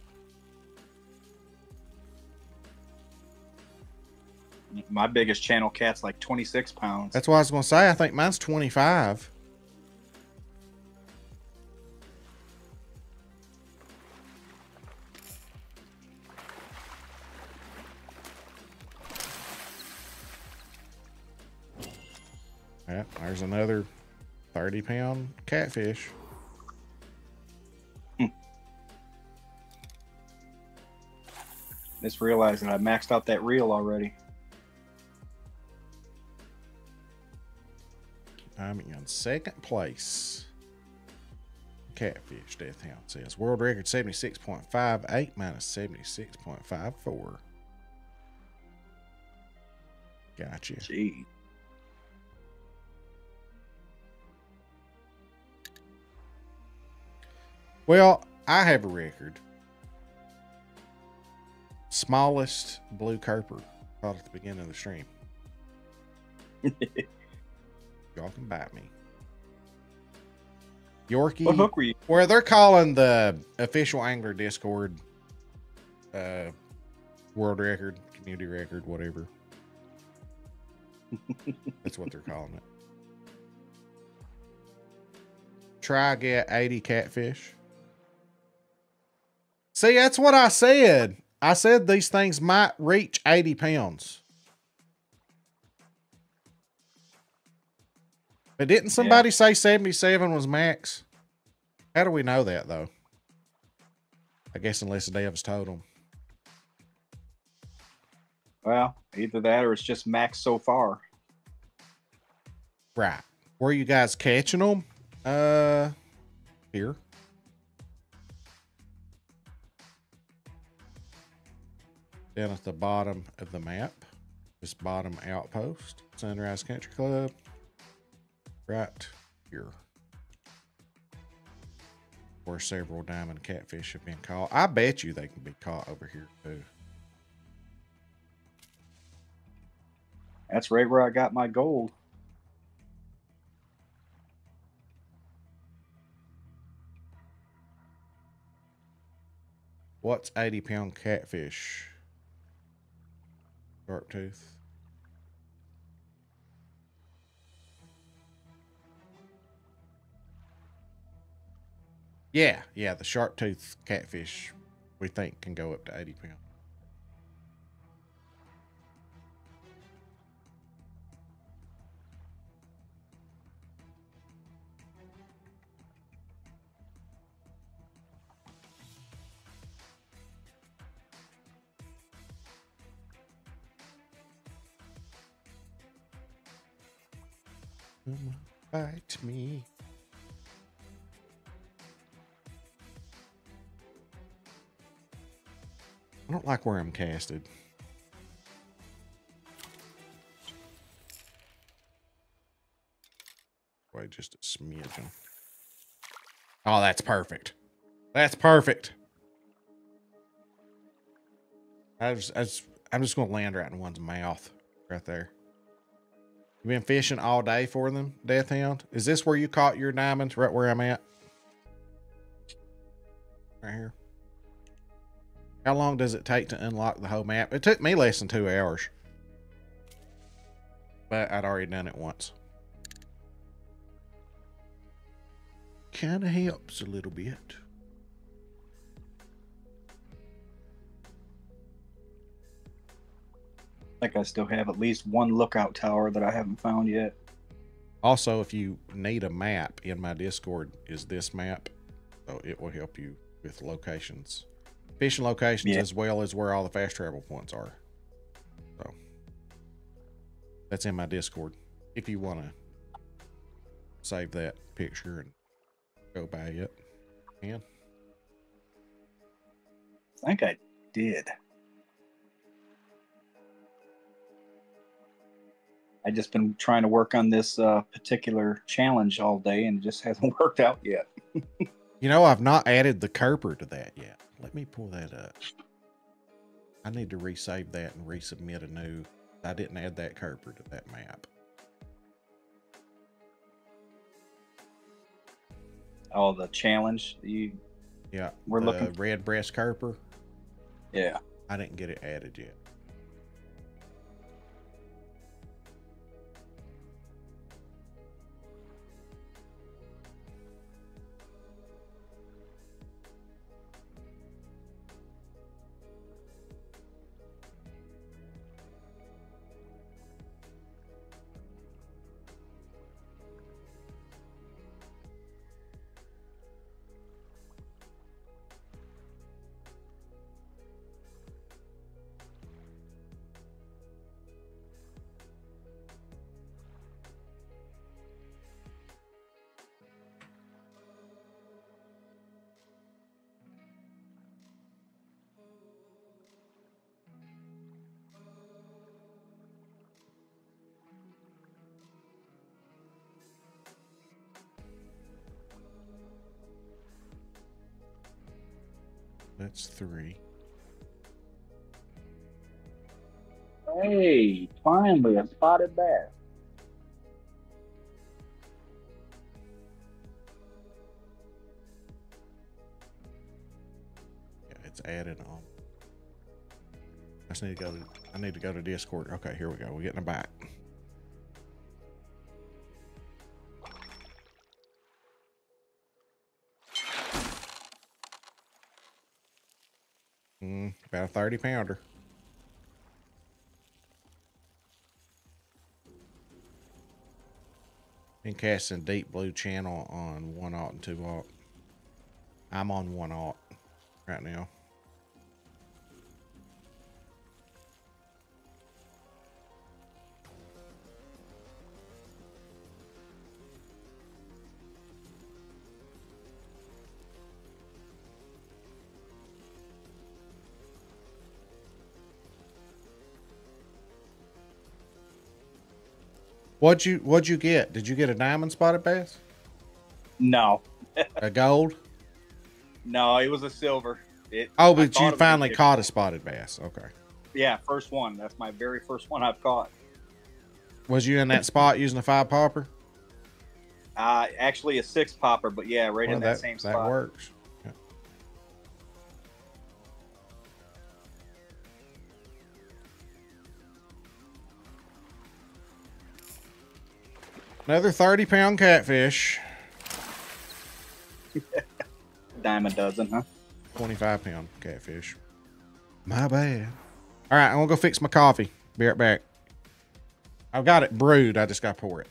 My biggest channel cat's like 26 pounds. That's what I was gonna say. I think mine's twenty-five. Yeah, there's another 30 pound catfish. Hmm. Just realized that I maxed out that reel already. I'm in second place. Catfish Death Hound says world record 76.58 minus 76.54. Gotcha. Gee. Well, I have a record. Smallest blue kurper caught at the beginning of the stream. Y'all can bite me. Yorkie. What hook were you? Where they're calling the official angler Discord uh world record, community record, whatever. That's what they're calling it. Try get 80 catfish. See, that's what I said. I said these things might reach 80 pounds. But didn't somebody say 77 was max? How do we know that though? I guess unless the Dev's told them. Well, either that or it's just max so far. Right. Where you guys catching them? Uh, here. Down at the bottom of the map, this bottom outpost, Sunrise Country Club. Right here. Where several diamond catfish have been caught. I bet you they can be caught over here too. That's right where I got my gold. What's 80 pound catfish? Sharp tooth. Yeah, yeah, the sharp tooth catfish we think can go up to 80 pounds. Bite me. I don't like where I'm casted. Wait, just a smidgen. Oh, that's perfect. That's perfect. I just, I just, I'm just gonna land right in one's mouth, right there. You've been fishing all day for them, Death Hound? Is this where you caught your diamonds? Right where I'm at? Right here. How long does it take to unlock the whole map? It took me less than two hours. But I'd already done it once. Kind of helps a little bit. I think I still have at least one lookout tower that I haven't found yet. Also, if you need a map in my Discord, is this map. So it will help you with locations. Fishing locations Yeah. as well as where all the fast travel points are. So that's in my Discord. If you want to save that picture and go by it. Can. I think I did. I just been trying to work on this uh, particular challenge all day, and it just hasn't worked out yet. You know, I've not added the Kurper to that yet. Let me pull that up. I need to resave that and resubmit a new. I didn't add that Kurper to that map. Oh, the challenge you, Yeah, We're the looking- red breast Kurper. yeah. I didn't get it added yet. Three. Hey, finally a spotted bass. Yeah, it's added on. I just need to go to. I need to go to Discord. Okay, here we go. We're getting a bite. Mm, about a thirty pounder. Been casting deep blue channel on one aught and two aught. I'm on one aught right now. What'd you What'd you get? Did you get a diamond spotted bass? No, A gold? no, it was a silver. It, Oh, but you finally caught a spotted bass. Okay. Yeah, first one. That's my very first one I've caught. Was you in that spot using a five popper? Uh, actually a six popper, but yeah, right Well, in that, same spot. that works. Another 30 pound catfish, Dime a dozen, huh? 25 pound catfish. My bad. All right, I'm gonna go fix my coffee. Be right back. I've got it brewed. I just gotta pour it.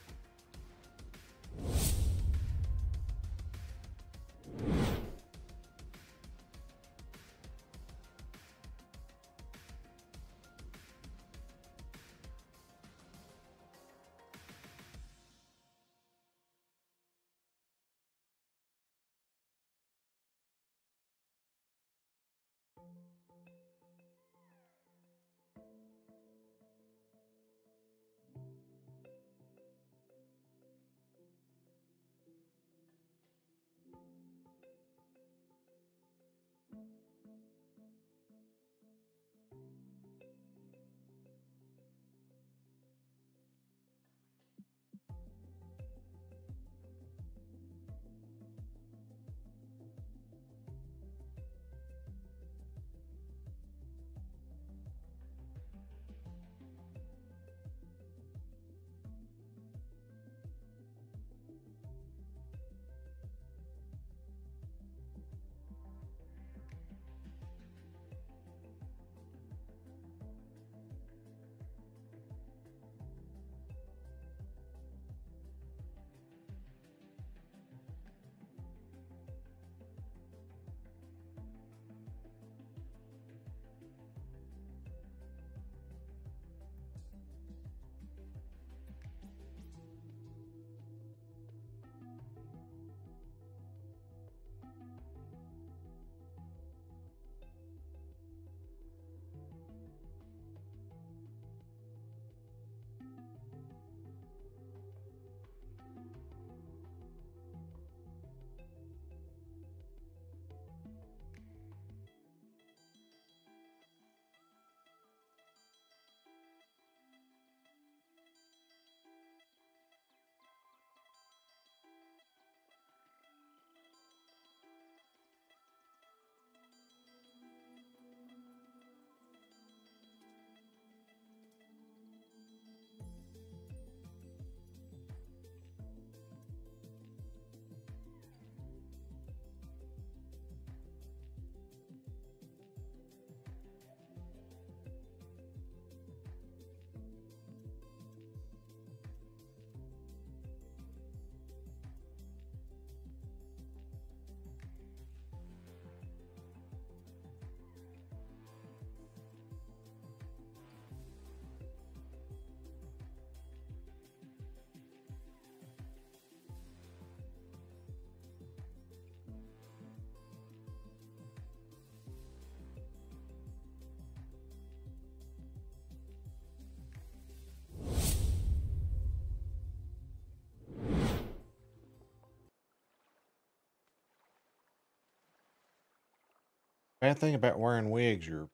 Bad thing about wearing wigs, your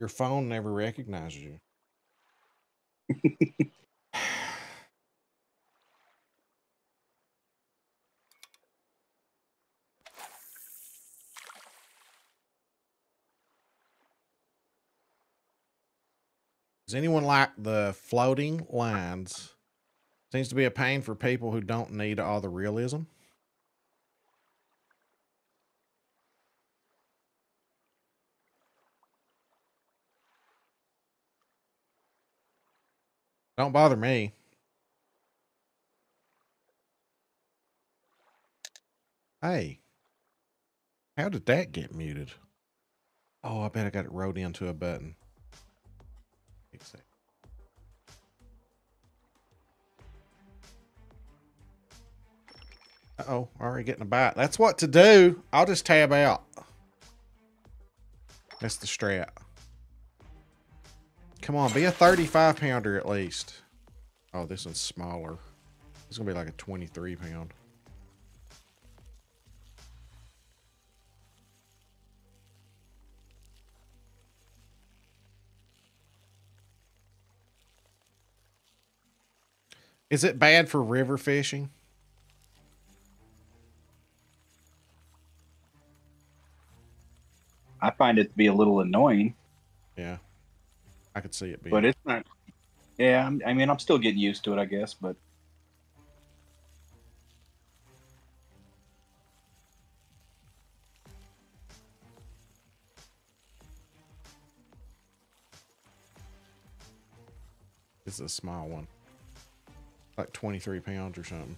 your phone never recognizes you. Does anyone like the floating lines? Seems to be a pain for people who don't need all the realism. Don't bother me. Hey, how did that get muted? Oh, I bet I got it wrote into a button. It. Uh-oh, already getting a bite. That's what to do. I'll just tab out. That's the strat. Come on, be a 35 pounder at least. Oh, this one's smaller. It's gonna be like a 23 pound. Is it bad for river fishing? I find it to be a little annoying, Yeah. I could see it being. but it's not. Yeah, I mean, I'm still getting used to it, I guess. But This is a small one. Like 23 pounds or something.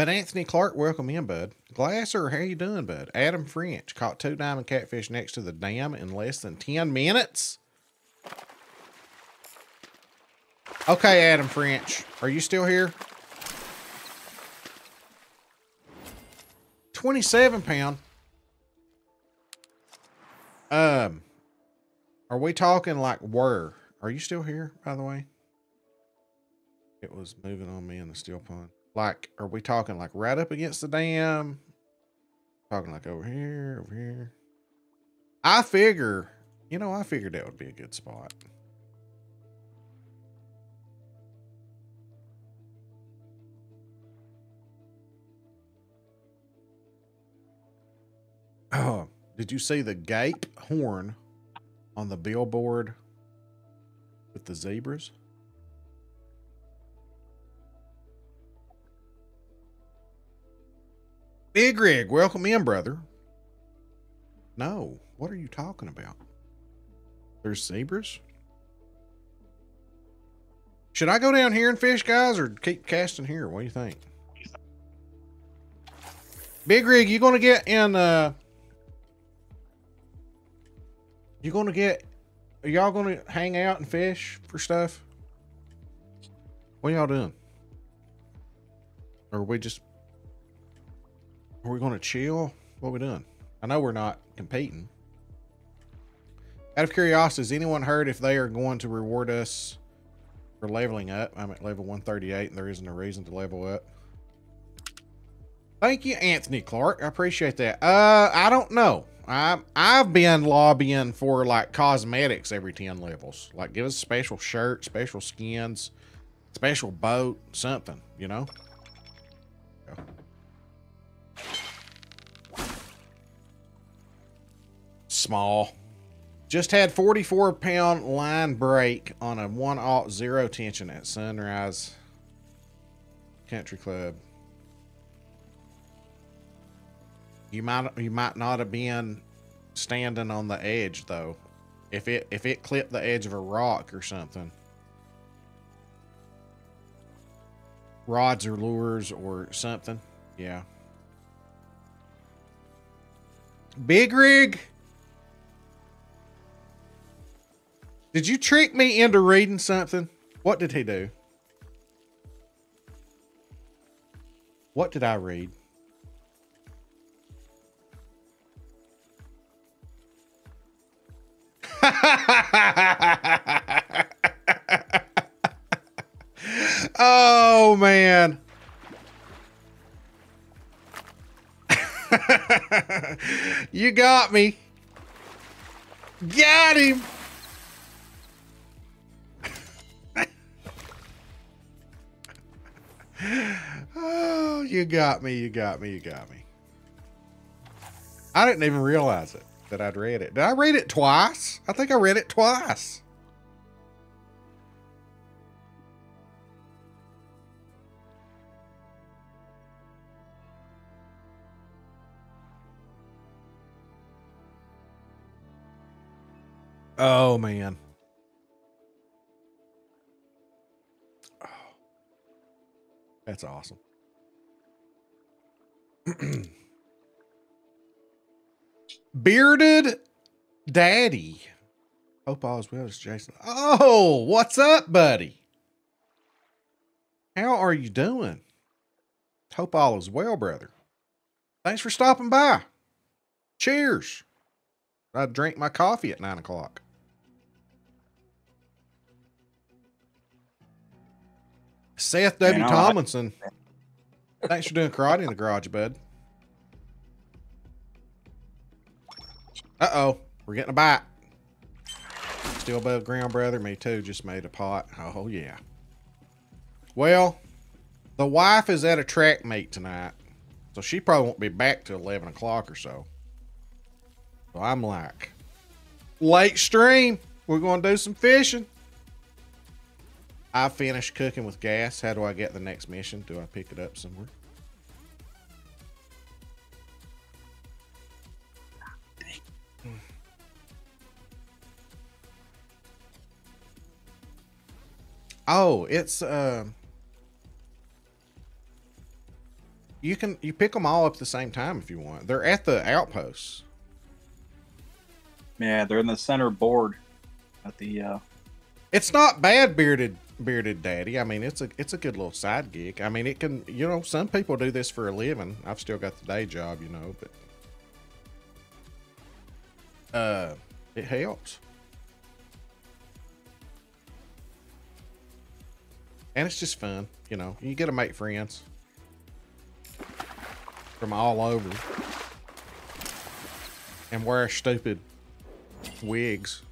But Anthony Clark, welcome in, bud. Glasser, how you doing, bud? Adam French caught two diamond catfish next to the dam in less than 10 minutes. Okay, Adam French, are you still here? 27 pound. Um, are we talking like where? Are you still here, by the way? It was moving on me in the steel pond. Like, are we talking like right up against the dam? Talking like over here, over here. I figure, you know, I figured that would be a good spot. Oh, did you see the gape horn on the billboard with the zebras? Big Rig, welcome in, brother. No, what are you talking about? There's zebras? Should I go down here and fish, guys, or keep casting here? What do you think? Big Rig, you gonna get in uh you gonna get are y'all gonna hang out and fish for stuff? What y'all doing? Or we just are we going to chill? What we doing? I know we're not competing. Out of curiosity, has anyone heard if they are going to reward us for leveling up? I'm at level 138 and there isn't a reason to level up. Thank you, Anthony Clark. I appreciate that. Uh, I don't know. I I've been lobbying for like cosmetics every 10 levels. Like give us a special shirt, special skins, special boat, something, you know? Small. Just had 44 pound line break on a one aught zero tension at Sunrise Country Club. You might you might not have been standing on the edge though. If it if it clipped the edge of a rock or something. Rods or lures or something. Yeah. Big rig. Did you trick me into reading something? What did he do? What did I read? oh man. you got me. Got him. Oh, you got me. You got me. You got me. I didn't even realize it that I'd read it. Did I read it twice? I think I read it twice. Oh man. That's awesome. Bearded Daddy. Hope all is well, it's Jason. Oh, what's up, buddy? How are you doing? Hope all is well, brother. Thanks for stopping by. Cheers. I drink my coffee at nine o'clock. Seth W. Man, I like- Tomlinson. Thanks for doing karate in the garage, bud. Uh oh, we're getting a bite. Still above ground, brother. Me too. Just made a pot. Oh yeah. Well, the wife is at a track meet tonight, so she probably won't be back till eleven o'clock or so. So I'm like, late stream. We're going to do some fishing. I finished cooking with gas. How do I get the next mission? Do I pick it up somewhere? Oh, it's uh, you can you pick them all up at the same time if you want. They're at the outposts. Yeah, they're in the center board at the. uh It's not bad, bearded bearded daddy. I mean, it's a it's a good little side gig. I mean, it can you know some people do this for a living. I've still got the day job, you know, but uh, it helps. And it's just fun, you know. You get to make friends from all over and wear stupid wigs.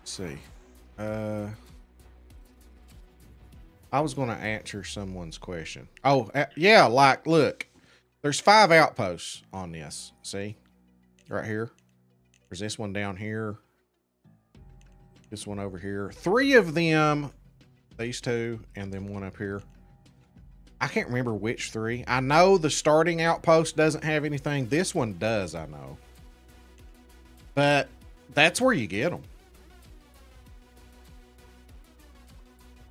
Let's see. Uh, I was going to answer someone's question. Oh, uh, yeah. Like, look, there's five outposts on this. See, right here. There's this one down here. This one over here. Three of them, these two, and then one up here. I can't remember which three. I know the starting outpost doesn't have anything. This one does, I know. But that's where you get them.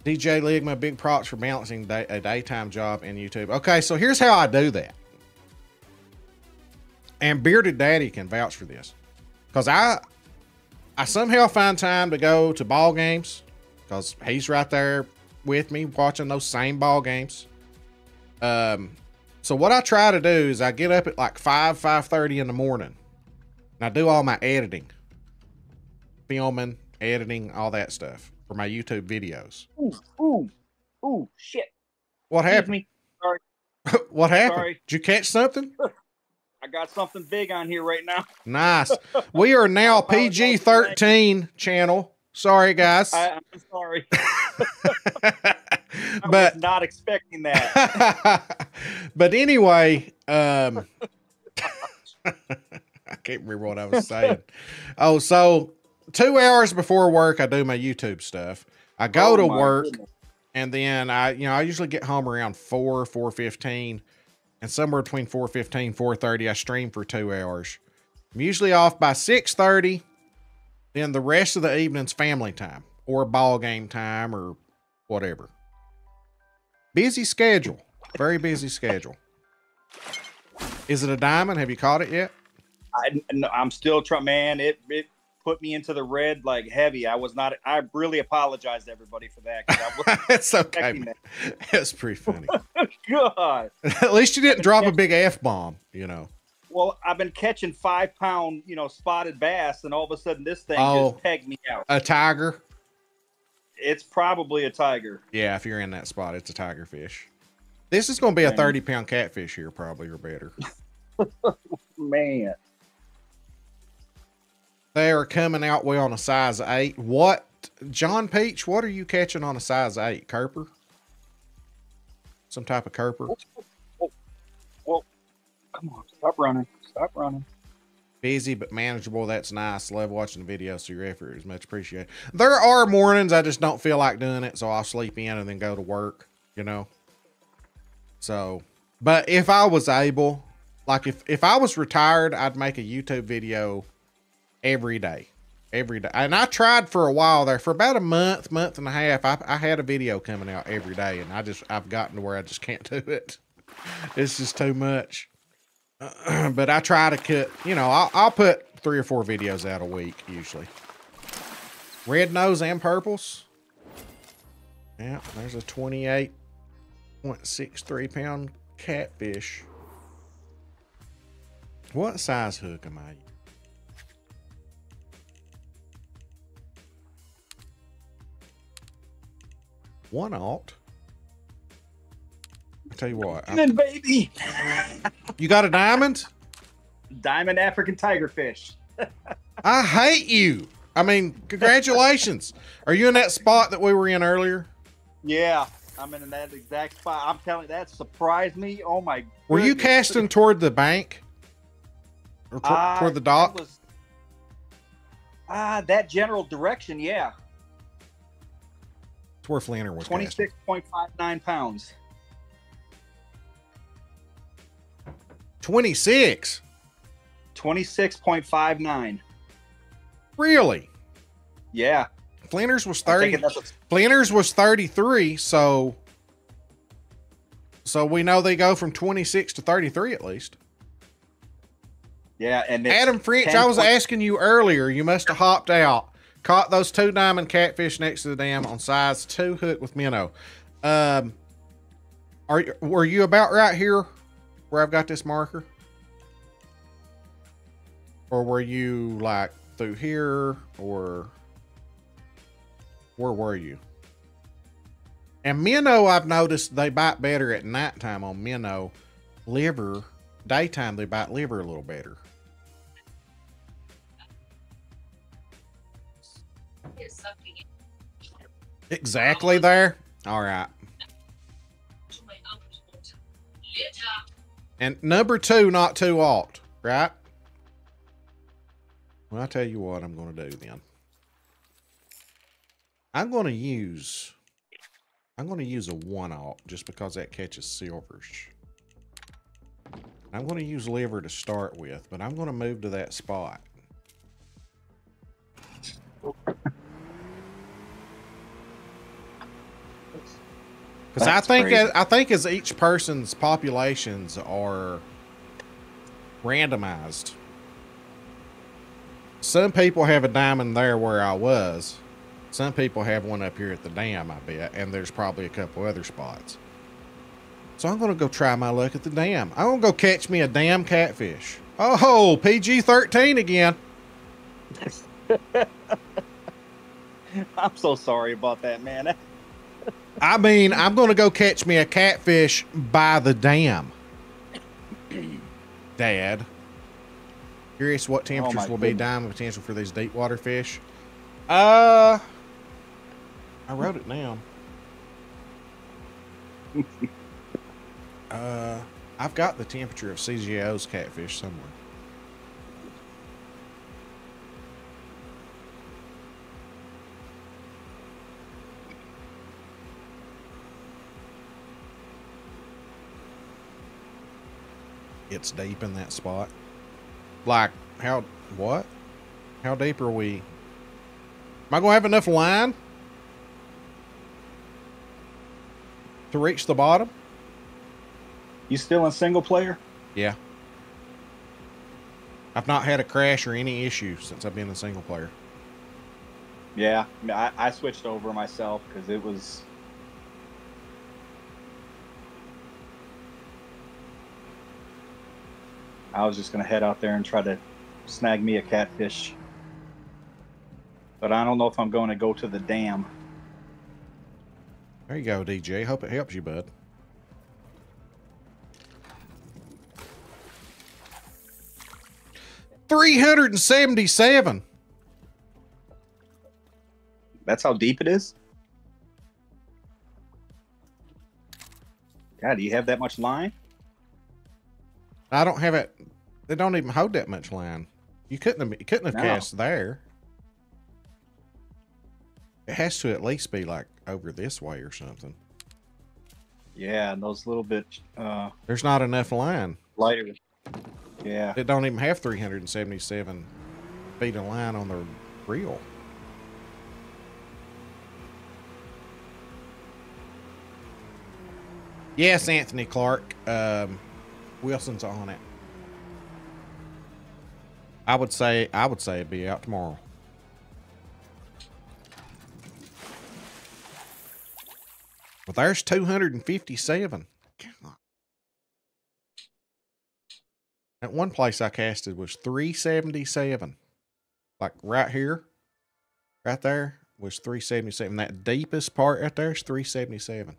DJ Ligma, big props for balancing day, a daytime job in YouTube. Okay, so here's how I do that. And Bearded Daddy can vouch for this. Because I I somehow find time to go to ball games because he's right there with me watching those same ball games. Um, so what I try to do is I get up at like five, five thirty in the morning, and I do all my editing, filming, editing, all that stuff for my YouTube videos. Ooh, ooh, ooh, shit. What Excuse happened? me. Sorry, what happened? Sorry. Did you catch something? I got something big on here right now. Nice. We are now PG thirteen channel. Sorry, guys. I, I'm sorry. I but was not expecting that. but anyway, um, I can't remember what I was saying. oh, so two hours before work, I do my YouTube stuff. I go Oh to work, goodness. and then I, you know, I usually get home around four, four fifteen, and somewhere between 4.15, 4.30, I stream for two hours. I'm usually off by six thirty. Then the rest of the evening's family time or ball game time or whatever. Busy schedule. Very busy schedule. Is it a diamond? Have you caught it yet? I, no, I'm still trying, man. It it put me into the red like heavy. I was not. I really apologize to everybody for that. I wasn't okay, man. It's pretty funny. Oh, God. At least you didn't drop a big f bomb. You know. Well, I've been catching five pound, you know, spotted bass, and all of a sudden this thing Oh. just pegged me out. A tiger. It's probably a tiger. Yeah, if you're in that spot, it's a tiger fish. This is going to be a 30 pound catfish here, probably or better. Man, They are coming out well on a size eight. What, John Peach? What are you catching on a size eight? Kurper? Some type of kurper? Well come on, stop running, stop running. Busy but manageable. That's nice. Love watching the video, so your effort is much appreciated. There are mornings I just don't feel like doing it, so I'll sleep in and then go to work, you know? So, but if I was able, like if, if I was retired, I'd make a YouTube video every day. Every day. And I tried for a while there. For about a month, month and a half, I, I had a video coming out every day, and I just, I've gotten to where I just can't do it. It's just too much. but I try to cut, you know, I'll, I'll put three or four videos out a week usually. Red nose and purples. Yeah, there's a 28.63 pound catfish. What size hook am I? One out. I tell you what, And then, baby, you got a diamond? diamond African tiger fish. I hate you. I mean, congratulations. Are you in that spot that we were in earlier? Yeah, I'm in that exact spot. I'm telling you, that surprised me. Oh my! Were you casting toward the bank? Or tw- Uh, toward the dock? was- Ah, that general direction. Yeah, It's where Flanner was twenty six point five nine pounds. 26. Twenty six point five nine. Really? Yeah, Flanners was 30. thinking Flanners was 33, so so we know they go from 26 to 33 at least. yeah, and Adam French, 10 I was asking you earlier. You must have hopped out. Caught those two diamond catfish next to the dam on size two hook with minnow. Um, are you- were you about right here where I've got this marker, or were you like through here, or where were you? And minnow, I've noticed they bite better at nighttime on minnow. Liver, daytime they bite liver a little better. Here's something Exactly there. All right. And number two, not too aught, right? Well, I'll tell you what I'm going to do then. I'm going to use, I'm going to use a one aught just because that catches silvers. I'm going to use liver to start with, but I'm going to move to that spot. Because I think crazy. as, I think as each person's populations are randomized, some people have a diamond there where I was. Some people have one up here at the dam, I bet, and there's probably a couple other spots. So I'm gonna go try my luck at the dam. I'm gonna go catch me a damn catfish. Oh, ho, PG thirteen again. I'm so sorry about that, man. I mean, I'm gonna go catch me a catfish by the dam. Dad. Curious what temperatures my will be goodness. diamond potential for these deep water fish. Uh I wrote it down. uh I've got the temperature of CGO's catfish somewhere. It's deep in that spot. Like how what? How deep are we? Am I gonna have enough line to reach the bottom? You still in single player? Yeah. I've not had a crash or any issue since I've been in single player. Yeah, I, I, I switched over myself because it was. I was just gonna head out there and try to snag me a catfish, but I don't know if I'm going to go to the dam. There you go, DJ. Hope it helps you, bud. Three hundred and seventy-seven. That's how deep it is. God, do you have that much line? I don't have it. They don't even hold that much line. You couldn't have. You couldn't have No. cast there. It has to at least be like over this way or something. Yeah, and those little bit uh, There's not enough line. lighter. Yeah, It don't even have 377 feet of line on the reel. Yes, Anthony Clark. Um, Wilson's on it. I would say I would say it'd be out tomorrow. Well, there's 257. God. At one place I casted was 377. Like right here, right there was 377. That deepest part right there is 377.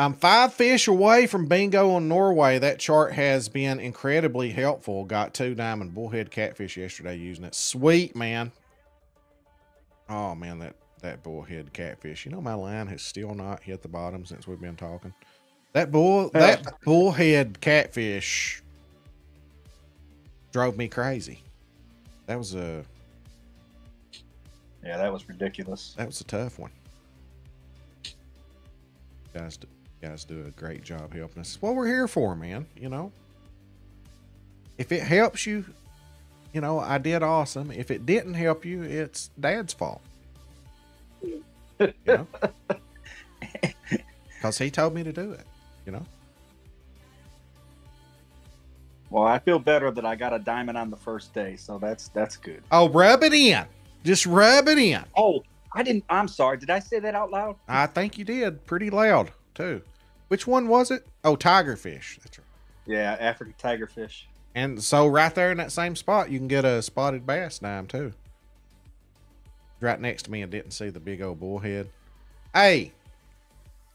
I'm five fish away from bingo on Norway. That chart has been incredibly helpful. Got two diamond bullhead catfish yesterday using it. Sweet, man. Oh, man, that, that bullhead catfish. You know, my line has still not hit the bottom since we've been talking. That bull, that bullhead catfish drove me crazy. That was a yeah, that was ridiculous. that was a tough one. Guys, guys do a great job helping us. It's what we're here for, man. You know, if it helps you, you know, I did awesome. If it didn't help you, it's Dad's fault. You know, because he told me to do it. You know. Well, I feel better that I got a diamond on the first day, so that's that's good. Oh, rub it in. Just rub it in. Oh, I didn't. I'm sorry. Did I say that out loud? I think you did pretty loud too. Which one was it? Oh, tigerfish. That's right. Yeah, African tigerfish. And so right there in that same spot, you can get a spotted bass dime too. Right next to me, and didn't see the big old bullhead. Hey,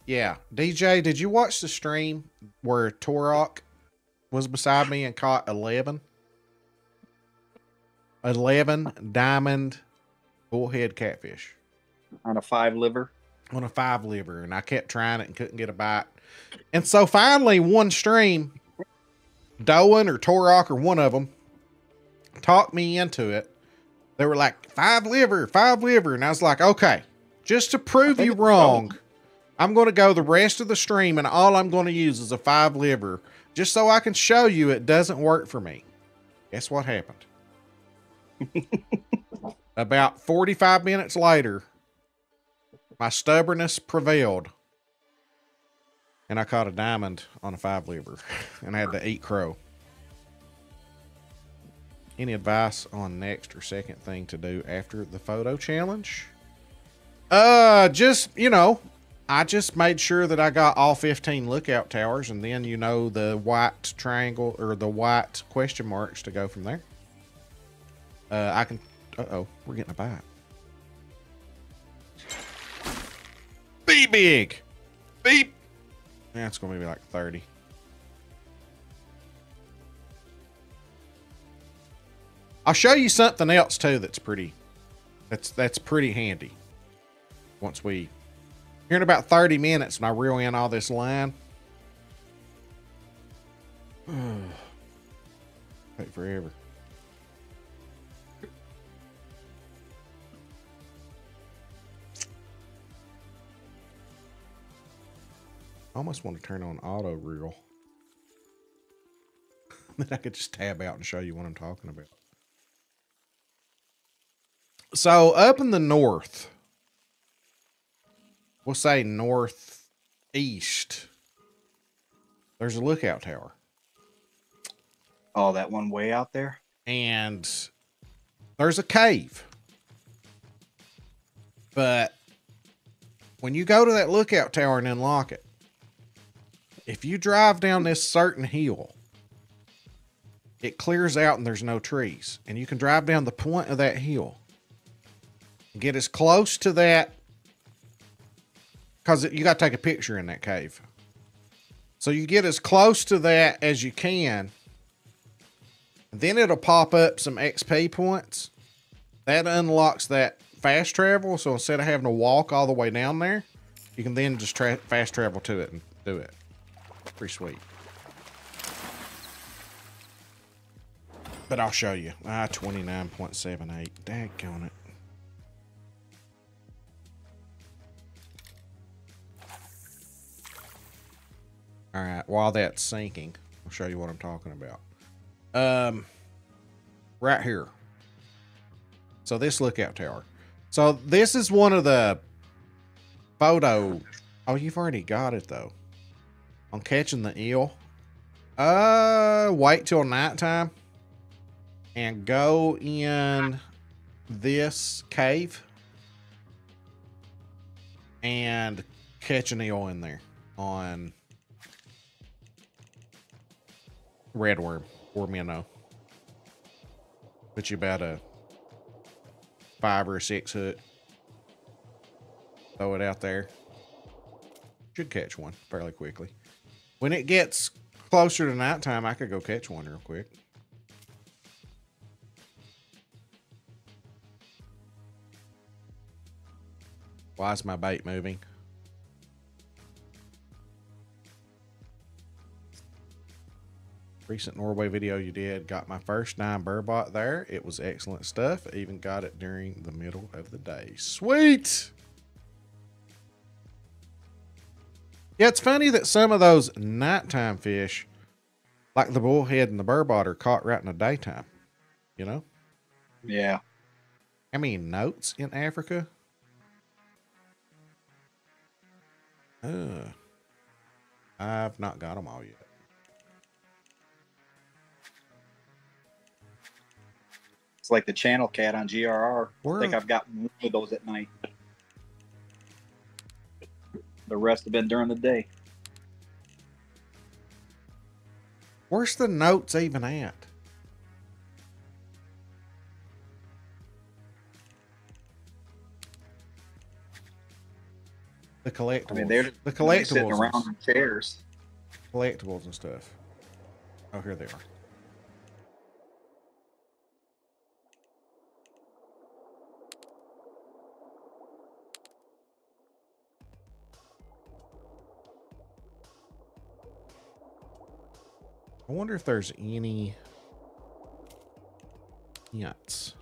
yeah, DJ, did you watch the stream where Torok was beside me and caught eleven? Eleven diamond bullhead catfish on a five liver. on a five liver, and I kept trying it and couldn't get a bite. And so finally, one stream, Doan or Torok or one of them talked me into it. They were like five liver, five liver, and I was like, okay, just to prove you wrong, I'm going to go the rest of the stream, and all I'm going to use is a five liver, just so I can show you it doesn't work for me. Guess what happened? About 45 minutes later, my stubbornness prevailed. And I caught a diamond on a five liver and I had the eight crow. Any advice on next or second thing to do after the photo challenge? Uh, just, you know, I just made sure that I got all 15 lookout towers and then, you know, the white triangle or the white question marks to go from there. Uh, I can, uh oh, we're getting a bite. Be big. Beep. It's going to be like 30. I'll show you something else too that's pretty that's that's pretty handy. Once we here in about 30 minutes and I reel in all this line. Take forever. I almost want to turn on auto reel. then I could just tab out and show you what I'm talking about. So up in the north, we'll say northeast, there's a lookout tower. Oh, that one way out there. and there's a cave. But when you go to that lookout tower and unlock it, if you drive down this certain hill, it clears out and there's no trees. And you can drive down the point of that hill get as close to that because you got to take a picture in that cave. So you get as close to that as you can then it'll pop up some XP points. That unlocks that fast travel. So instead of having to walk all the way down there, you can then just tra- fast travel to it and do it. Pretty sweet. But I'll show you. Ah, 29.78. Daggone it. All right, while that's sinking, I'll show you what I'm talking about. Um, right here. So this lookout tower. So this is one of the photo. Oh, you've already got it though. On catching the eel. Uh, wait till nighttime and go in this cave and catch an eel in there on redworm or minnow. Put you about a five or six hook. Throw it out there. Should catch one fairly quickly. When it gets closer to nighttime, I could go catch one real quick. Why is my bait moving? recent Norway video you did. Got my first nine burbot there. It was excellent stuff. Even got it during the middle of the day. Sweet. Yeah, it's funny that some of those nighttime fish, like the bullhead and the burbot, are caught right in the daytime. You know? Yeah. I mean, notes in Africa. Uh, I've not got them all yet. It's like the channel cat on GRR. Where- I think I've got one of those at night. The rest have been during the day. Where's the notes even at? The collectibles. I mean, they're the they're sitting around in chairs. collectibles and stuff. Oh, here they are. I wonder if there's any hints.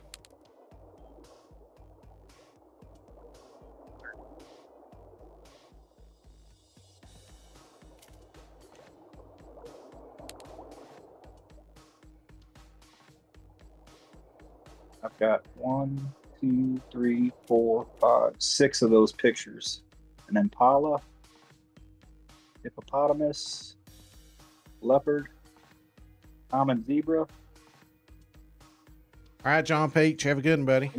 I've got one, two, three, four, five, six of those pictures. An impala, hippopotamus, leopard, common zebra, All right, John Peach, have a good one, buddy.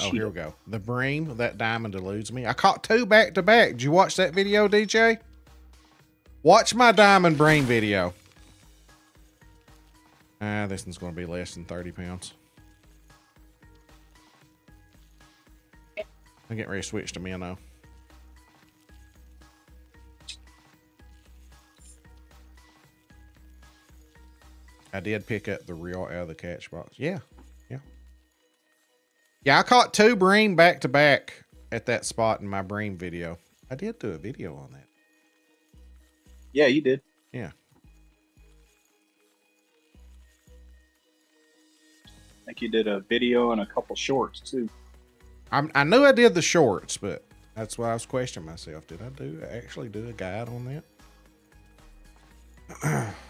Oh, here we go. The bream, that diamond eludes me. I caught two back to back. Did you watch that video, DJ? Watch my diamond bream video. Ah, this one's going to be less than 30 pounds. I'm getting ready to switch to minnow. I did pick up the reel out of the catch box. Yeah, yeah. Yeah, I caught two bream back to back at that spot in my bream video. I did do a video on that. Yeah, you did. Yeah. I think you did a video and a couple shorts too. I'm, I knew I did the shorts, but that's why I was questioning myself. Did I do actually do a guide on that?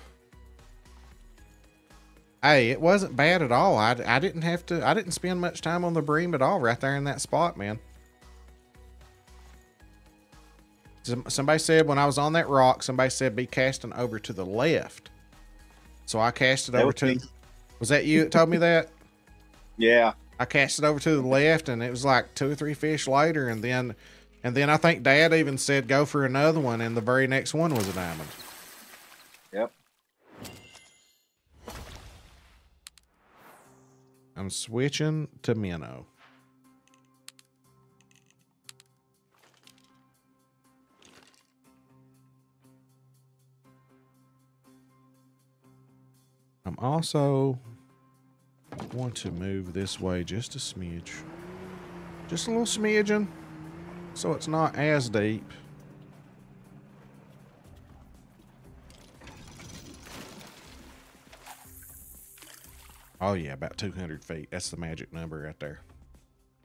hey, it wasn't bad at all. I, I didn't have to. I didn't spend much time on the bream at all, right there in that spot, man. Somebody said when I was on that rock, somebody said be casting over to the left. So I cast it That over to. me. Was that you that told me that? Yeah. I cast it over to the left, and it was like two or three fish later, and then, and then I think Dad even said go for another one, and the very next one was a diamond. Yep. I'm switching to minnow. I'm also want to move this way just a smidge. Just a little smidgen. So it's not as deep. Oh yeah, about 200 feet. That's the magic number right there.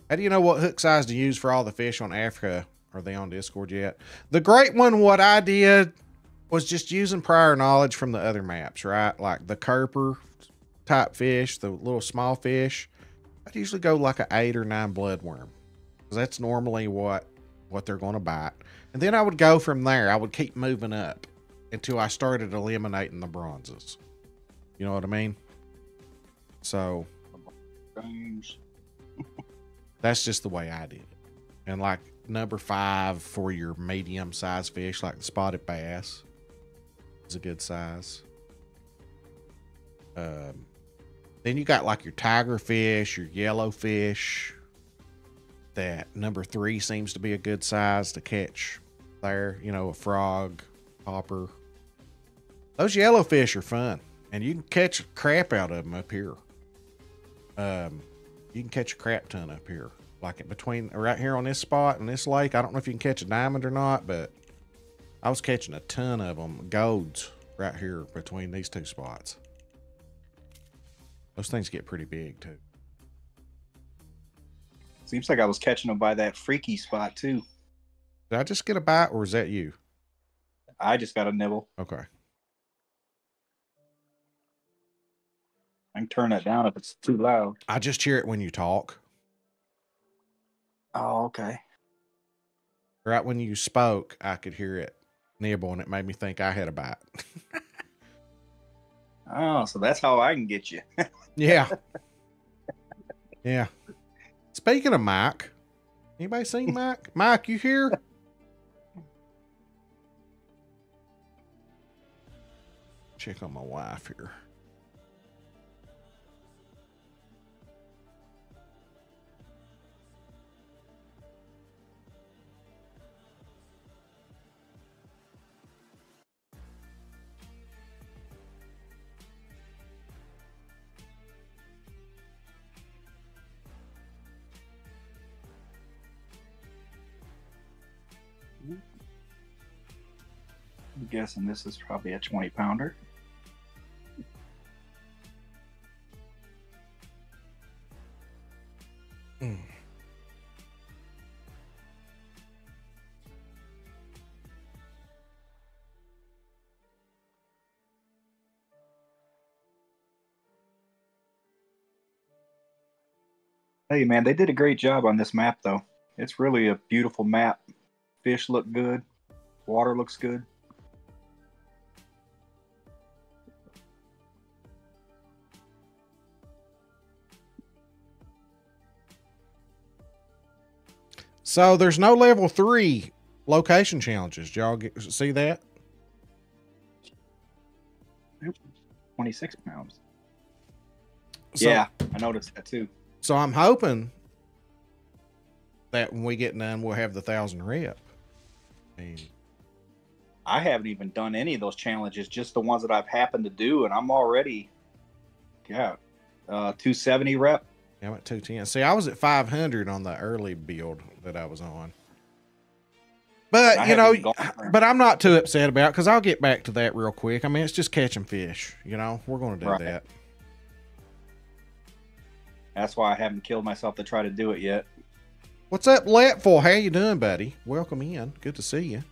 How do you know what hook size to use for all the fish on Africa? Are they on Discord yet? The great one, what I did was just using prior knowledge from the other maps, right? Like the kurper type fish, the little small fish. I'd usually go like an eight or nine bloodworm. That's normally what what they're going to bite. And then I would go from there. I would keep moving up until I started eliminating the bronzes. You know what I mean? So that's just the way I did it. And like number five for your medium sized fish, like the spotted bass, is a good size. Um, then you got like your tiger fish, your yellow fish. That number three seems to be a good size to catch there. You know, a frog, popper. Those yellowfish are fun, and you can catch crap out of them up here. Um, you can catch a crap ton up here, like in between right here on this spot and this lake. I don't know if you can catch a diamond or not, but I was catching a ton of them, golds, right here between these two spots. Those things get pretty big too. Seems like I was catching them by that freaky spot too. Did I just get a bite, or is that you? I just got a nibble. Okay. I can turn that down if it's too loud. I just hear it when you talk. Oh, okay. Right when you spoke, I could hear it nibble, and it made me think I had a bite. Oh, so that's how I can get you. yeah. yeah. Speaking of Mike, anybody seen Mike? Mike, you here? Check on my wife here. Guessing this is probably a 20 pounder. Hmm. Hey man, they did a great job on this map though. It's really a beautiful map. Fish look good. Water looks good. So there's no level three location challenges. Did y'all get, see that? 26 pounds. So, yeah, I noticed that too. So I'm hoping that when we get done, we'll have the thousand rep. I I haven't even done any of those challenges, just the ones that I've happened to do, and I'm already, yeah, uh, 270 rep. Yeah, I'm at 210. See, I was at 500 on the early build that I was on. But, I you know, haven't even gone- but I'm not too upset about because I'll get back to that real quick. I mean, it's just catching fish. You know, we're going to do Right. that. That's why I haven't killed myself to try to do it yet. What's up, Letful? How you doing, buddy? Welcome in. Good to see you.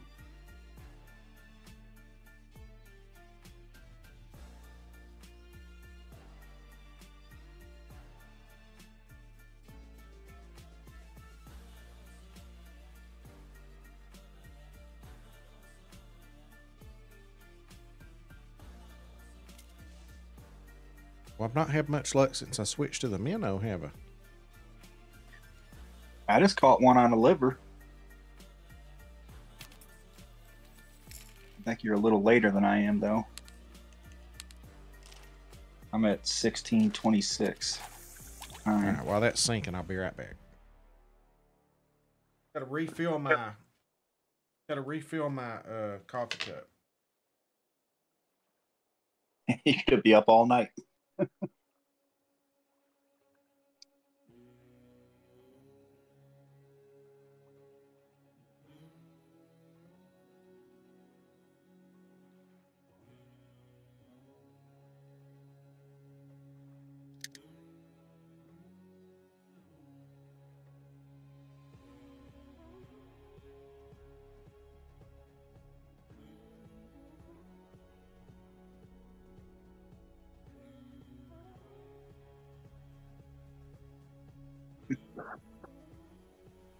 Well, I've not had much luck since I switched to the minnow, have I? I just caught one on a liver. I think you're a little later than I am, though. I'm at 1626. All All right. right, while that's sinking, I'll be right back. Gotta refill my. Gotta refill my uh, coffee cup. you could be up all night. Coffee, coffee,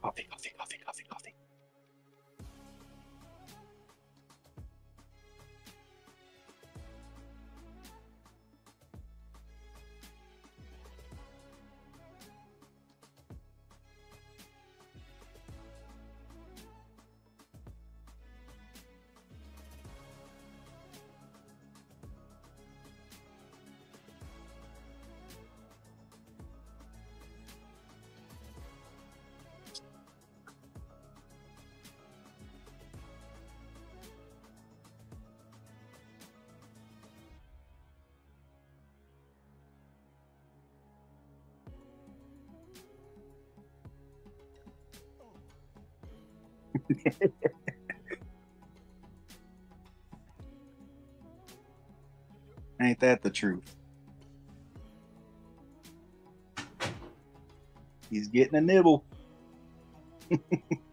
coffee, coffee, Ain't that the truth? He's getting a nibble.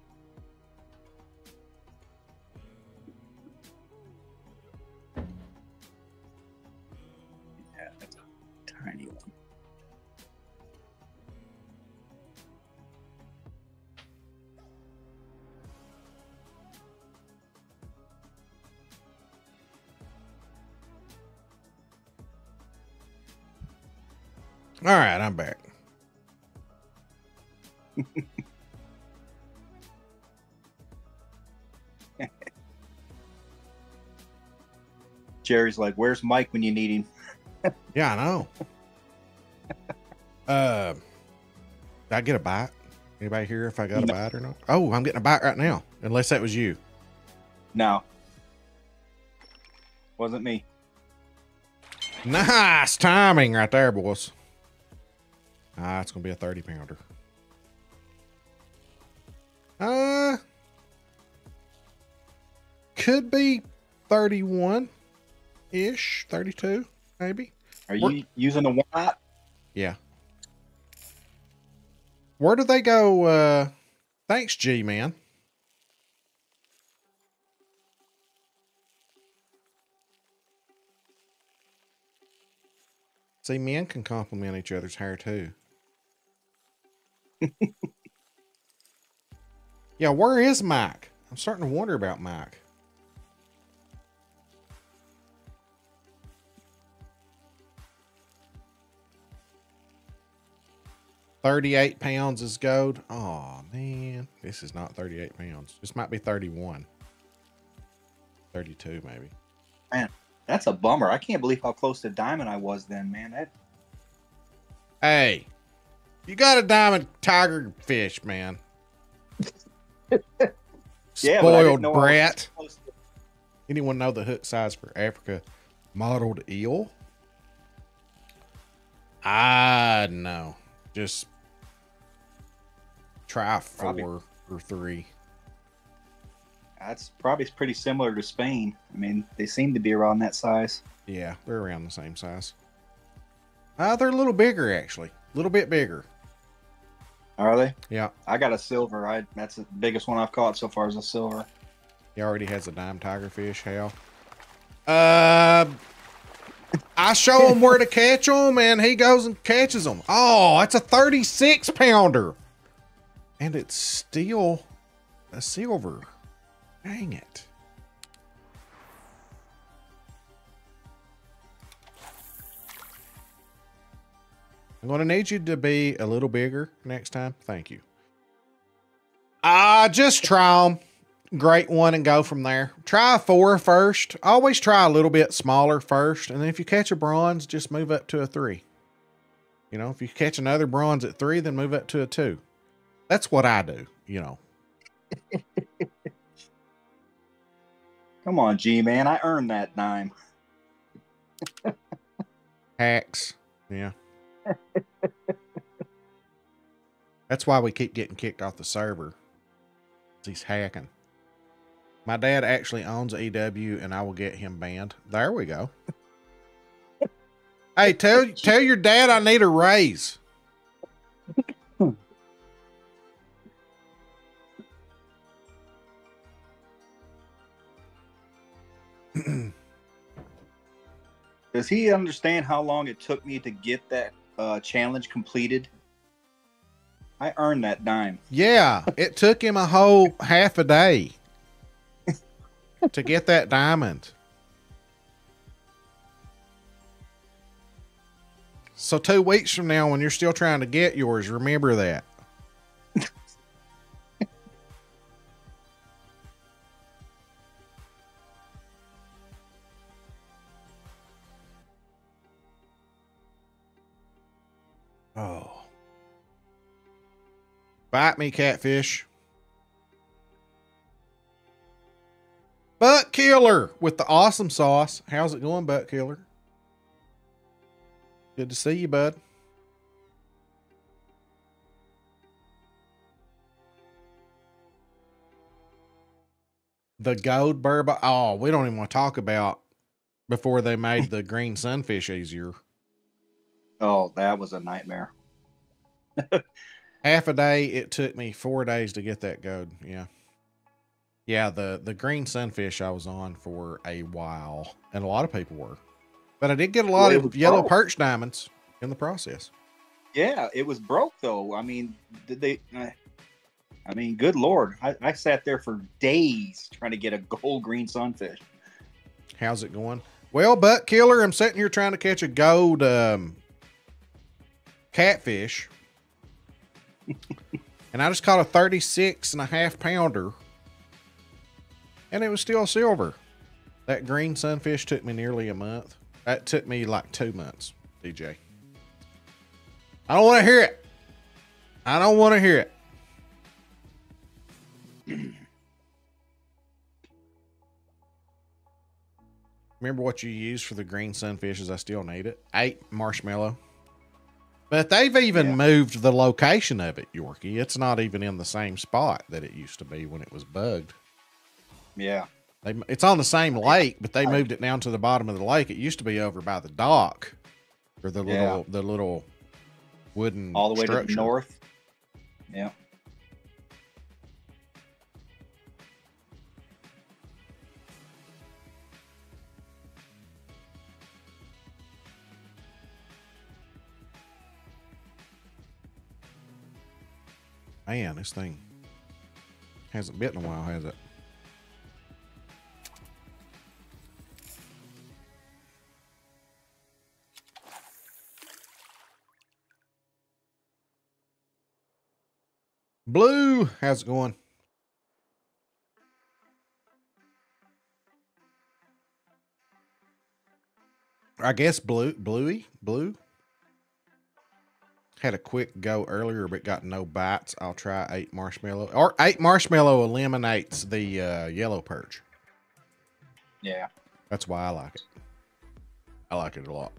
Jerry's like, "Where's Mike when you need him?" Yeah, I know. uh, did I get a bite? Anybody here if I got a bite or not? Oh, I'm getting a bite right now. Unless that was you. No, wasn't me. Nice timing right there, boys. Ah, it's gonna be a 30 pounder. Uh could be 31 ish, 32, maybe. Are you using a white? Yeah. Where do they go? Uh thanks, G man. See, men can compliment each other's hair too. yeah, where is Mike? I'm starting to wonder about Mike. Thirty-eight pounds is gold. Oh man, this is not thirty-eight pounds. This might be thirty-one. Thirty-two, maybe. Man, that's a bummer. I can't believe how close to diamond I was then, man. That Hey, you got a diamond tiger fish, man. yeah, Spoiled didn't know I was brat. to- Anyone know the hook size for Africa mottled eel? I know. Just try Probably. four or three. That's probably pretty similar to Spain. I mean, they seem to be around that size. Yeah, they're around the same size. Uh, they're a little bigger, actually. A little bit bigger. Are they? Yeah. I got a silver. I that's the biggest one I've caught so far is a silver. He already has a dime tiger fish, Hal. Uh, I show him where to catch them, and he goes and catches them. Oh, it's a 36 pounder. And it's still a silver. Dang it. I'm going to need you to be a little bigger next time. Thank you. Uh, just try them. Great one and go from there. Try a four first. Always try a little bit smaller first. And then if you catch a bronze, just move up to a three. You know, if you catch another bronze at three, then move up to a two. That's what I do, you know. Come on, G man. I earned that dime. Hacks. Yeah. That's why we keep getting kicked off the server. He's hacking. My dad actually owns EW and I will get him banned. There we go. hey, tell tell your dad I need a raise. Does he understand how long it took me to get that uh, challenge completed? I earned that dime. Yeah, it took him a whole half a day to get that diamond. So two weeks from now, when you're still trying to get yours, remember that. oh. Bite me, catfish. Butt Killer with the awesome sauce. How's it going, Butt Killer? Good to see you, bud. The gold burbot. Oh, we don't even want to talk about before they made the green sunfish easier. Oh, that was a nightmare. Half a day. It took me four days to get that gold. Yeah. Yeah, the the green sunfish I was on for a while, and a lot of people were, but I did get a lot Well, of yellow broke. perch diamonds in the process. Yeah, it was broke though. I mean, did they? I I mean, good lord, I, I sat there for days trying to get a gold green sunfish. How's it going? Well, butt killer, I'm sitting here trying to catch a gold um, catfish, and I just caught a 36 and a half pounder, and it was still silver. That green sunfish took me nearly a month. That took me like two months, DJ. I don't want to hear it. I don't want to hear it. Remember what you used for the green sunfishes? I still need it. Eight marshmallow. But they've even Yeah. moved the location of it, Yorkie. It's not even in the same spot that it used to be when it was bugged. Yeah, They, it's on the same lake, but they moved it down to the bottom of the lake. It used to be over by the dock, or the Yeah. little the little wooden all the way to the north. Yeah, Man, this thing hasn't bit in a while, has it? Blue, how's it going? I guess blue, bluey, blue. Had a quick go earlier, but got no bites. I'll try eight marshmallow. Or eight marshmallow eliminates the uh, yellow perch. yeah. That's why I like it. I like it a lot.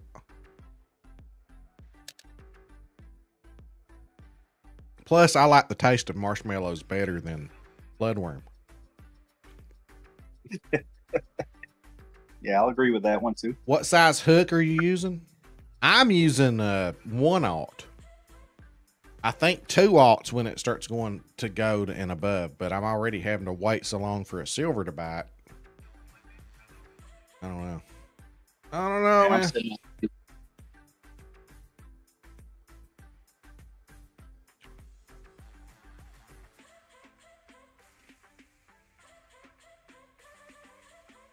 Plus, I like the taste of marshmallows better than bloodworm. Yeah, I'll agree with that one too. What size hook are you using? I'm using a one aught. I think two aughts when it starts going to gold and above, but I'm already having to wait so long for a silver to bite. I don't know. I don't know, I'm man.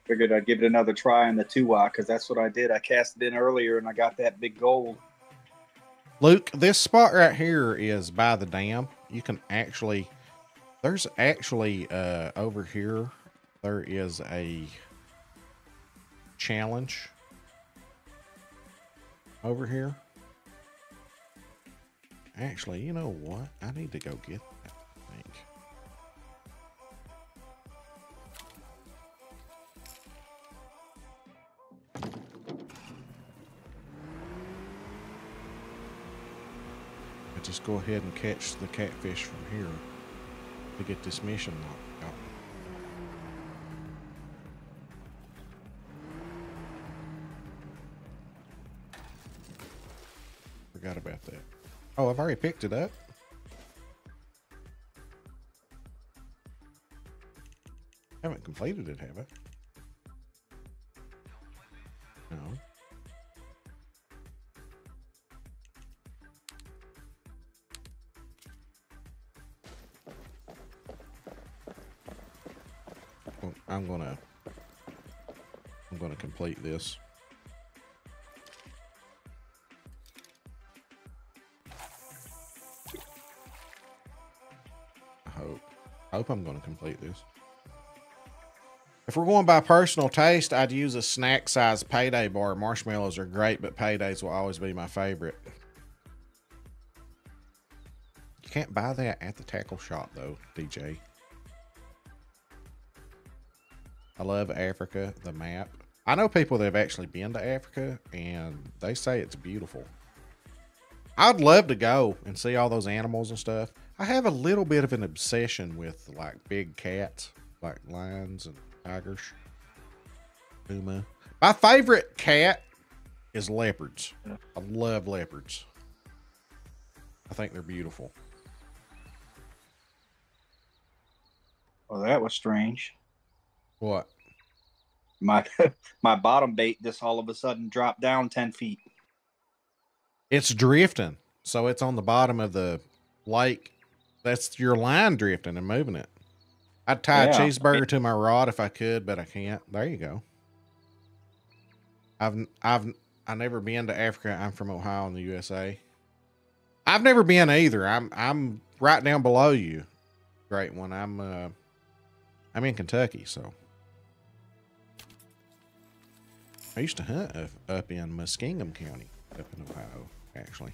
Figured I'd give it another try on the two aught because that's what I did. I cast it in earlier and I got that big gold. Luke, this spot right here is by the dam. You can actually, there's actually uh, over here, there is a challenge over here. Actually, you know what? I need to go get go ahead and catch the catfish from here to get this mission locked out. Forgot about that. Oh, I've already picked it up. Haven't completed it, have I? This. I hope. I hope I'm gonna complete this. If we're going by personal taste, I'd use a snack size payday bar. Marshmallows are great, but paydays will always be my favorite. You can't buy that at the tackle shop though, DJ. I love Africa, the map. I know people that have actually been to Africa and they say it's beautiful. I'd love to go and see all those animals and stuff. I have a little bit of an obsession with like big cats, like lions and tigers. Puma. My favorite cat is leopards. I love leopards. I think they're beautiful. Well, that was strange. What? My my bottom bait just all of a sudden dropped down ten feet. It's drifting. So it's on the bottom of the lake. That's your line drifting and moving it. I'd tie Yeah. a cheeseburger to my rod if I could, but I can't. There you go. I've I've I never been to Africa. I'm from Ohio in the USA. I've never been either. I'm I'm right down below you. Great one. I'm uh I'm in Kentucky, so I used to hunt up, up in Muskingum County, up in Ohio, actually.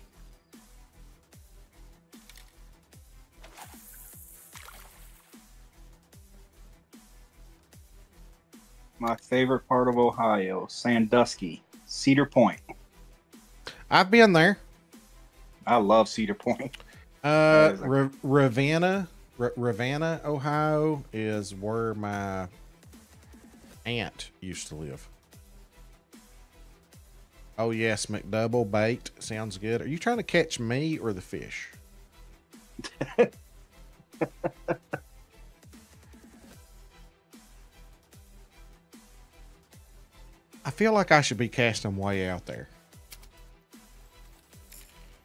My favorite part of Ohio, Sandusky, Cedar Point. I've been there. I love Cedar Point. Uh, is a- Ra- Ravenna, Ra- Ravenna, Ohio is where my aunt used to live. Oh yes, McDouble bait sounds good. Are you trying to catch me or the fish? I feel like I should be casting way out there.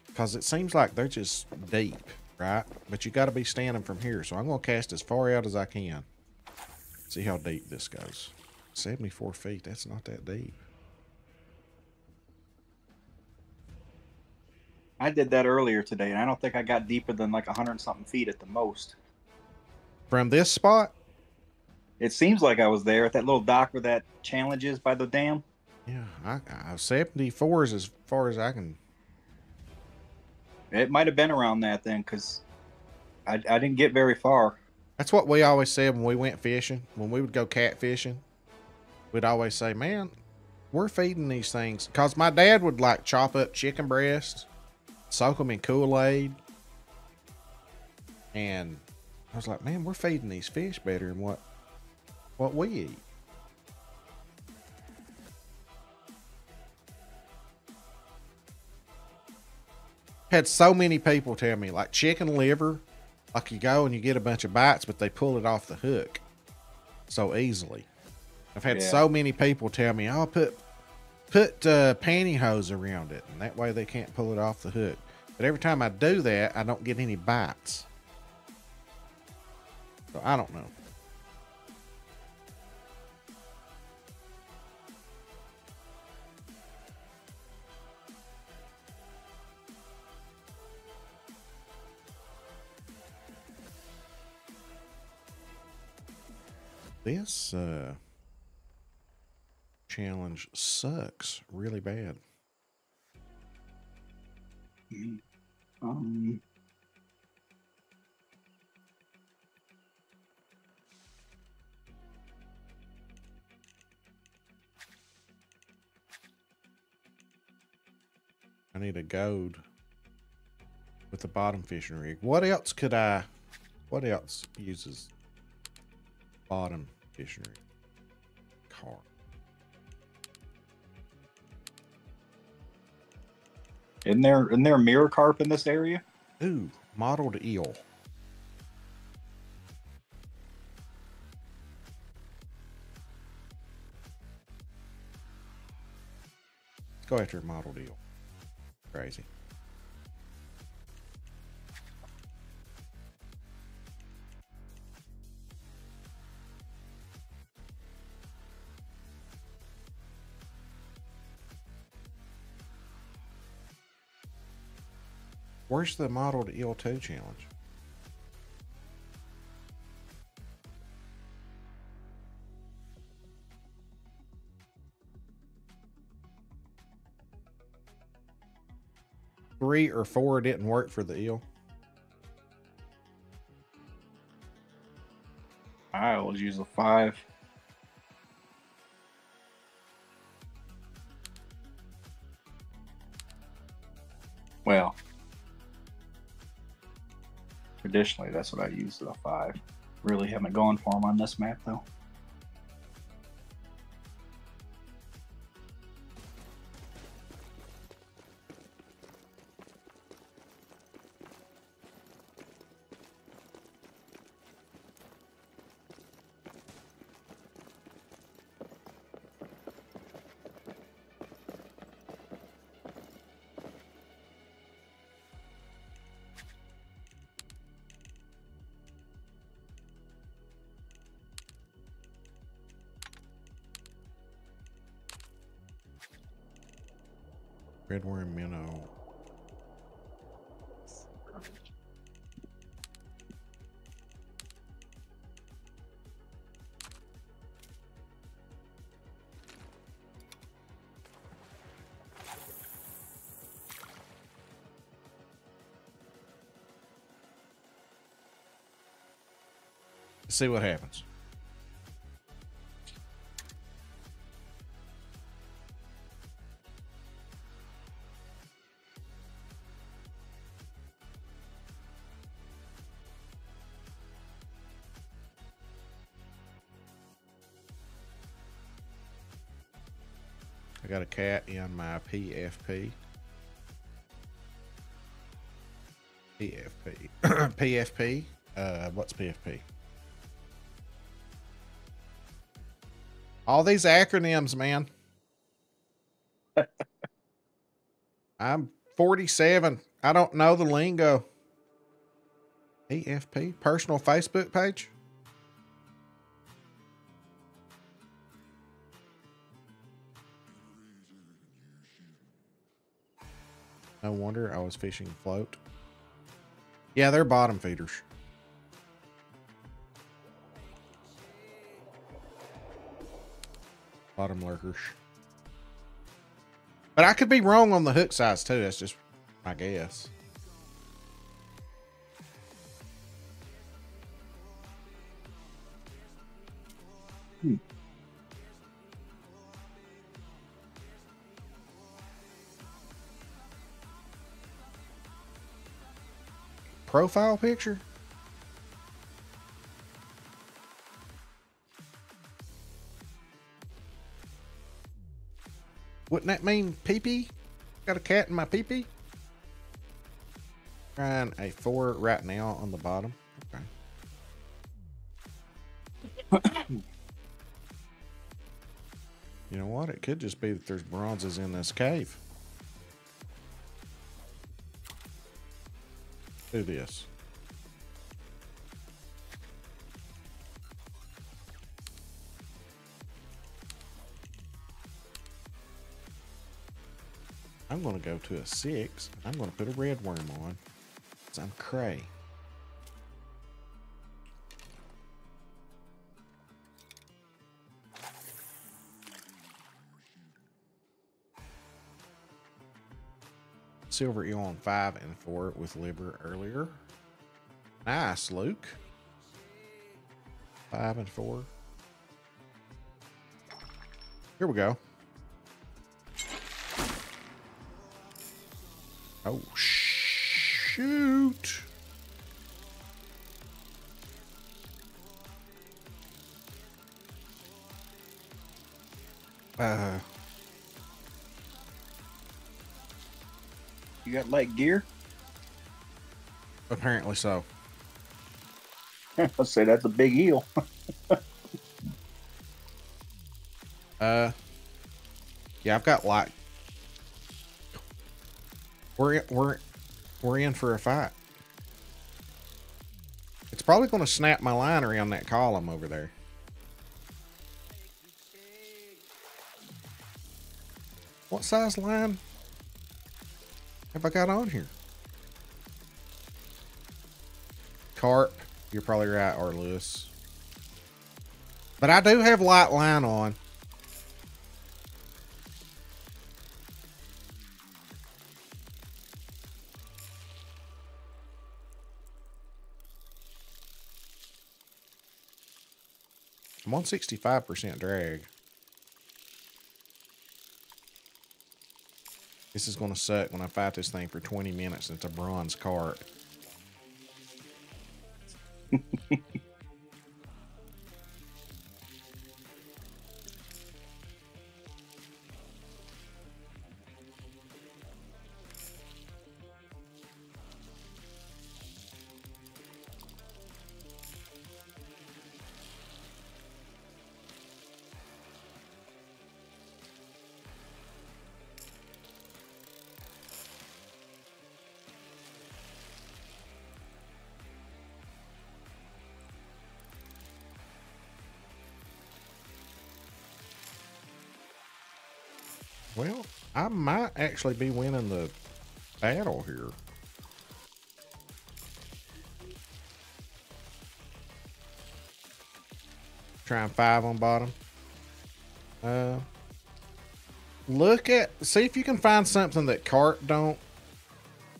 Because it seems like they're just deep, right? But you got to be standing from here. So I'm going to cast as far out as I can. See how deep this goes. 74 feet. That's not that deep. I did that earlier today, and I don't think I got deeper than like a hundred something feet at the most. From this spot, It seems like I was there at that little dock where that challenge is by the dam. yeah, I, I 74 is as far as I can. It might have been around that then, because I, I didn't get very far. That's what we always said when we went fishing. When we would go catfishing, we'd always say, man, we're feeding these things. Because my dad would like chop up chicken breasts, soak them in Kool Aid. And I was like, man, we're feeding these fish better than what, what we eat. Had so many people tell me, like chicken liver, like you go and you get a bunch of bites, but they pull it off the hook so easily. I've had Yeah. so many people tell me, "I'll "Oh, put put uh, pantyhose around it, and that way they can't pull it off the hook. But every time I do that, I don't get any bites. So I don't know. This, uh challenge sucks really bad. Um, I need a goad with the bottom fishing rig. What else could I? What else uses bottom fishing rig? Car. Isn't there isn't there a mirror carp in this area? Ooh, mottled eel. Let's go after mottled eel. Crazy. Where's the mottled eel 2 challenge? Three or four didn't work for the eel. I always use a five. Well, traditionally that's what I use as a five. Really haven't gone for them on this map though. See what happens. I got a cat in my PFP. PFP. PFP. Uh, what's PFP? All these acronyms, man. I'm 47. I don't know the lingo. PFP, personal Facebook page. No wonder I was fishing float. Yeah, they're bottom feeders. Bottom lurkers. But I could be wrong on the hook size too. That's just my guess. Hmm. Profile picture? Wouldn't that mean peepee? pee? Got a cat in my peepee? pee? Trying a four right now on the bottom. Okay. you know what? It could just be that there's bronzes in this cave. Do this. I'm going to go to a six. I'm going to put a red worm on. Because I'm cray. Silver eel on five and four with liver earlier. Nice, Luke. Five and four. Here we go. Oh, shoot. Uh, You got light gear? apparently so. Let's say that's a big eel. Uh, yeah, I've got like we're we're we're in for a fight. It's probably going to snap my line around that column over there. What size line have I got on here? Carp, you're probably right, Lewis. But I do have light line on. I'm on 65% drag. This is going to suck when I fight this thing for 20 minutes it's a bronze carp. I might actually be winning the battle here. Trying five on bottom. Uh, look at see if you can find something that carp don't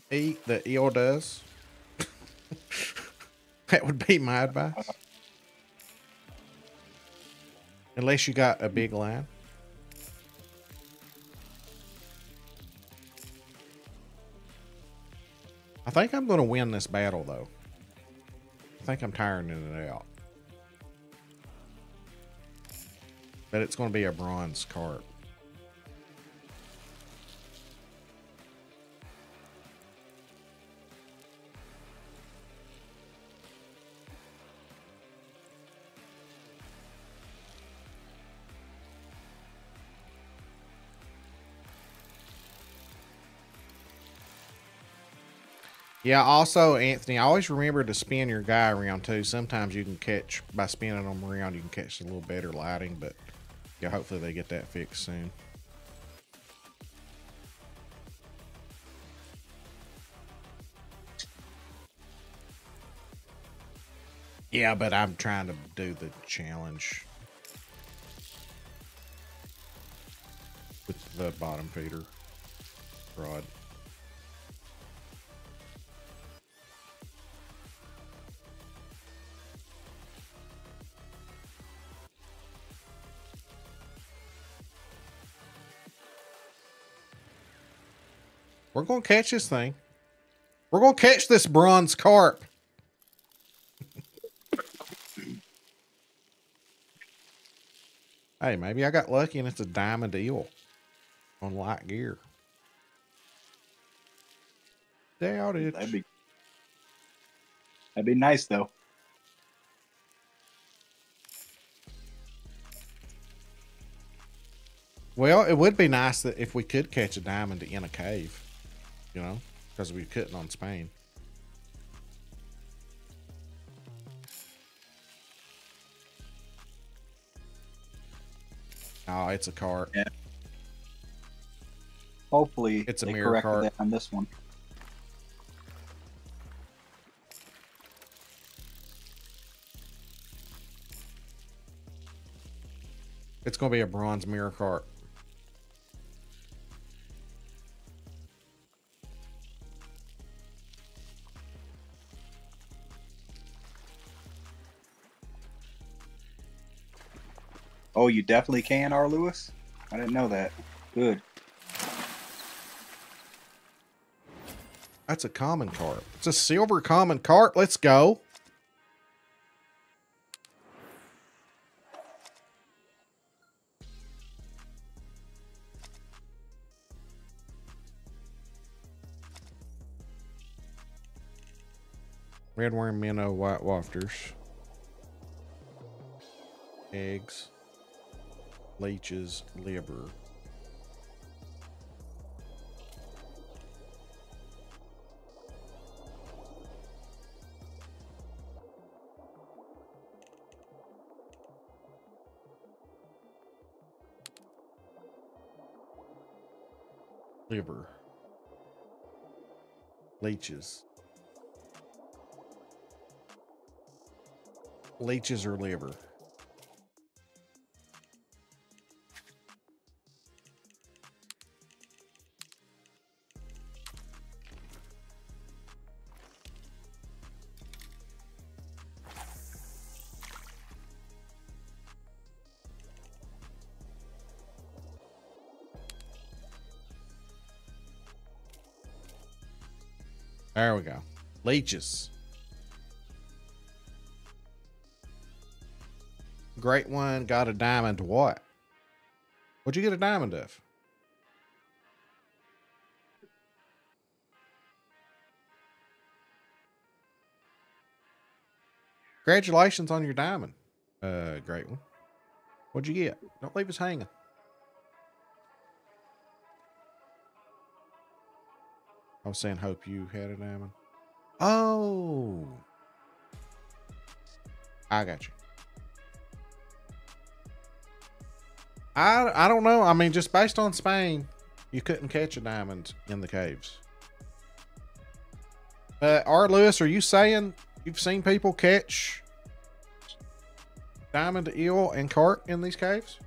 eat that eel does. that would be my advice. Unless you got a big line. I think I'm going to win this battle, though. I think I'm tiring it out. But it's going to be a bronze carp. Yeah, also, Anthony, always remember to spin your guy around too. Sometimes you can catch, by spinning them around, you can catch a little better lighting, but yeah, hopefully they get that fixed soon. Yeah, but I'm trying to do the challenge with the bottom feeder rod. We're gonna catch this thing. We're gonna catch this bronze carp. hey, maybe I got lucky and it's a diamond eel on light gear. Doubt it. That'd be that'd be nice though. Well, it would be nice that if we could catch a diamond in a cave, you know, because we couldn't on Spain. Oh, it's a carp. Yeah. Hopefully, It's a they mirror corrected carp. on this one. It's gonna be a bronze mirror carp. Oh, you definitely can, R. Lewis. I didn't know that. Good. That's a common carp. It's a silver common carp. Let's go. Red worm minnow white wafters. Eggs. Leeches liver. liver, leeches, leeches or liver. There we go. Leeches. Great one. Got a diamond. What? What'd you get a diamond of? Congratulations on your diamond. Uh, great one. What'd you get? Don't leave us hanging. I was saying, hope you had a diamond. Oh, I got you. I I don't know. I mean, just based on Spain, you couldn't catch a diamond in the caves. Uh, R. Lewis, are you saying you've seen people catch diamond, eel, and carp in these caves?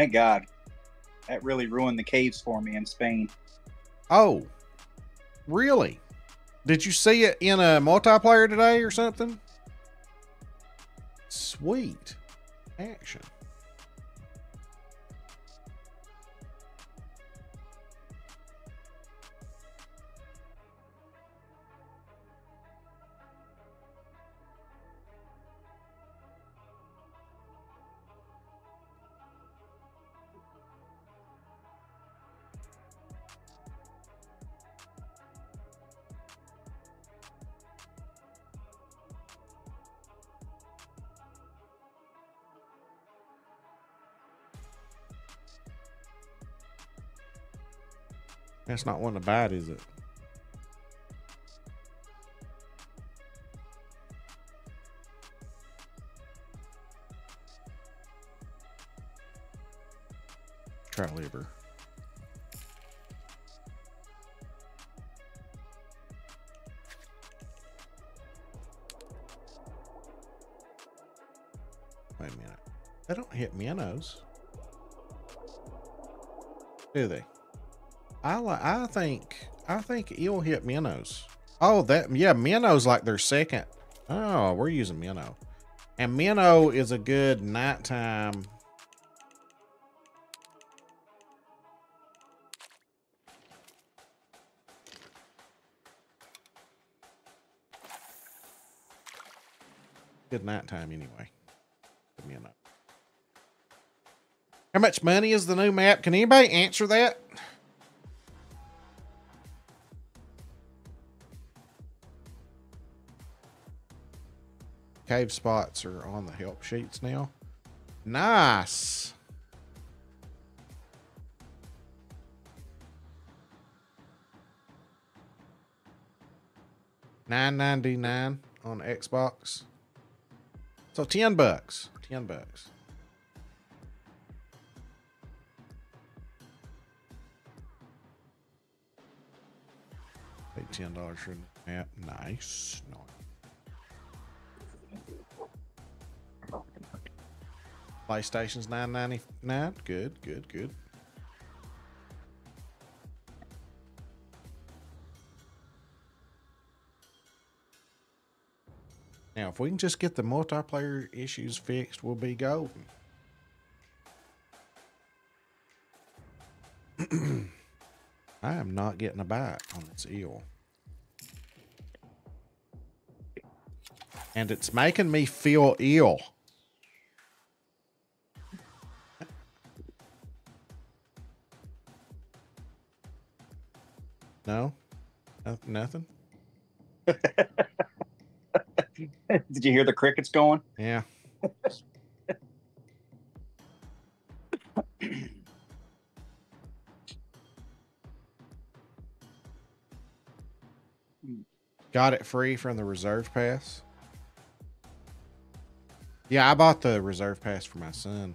Thank God. That really ruined the caves for me in Spain. Oh, really? Did you see it in a multiplayer today or something? Sweet. Action. That's not one to bite, is it? Think. I think eel hit minnows. Oh, that yeah, minnows like their second. Oh, we're using minnow, and minnow is a good nighttime. Good nighttime anyway. Minnow. How much money is the new map? Can anybody answer that? Cave spots are on the help sheets now. Nice. Nine ninety nine on Xbox. So ten bucks. Ten bucks. Pay ten dollars for the map. Nice. nice. PlayStation's nine ninety nine. Good, good, good. Now, if we can just get the multiplayer issues fixed, we'll be golden. I am not getting a bite on this eel. And it's making me feel ill. No? No- Nothing? Did you hear the crickets going? Yeah. Got it free from the reserve pass. Yeah, I bought the reserve pass for my son.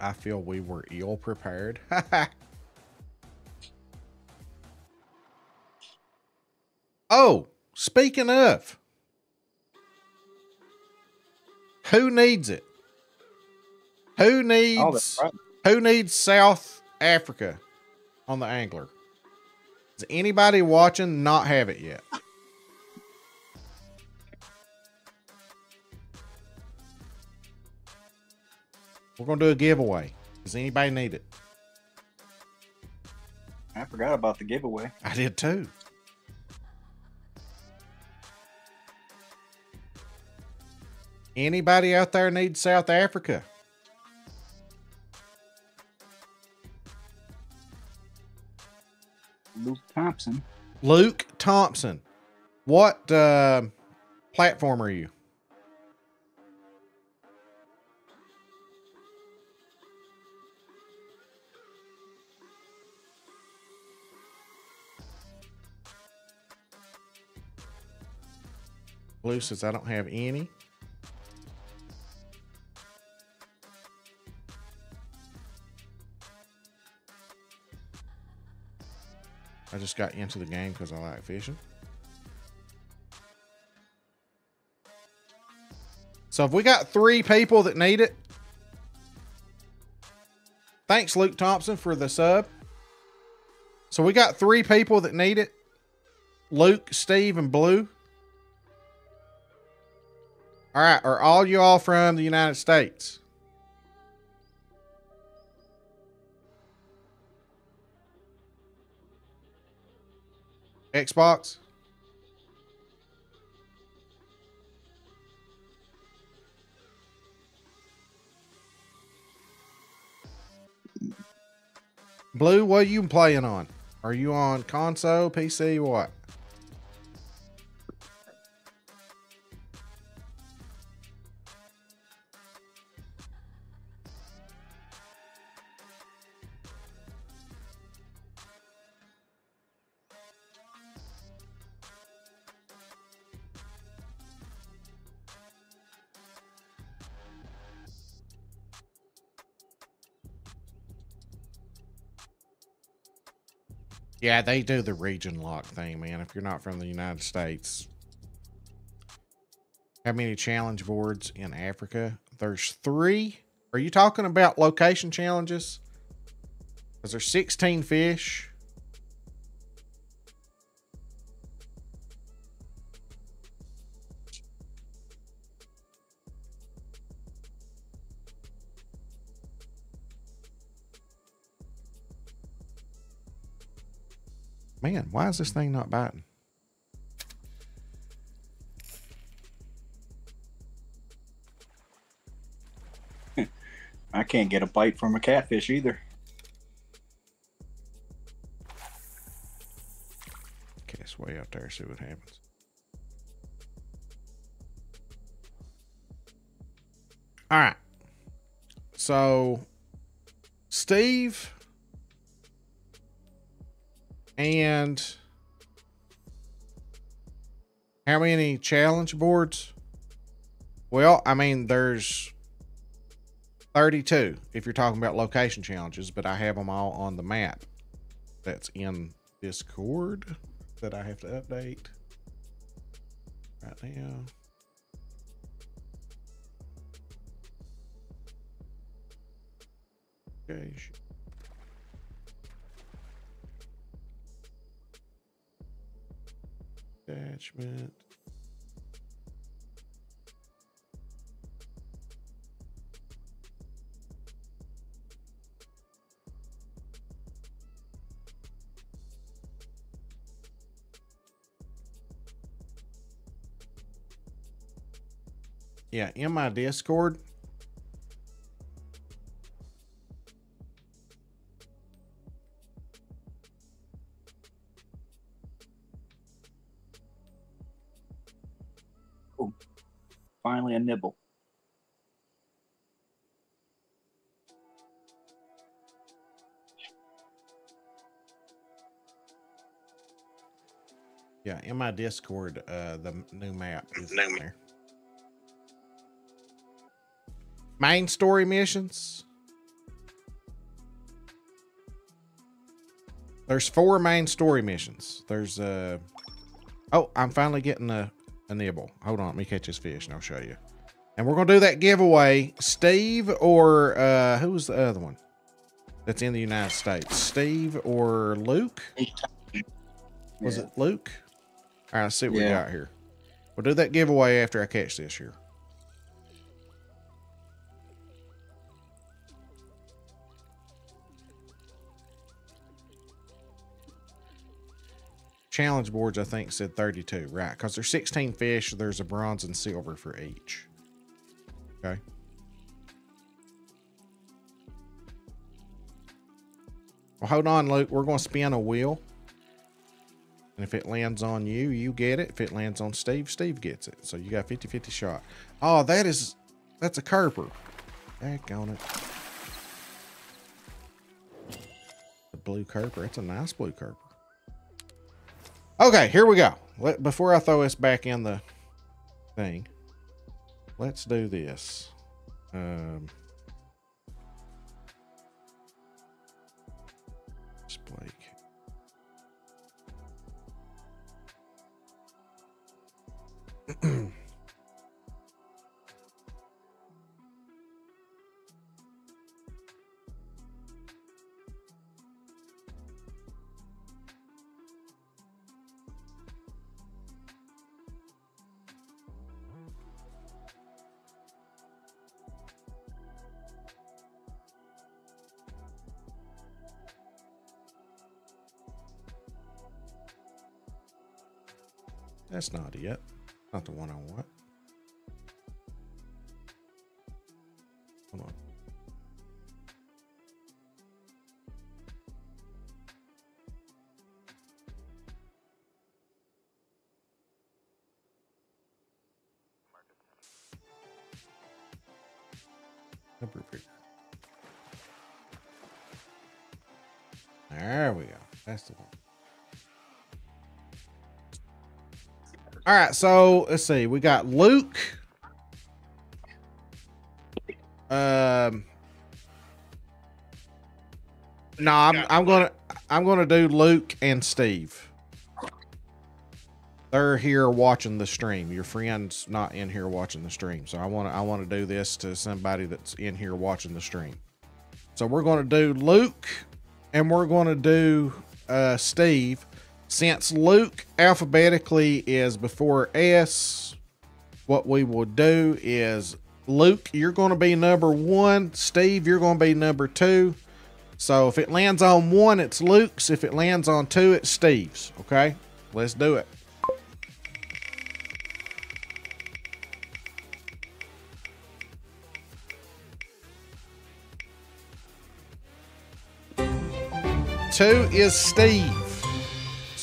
I feel we were ill prepared. oh, speaking of, who needs it? Who needs Oh, right. who needs South Africa on the angler? Does anybody watching not have it yet? We're gonna do a giveaway. Does anybody need it? I forgot about the giveaway. I did too. Anybody out there need South Africa? Luke Thompson. Luke Thompson. What uh, platform are you? Blue says I don't have any. I just got into the game because I like fishing. So if we got three people that need it, thanks Luke Thompson for the sub. So we got three people that need it. Luke, Steve, and Blue. All right, are all you all from the United States? Xbox? Blue, what are you playing on? Are you on console, PC, what? Yeah, they do the region lock thing, man. If you're not from the United States. How many challenge boards in Africa? There's three. Are you talking about location challenges? Because there's 16 fish. Man, why is this thing not biting? I can't get a bite from a catfish either. Cast way out there, see what happens. All right. So, Steve and how many challenge boards? Well, I mean, there's 32 if you're talking about location challenges, but I have them all on the map that's in Discord that I have to update right now. Okay. Attachment. Yeah, in my Discord. Finally, a nibble. Yeah, in my Discord, uh, the new map is in there. Main story missions. There's four main story missions. There's uh oh, I'm finally getting a, a nibble. Hold on, let me catch this fish and I'll show you. And we're gonna do that giveaway. Steve or uh who was the other one? That's in the United States. Steve or Luke? Was Yeah. it Luke? All right, let's see what we got here. We'll do that giveaway after I catch this here. Challenge boards, I think, said 32, right? Because there's 16 fish. There's a bronze and silver for each. Okay. Well, hold on, Luke. We're going to spin a wheel. And if it lands on you, you get it. If it lands on Steve, Steve gets it. So you got 50 50 shot. Oh, that is, that's a Kurper. Back on it. The blue Kurper. It's a nice blue Kurper. Okay, here we go. Let, before I throw this back in the thing, let's do this. Um, display. That's not it. Not the one I want. All right, so let's see. We got Luke. Um. No, I'm I'm gonna I'm gonna do Luke and Steve. They're here watching the stream. Your friend's not in here watching the stream, so I want to I want to do this to somebody that's in here watching the stream. So we're going to do Luke, and we're going to do uh, Steve. Since Luke alphabetically is before S, what we will do is Luke, you're going to be number one. Steve, you're going to be number two. So if it lands on one, it's Luke's. If it lands on two, it's Steve's. Okay, let's do it. Two is Steve.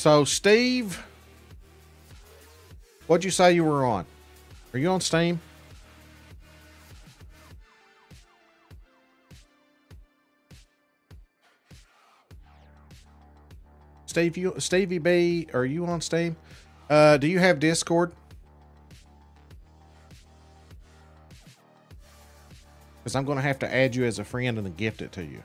So Steve, what'd you say you were on? Are you on Steam? Steve, you Stevie B, are you on Steam? Uh, do you have Discord? Because I'm going to have to add you as a friend and then gift it to you.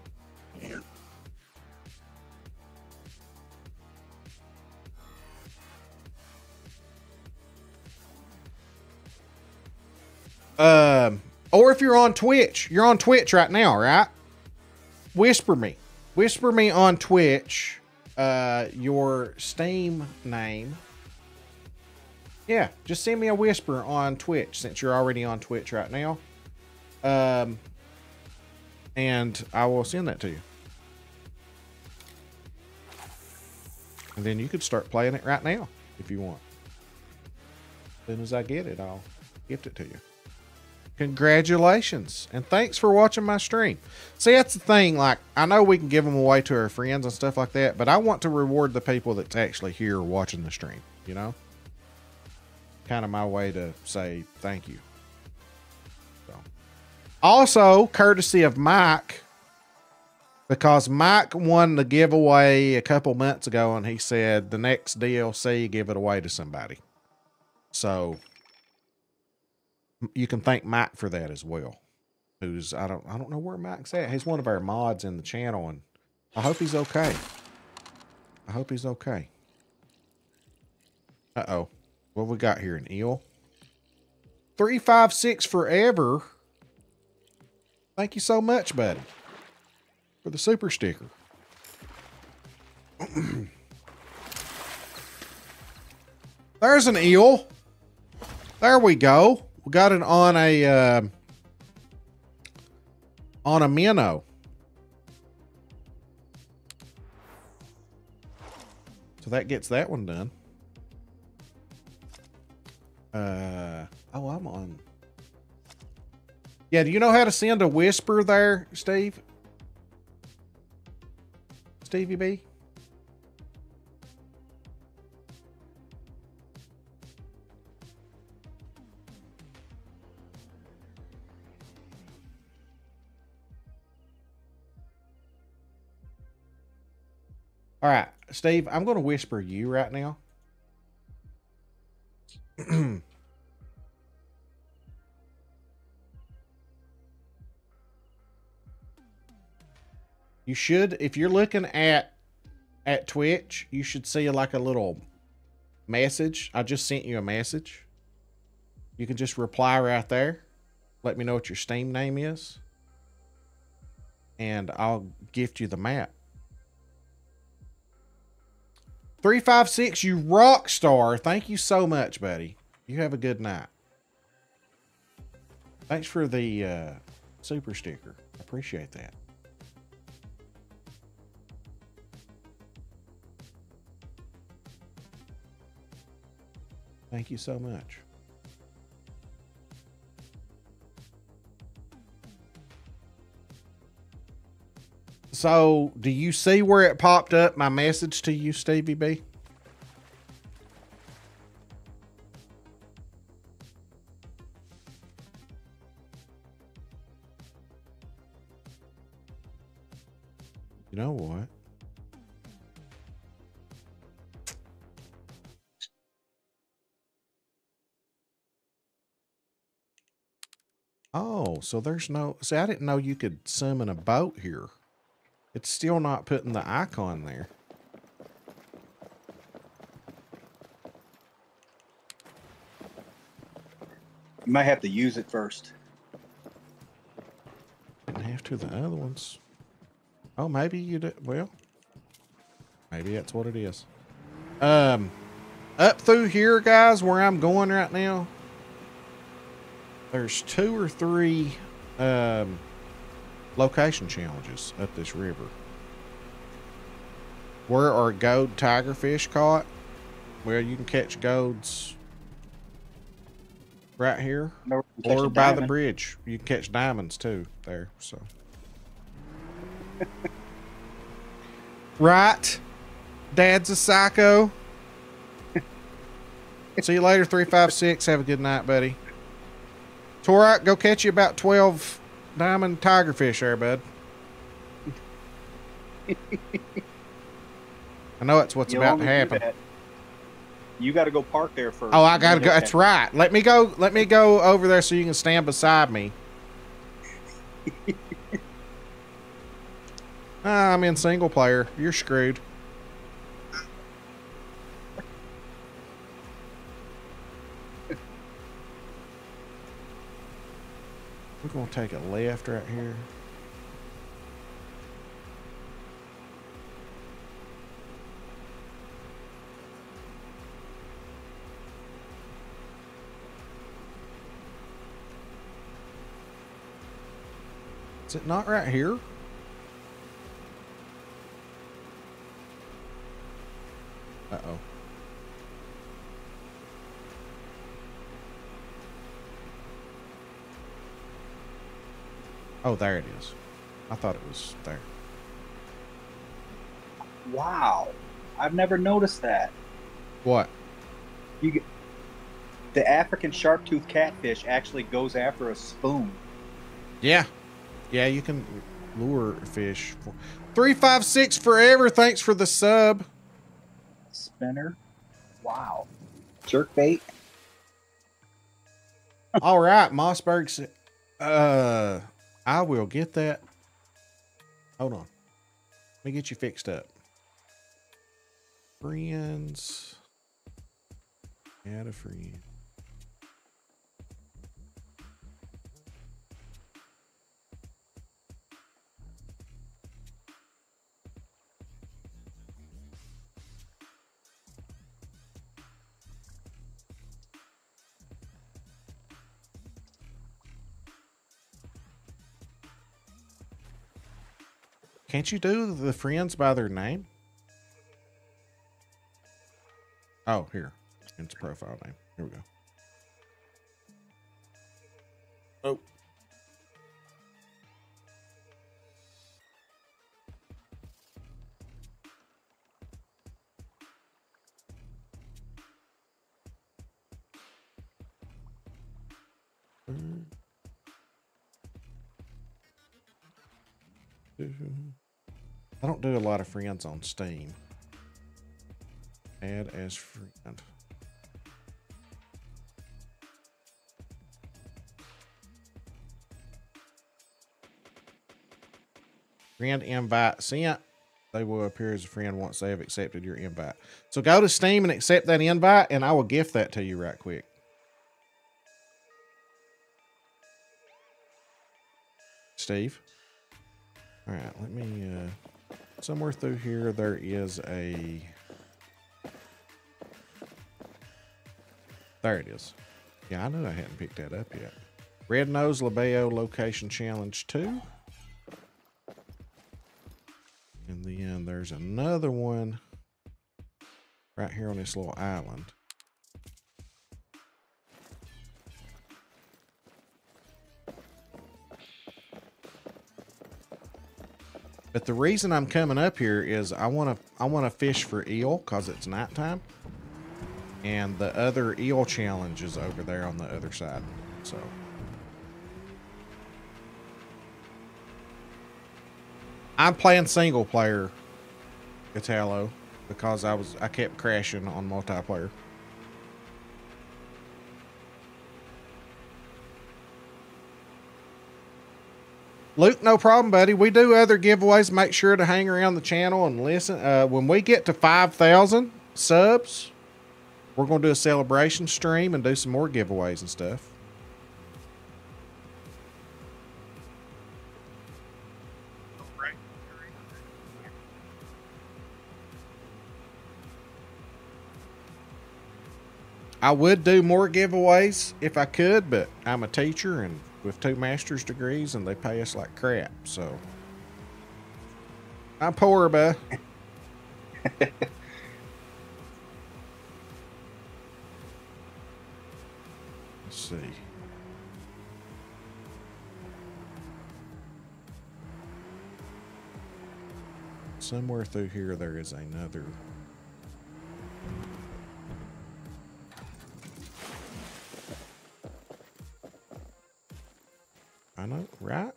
Um, or if you're on Twitch, you're on Twitch right now, right? whisper me. Whisper me on Twitch uh, your Steam name. Yeah, just send me a whisper on Twitch since you're already on Twitch right now. Um, and I will send that to you. And then you could start playing it right now if you want. As soon as I get it, I'll gift it to you. Congratulations. And thanks for watching my stream. See, that's the thing. Like, I know we can give them away to our friends and stuff like that, but I want to reward the people that's actually here watching the stream, you know? Kind of my way to say thank you. So. Also, courtesy of Mike, because Mike won the giveaway a couple months ago and he said the next DLC, give it away to somebody. So you can thank Mike for that as well. Who's I don't I don't know where Mike's at. He's one of our mods in the channel, and I hope he's okay. I hope he's okay. Uh oh, what we got here? An eel. Three five six forever. Thank you so much, buddy, for the super sticker. There's an eel. There we go. We got it on a uh, on a minnow. So that gets that one done. Uh oh, I'm on. Yeah, do you know how to send a whisper there, Steve? Stevie B? All right, Steve, I'm going to whisper you right now. you should, if you're looking at at Twitch, you should see like a little message. I just sent you a message. You can just reply right there. Let me know what your Steam name is. And I'll gift you the map. 356, you rock star. Thank you so much, buddy. You have a good night. Thanks for the uh, super sticker. Appreciate that. Thank you so much. So, do you see where it popped up my message to you, Stevie B? You know what? Oh, so there's no. See, I didn't know you could summon a boat here. It's still not putting the icon there. You might have to use it first. Have to the other ones. Oh, maybe you did. Well, maybe that's what it is. Um, up through here, guys, where I'm going right now, there's two or three um, location challenges up this river. Where are gold tigerfish caught? Well, you can catch golds right here Know where you can catch or by the bridge. You can catch diamonds too there. So, right, Dad's a psycho. See you later, three five six. Have a good night, buddy. Torak, go catch you about twelve diamond tigerfish there, bud. I know it's what's You about to happen. You got to go park there first. Oh, I gotta go. That's that. right. Let me go. Let me go over there so you can stand beside me. Ah, I'm in single player. You're screwed. We're going to take a left right here. Is it not right here? Uh-oh. Oh, there it is. I thought it was there. Wow. I've never noticed that. What? You get, the African sharp-toothed catfish actually goes after a spoon. Yeah. Yeah, you can lure fish. For... 356 forever. Thanks for the sub. Spinner. Wow. Jerk bait. All right, Mossberg. Uh, I will get that. Hold on. Let me get you fixed up. Friends. Add a friend. Can't you do the friends by their name? Oh, here. It's profile name. Here we go. Oh. Mm. I don't do a lot of friends on Steam. Add as friend. Friend invite sent. They will appear as a friend once they have accepted your invite. So go to Steam and accept that invite, and I will gift that to you right quick. Steve. All right, let me. Uh, somewhere through here, there is a. There it is. Yeah, I knew I hadn't picked that up yet. Red Nose Labeo Location Challenge 2. And then there's another one right here on this little island. But the reason I'm coming up here is I want to I want to fish for eel because it's nighttime, and the other eel challenge is over there on the other side. So I'm playing single player Italo because I was I kept crashing on multiplayer. Luke, no problem, buddy. We do other giveaways. Make sure to hang around the channel and listen. Uh, when we get to 5,000 subs, we're going to do a celebration stream and do some more giveaways and stuff. I would do more giveaways if I could, but I'm a teacher and with two master's degrees and they pay us like crap. So I'm poor, but let's see. Somewhere through here, there is another. I know, right?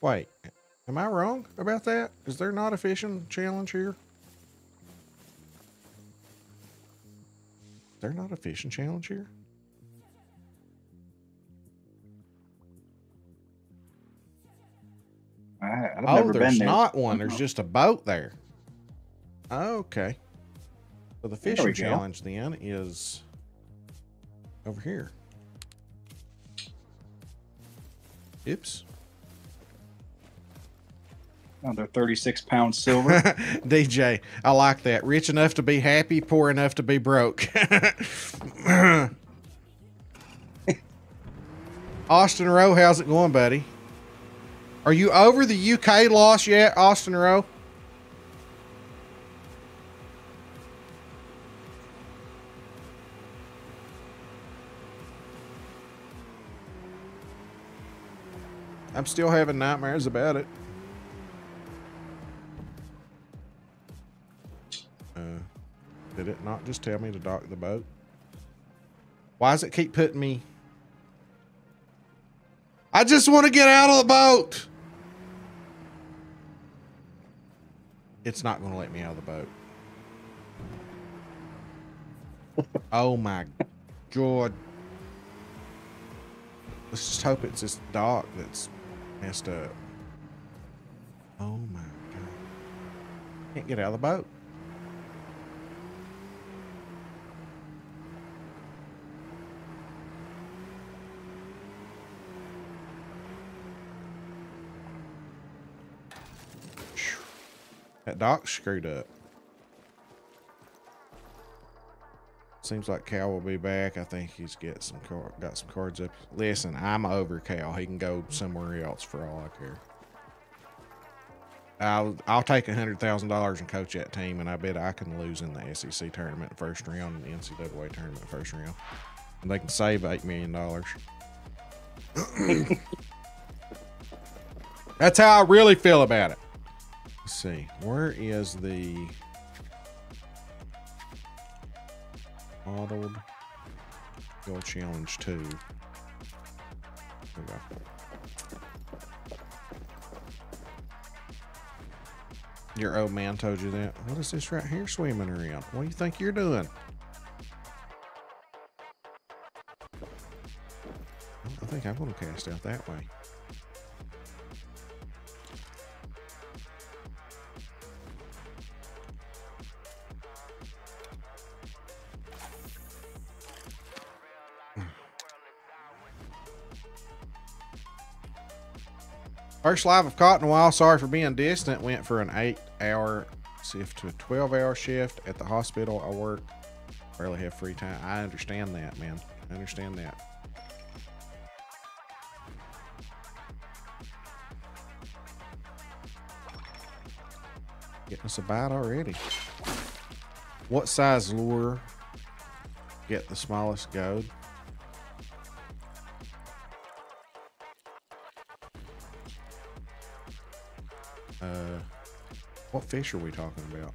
Wait, am I wrong about that? Is there not a fishing challenge here? Is there not a fishing challenge here? I, I've oh, never there's there. not one. There's Uh-uh. just a boat there. Okay. So the fishing challenge then is over here. Oops. They're 36 pounds silver. DJ, I like that. Rich enough to be happy, poor enough to be broke. Austin Rowe, how's it going, buddy? Are you over the UK loss yet, Austin Rowe? I'm still having nightmares about it. Uh, did it not just tell me to dock the boat? Why does it keep putting me? I just want to get out of the boat. It's not going to let me out of the boat. oh my god. Let's just hope it's this dock that's messed up. Oh my god. Can't get out of the boat. That dock's screwed up. Seems like Cal will be back. I think he's some got some cards up. Listen, I'm over Cal. He can go somewhere else for all I care. I'll I'll take hundred thousand dollars and coach that team, and I bet I can lose in the SEC tournament first round and the NCAA tournament first round, and they can save eight million dollars. That's how I really feel about it. Let's see, where is the Gold Challenge 2? Here we go. Your old man told you that. What is this right here swimming around? What do you think you're doing? I think I'm going to cast out that way. First live I've caught in a while. Sorry for being distant. Went for an eight hour shift to a 12 hour shift at the hospital I work. Barely have free time. I understand that, man. I understand that. Getting us a bite already. What size lure get the smallest goad? Uh, what fish are we talking about?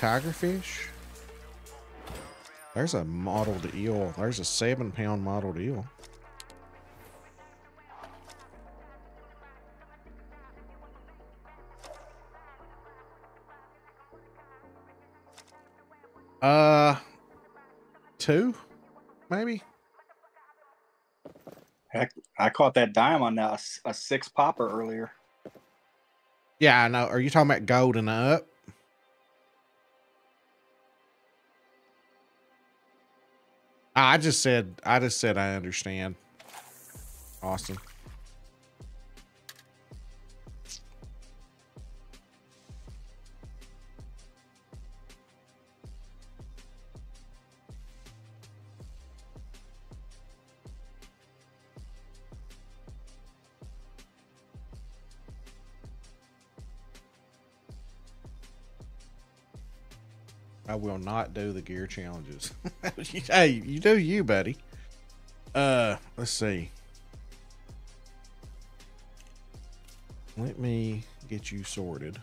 Tigerfish? There's a mottled eel. There's a seven pound mottled eel. Uh, two, maybe. Heck, I caught that dime on a six popper earlier. Yeah, I know. Are you talking about gold and up? I just said I just said I understand. Austin. I will not do the gear challenges. hey, you do you, buddy. Uh, let's see. Let me get you sorted.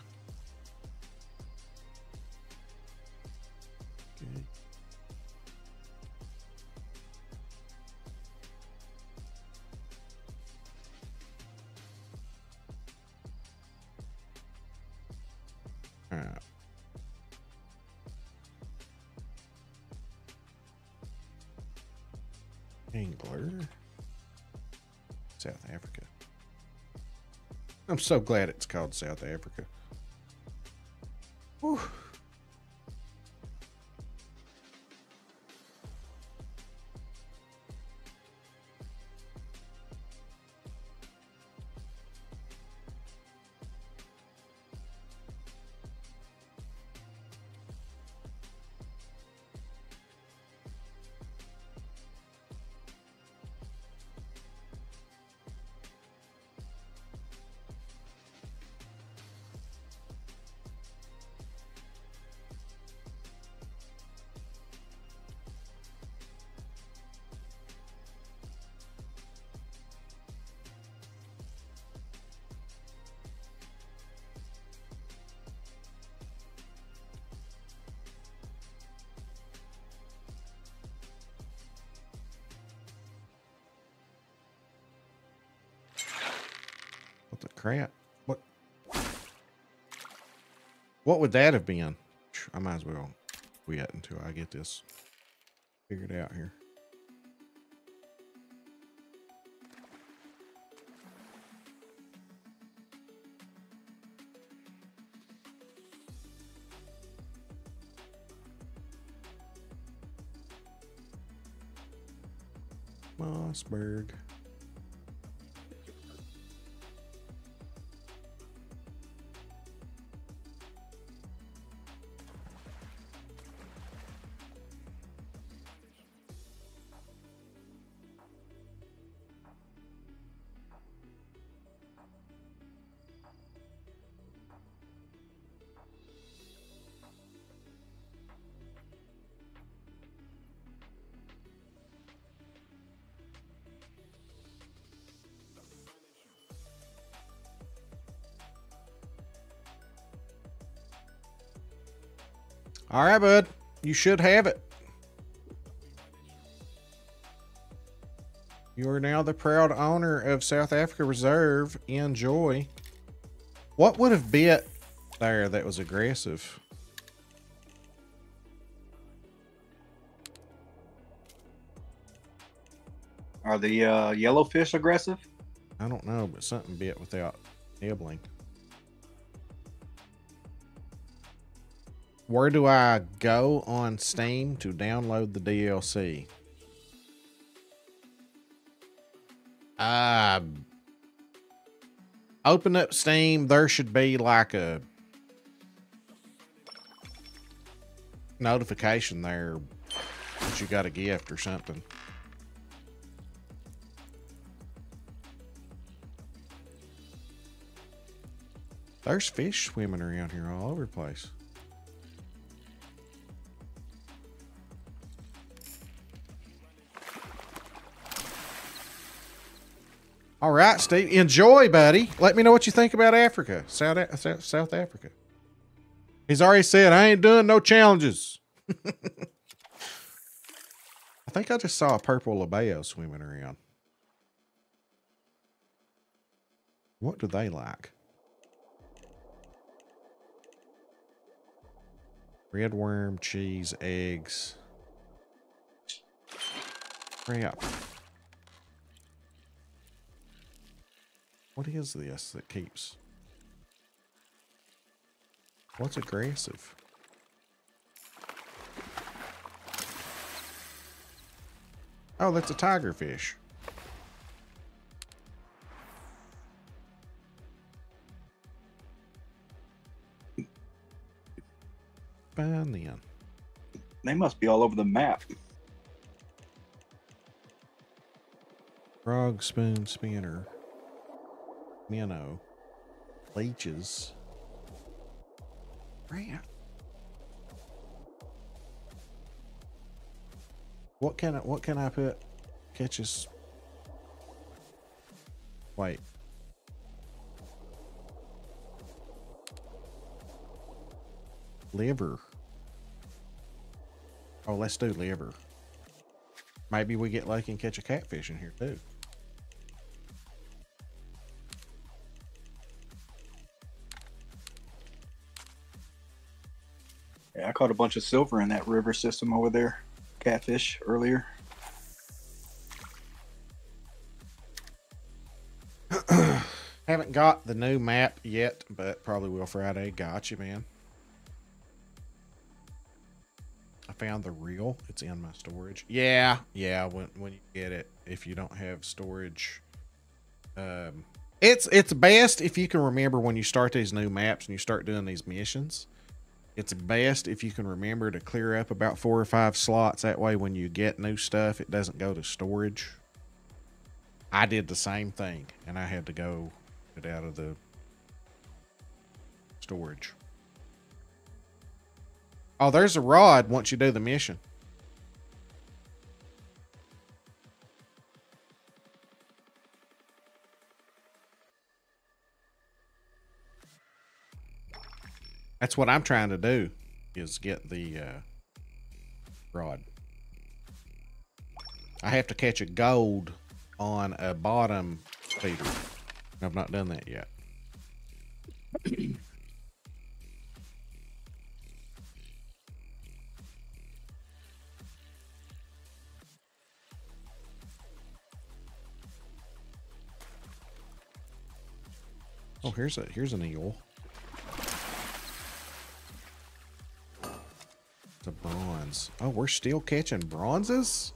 So glad it's called South Africa. What would that have been? I might as well quit until I get this figured out here. Mossberg. All right, bud. You should have it. You are now the proud owner of South Africa Reserve. Enjoy. What would have bit there that was aggressive? Are the uh, yellowfish aggressive? I don't know, but something bit without nibbling. Where do I go on Steam to download the DLC? Uh, open up Steam. There should be like a notification there that you got a gift or something. There's fish swimming around here all over the place. All right, Steve. Enjoy, buddy. Let me know what you think about Africa, South South Africa. He's already said I ain't doing no challenges. I think I just saw a purple labeo swimming around. What do they like? Red worm, cheese, eggs. Crap. What is this that keeps? What's aggressive? Oh, that's a tigerfish. Fine then. They must be all over the map. Frog, spoon, spinner, minnow, leeches. Rat. What can I, what can I put? Catches. Wait. Liver. Oh, let's do liver. Maybe we get lucky and catch a catfish in here too. Caught a bunch of silver in that river system over there. Catfish earlier. Haven't got the new map yet, but probably will Friday. Got you, man. I found the reel. It's in my storage. Yeah, yeah. When when you get it, if you don't have storage, um, it's it's best if you can remember when you start these new maps and you start doing these missions. It's best if you can remember to clear up about four or five slots. That way, when you get new stuff, it doesn't go to storage. I did the same thing, and I had to go it out of the storage. Oh, there's a rod once you do the mission. That's what I'm trying to do is get the uh, rod. I have to catch a gold on a bottom feeder. I've not done that yet. oh, here's a here's an eel. A bronze. Oh, we're still catching bronzes?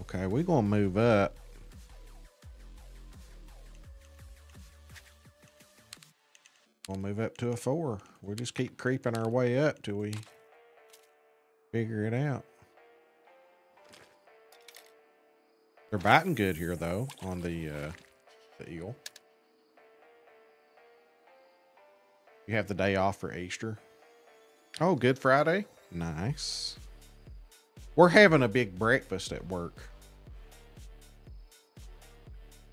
Okay, we're gonna move up. We'll move up to a four. We'll just keep creeping our way up till we figure it out. They're biting good here though on the uh the eel. You have the day off for Easter. Oh, Good Friday. Nice. We're having a big breakfast at work.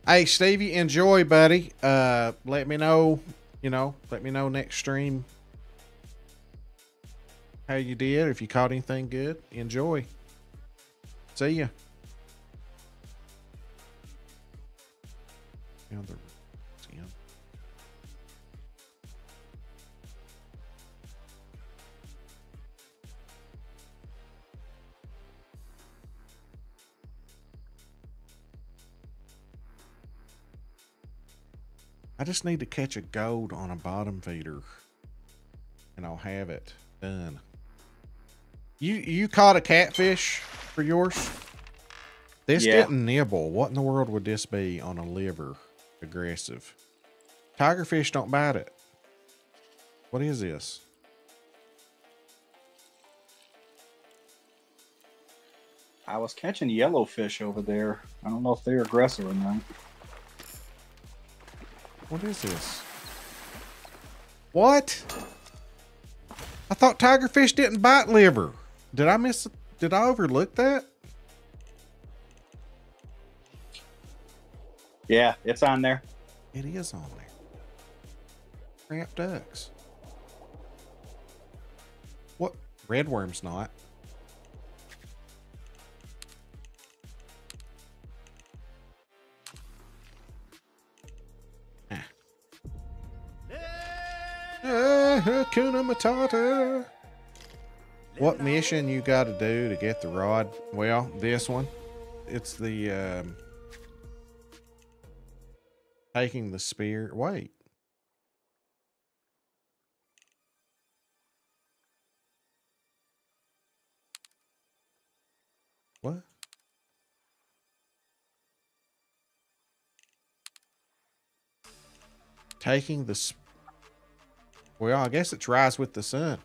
Hey, Stevie, enjoy, buddy. Uh, let me know, you know, let me know next stream how you did. If you caught anything good, enjoy. See ya. I just need to catch a gold on a bottom feeder and I'll have it done. You you caught a catfish for yours? This Yeah. didn't nibble. What in the world would this be on a liver aggressive? Tigerfish don't bite it. What is this? I was catching yellowfish over there. I don't know if they're aggressive or not. What is this? What? I thought tigerfish didn't bite liver. Did I miss? Did I overlook that? Yeah, it's on there. It is on there. Crap ducks. What? Redworm's not. Ah, Hakuna Matata. What mission you got to do to get the rod? Well, this one. It's the um, taking the spear. Wait. What? Taking the. s- Well, I guess it's rise with the sun.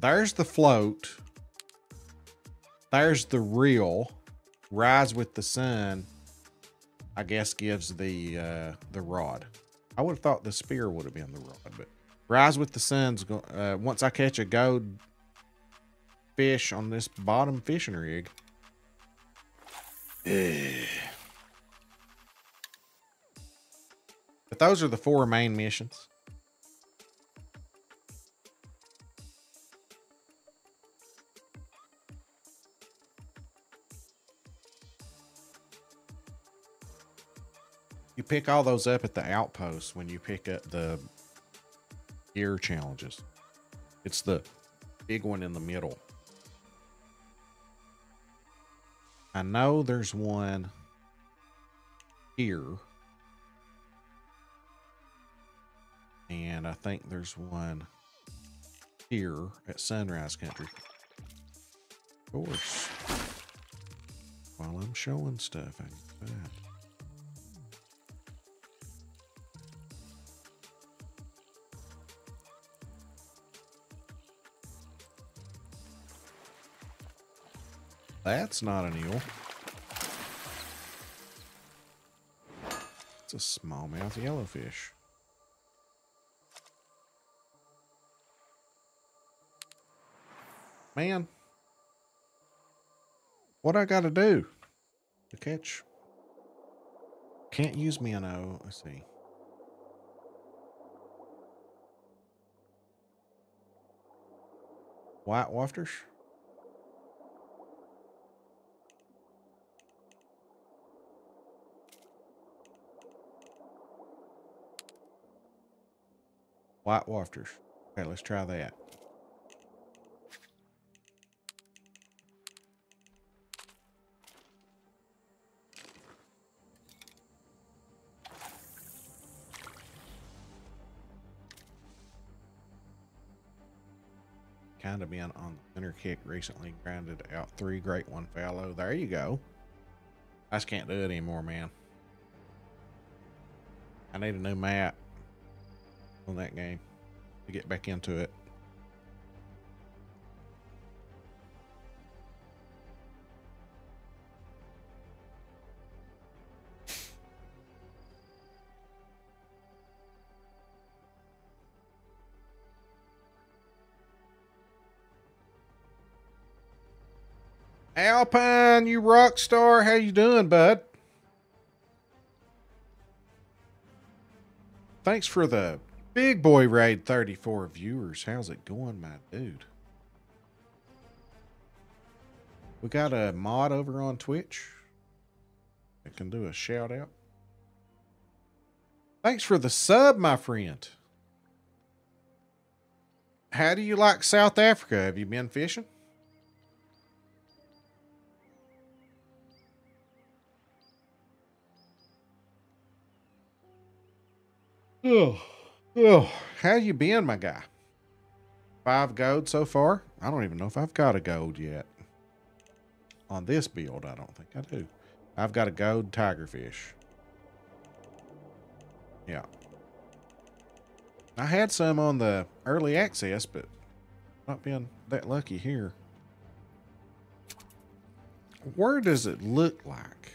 There's the float. There's the reel. Rise with the sun. I guess gives the uh, the rod. I would have thought the spear would have been the rod, but rise with the sun's. Uh, once I catch a gold fish on this bottom fishing rig. But those are the four main missions. Pick all those up at the outpost when you pick up the gear challenges. It's the big one in the middle. I know there's one here. And I think there's one here at Sunrise Country. Of course. While I'm showing stuff, I That's not an eel. It's a smallmouth yellowfish. Man. What I gotta do to catch? Can't use me, I know. Let's see. White wafters? White wafters. Okay, let's try that. Kind of been on the winter kick recently. Grinded out three great one fallow. There you go. I just can't do it anymore, man. I need a new map on that game to get back into it. Alpine, you rock star, how you doing, bud? Thanks for the big boy raid 34 viewers. How's it going, my dude? We got a mod over on Twitch. I can do a shout out. Thanks for the sub, my friend. How do you like South Africa? Have you been fishing? Oh, how you been, my guy? Five gold so far? I don't even know if I've got a gold yet. On this build, I don't think I do. I've got a gold tigerfish. Yeah. I had some on the early access, but not being that lucky here. Where does it look like?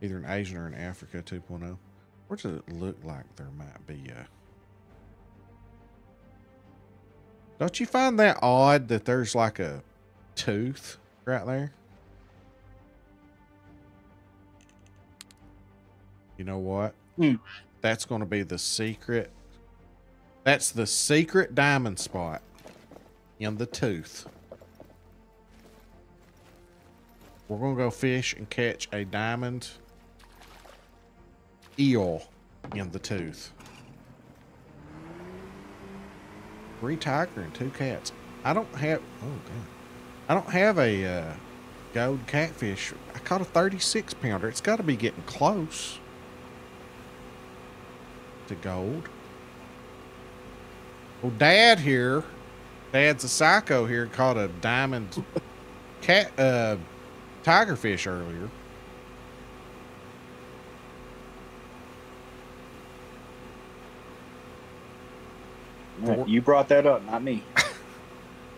Either in Asian or in Africa 2.0. Where does it look like there might be a... Don't you find that odd that there's like a tooth right there? You know what? Hmm. That's going to be the secret. That's the secret diamond spot in the tooth. We're going to go fish and catch a diamond eel in the tooth. Three tiger and two cats. I don't have. Oh god, I don't have a uh, gold catfish. I caught a 36 pounder. It's got to be getting close to gold. Well, Dad here, Dad's a psycho here, caught a diamond cat uh, tigerfish earlier. You brought that up, not me.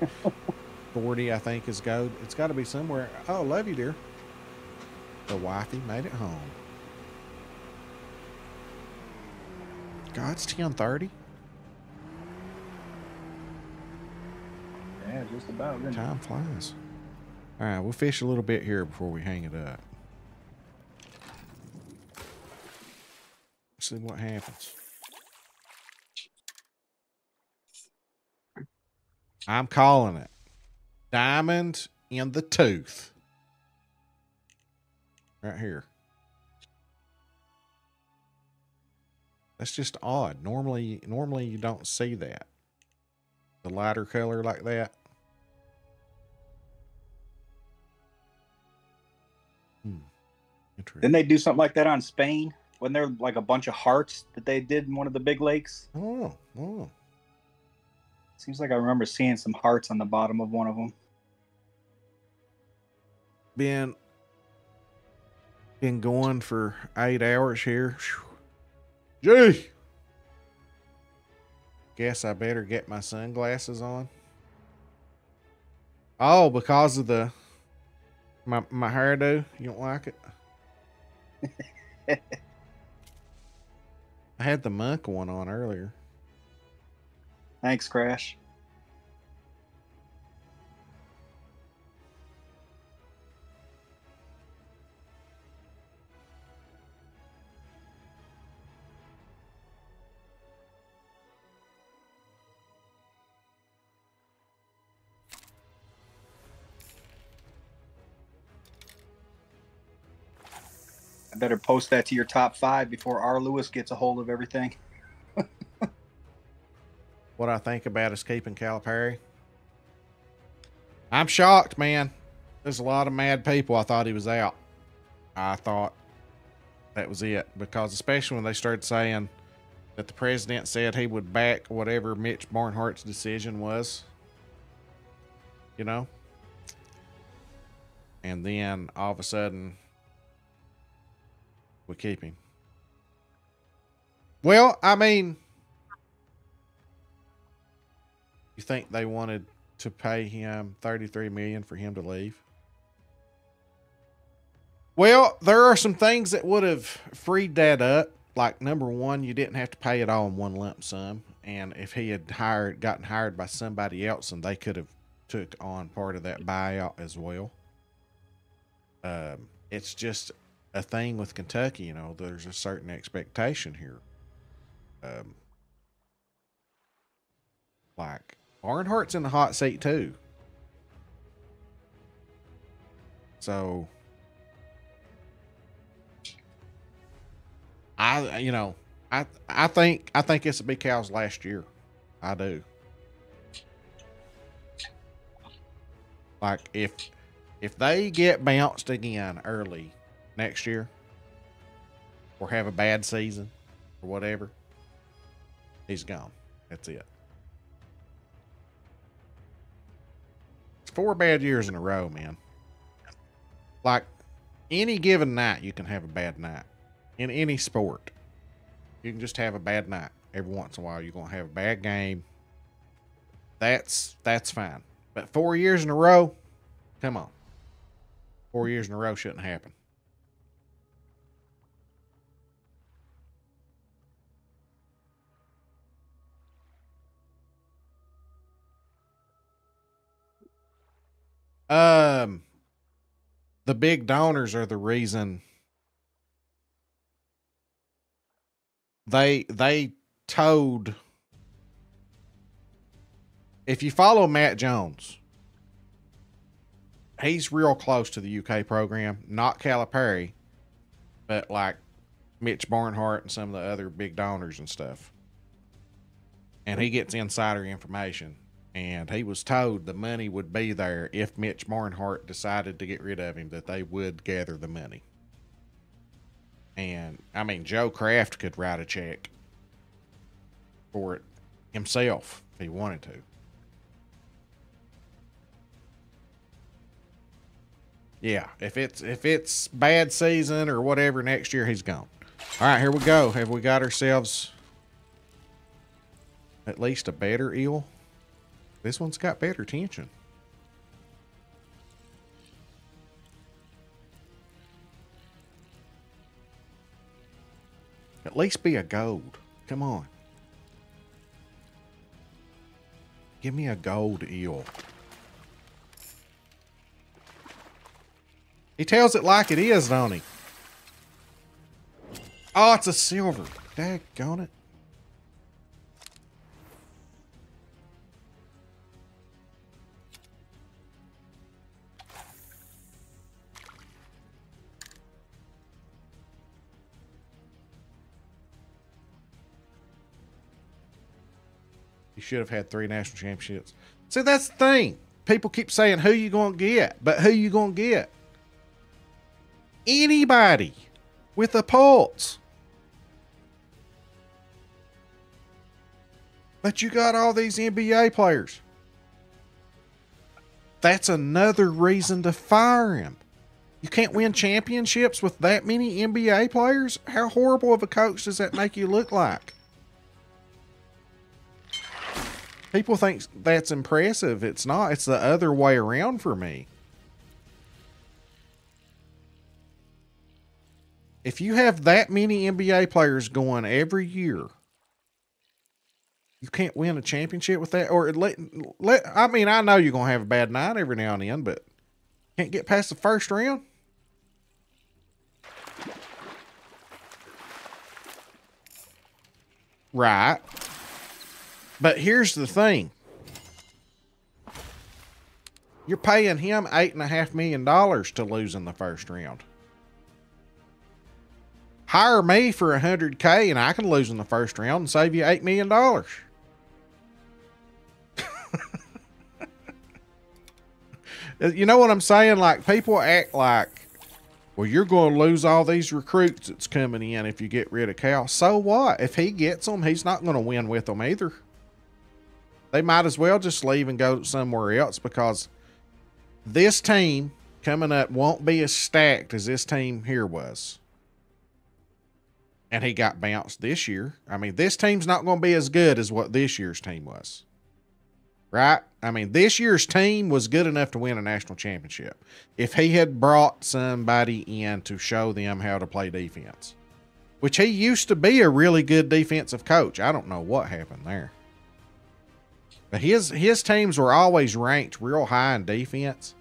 40, I think, is gold. It's got to be somewhere. Oh, love you, dear. The wifey made it home. God, it's 1030. Yeah, just about. it? Time flies. All right, we'll fish a little bit here before we hang it up. See what happens. I'm calling it. Diamond in the tooth. Right here. That's just odd. Normally normally you don't see that. The lighter color like that. Hmm. Interesting. Didn't they do something like that on Spain? Wasn't there like a bunch of hearts that they did in one of the big lakes? Oh, oh. Seems like I remember seeing some hearts on the bottom of one of them. Been been going for eight hours here. Phew. Gee. Guess I better get my sunglasses on. Oh, because of the my my hairdo. You don't like it? I had the monk one on earlier. Thanks, Crash. I better post that to your top five before R. Lewis gets a hold of everything. What I think about us keeping Calipari. I'm shocked, man. There's a lot of mad people. I thought he was out. I thought that was it because especially when they started saying that the president said he would back whatever Mitch Barnhart's decision was. You know? And then all of a sudden we keep him. Well, I mean, you think they wanted to pay him 33 million for him to leave? Well, there are some things that would have freed that up. Like number one, you didn't have to pay it all in one lump sum, and if he had hired, gotten hired by somebody else, and they could have took on part of that buyout as well. Um, it's just a thing with Kentucky, you know. There's a certain expectation here. Um, like Barnhart's in the hot seat too. So I you know, I I think I think it's a big Cal's last year. I do. Like if if they get bounced again early next year or have a bad season or whatever, he's gone. That's it. Four bad years in a row, man. Like any given night, you can have a bad night in any sport. You can just have a bad night every once in a while. You're gonna have a bad game. That's that's fine. But four years in a row, come on. Four years in a row shouldn't happen. Um, the big donors are the reason they they told. If you follow Matt Jones, he's real close to the UK program, not Calipari, but like Mitch Barnhart and some of the other big donors and stuff. And he gets insider information and he was told the money would be there if Mitch Barnhart decided to get rid of him, that they would gather the money. And I mean, Joe Craft could write a check for it himself if he wanted to. Yeah, if it's if it's bad season or whatever next year, he's gone. All right, here we go. Have we got ourselves at least a better eel? This one's got better tension. At least be a gold. Come on. Give me a gold eel. He tells it like it is, don't he? Oh, it's a silver. Daggone it. Should have had three national championships. See, that's the thing. People keep saying who you gonna get, but who you gonna get? Anybody with a pulse. But you got all these NBA players. That's another reason to fire him. You can't win championships with that many NBA players? How horrible of a coach does that make you look like? People think that's impressive. It's not. It's the other way around for me. If you have that many NBA players going every year, you can't win a championship with that. Or let, let I mean, I know you're gonna have a bad night every now and then, but can't get past the first round. Right. But here's the thing. You're paying him eight and a half million dollars to lose in the first round. Hire me for a hundred K and I can lose in the first round and save you eight million dollars. you know what I'm saying? Like people act like well, you're going to lose all these recruits that's coming in if you get rid of Cal. So what? If he gets them, he's not going to win with them either. They might as well just leave and go somewhere else because this team coming up won't be as stacked as this team here was. And he got bounced this year. I mean, this team's not going to be as good as what this year's team was. Right? I mean, this year's team was good enough to win a national championship. If he had brought somebody in to show them how to play defense, which he used to be a really good defensive coach. I don't know what happened there. But his his teams were always ranked real high in defense.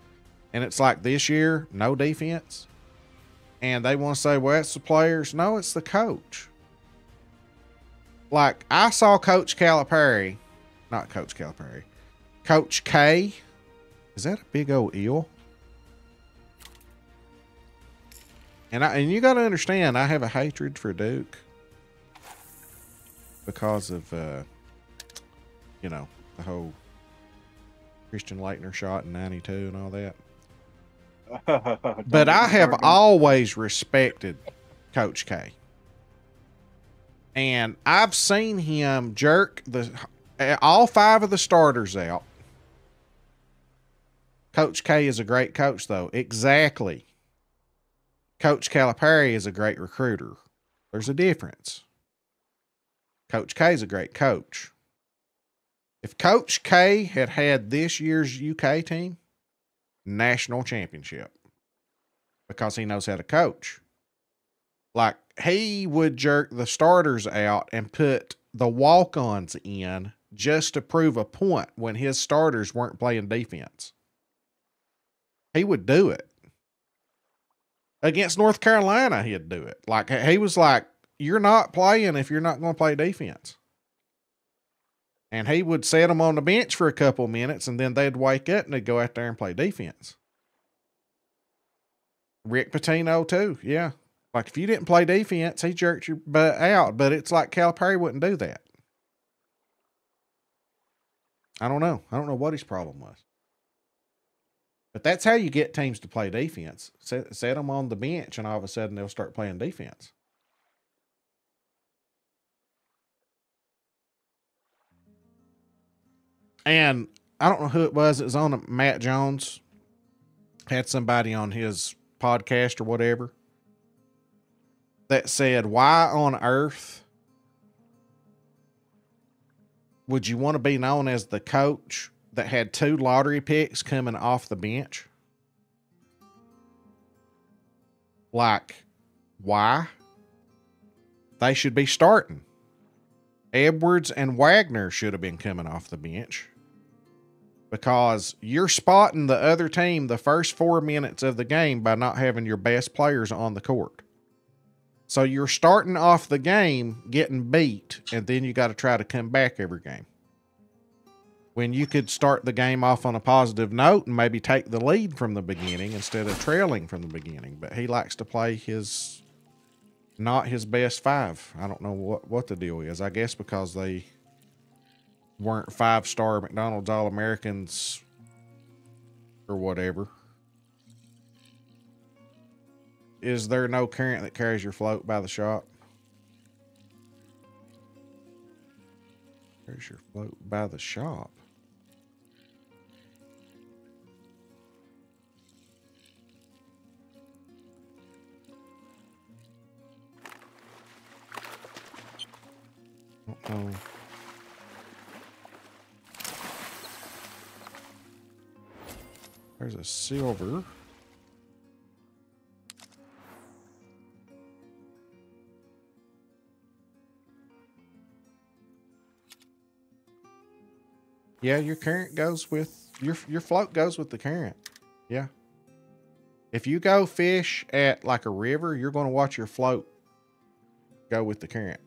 And it's like this year, no defense. And they want to say, well, it's the players. No, it's the coach. Like I saw Coach Calipari, not Coach Calipari, Coach K. Is that a big old eel? And I and you got to understand, I have a hatred for Duke because of, uh, you know, the whole Christian Laettner shot in '92 and all that. But I have always respected Coach K. And I've seen him jerk the all five of the starters out. Coach K is a great coach, though. Exactly. Coach Calipari is a great recruiter. There's a difference. Coach K is a great coach. If Coach K had had this year's UK team, national championship because he knows how to coach. Like he would jerk the starters out and put the walk ons in just to prove a point when his starters weren't playing defense. He would do it. Against North Carolina, he'd do it. Like he was like, You're not playing if you're not going to play defense. And he would set them on the bench for a couple minutes and then they'd wake up and they'd go out there and play defense. Rick Pitino, too. Yeah. Like if you didn't play defense, he jerked your butt out. But it's like Calipari wouldn't do that. I don't know. I don't know what his problem was. But that's how you get teams to play defense. Set, set them on the bench, and all of a sudden they'll start playing defense. And I don't know who it was. It was on Matt Jones. Had somebody on his podcast or whatever that said, Why on earth would you want to be known as the coach that had two lottery picks coming off the bench? Like, why? They should be starting. Edwards and Wagner should have been coming off the bench because you're spotting the other team the first four minutes of the game by not having your best players on the court. So you're starting off the game getting beat, and then you got to try to come back every game. When you could start the game off on a positive note and maybe take the lead from the beginning instead of trailing from the beginning. But he likes to play his not his best five. I don't know what, what the deal is. I guess because they weren't five star McDonald's All Americans or whatever. Is there no current that carries your float by the shop? Carries your float by the shop. Uh-oh. There's a silver. Yeah, your current goes with your your float goes with the current. Yeah. If you go fish at like a river, you're going to watch your float go with the current.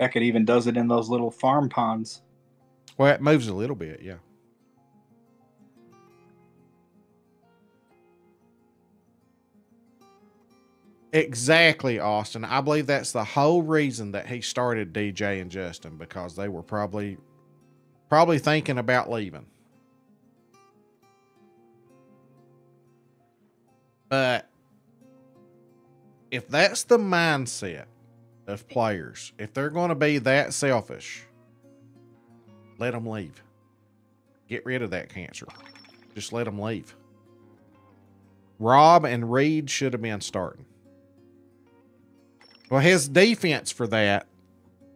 Heck, it even does it in those little farm ponds. Well, it moves a little bit, yeah. Exactly, Austin. I believe that's the whole reason that he started DJ and Justin because they were probably probably thinking about leaving. But if that's the mindset of players, if they're going to be that selfish, let them leave. Get rid of that cancer. Just let them leave. Rob and Reed should have been starting. Well, his defense for that,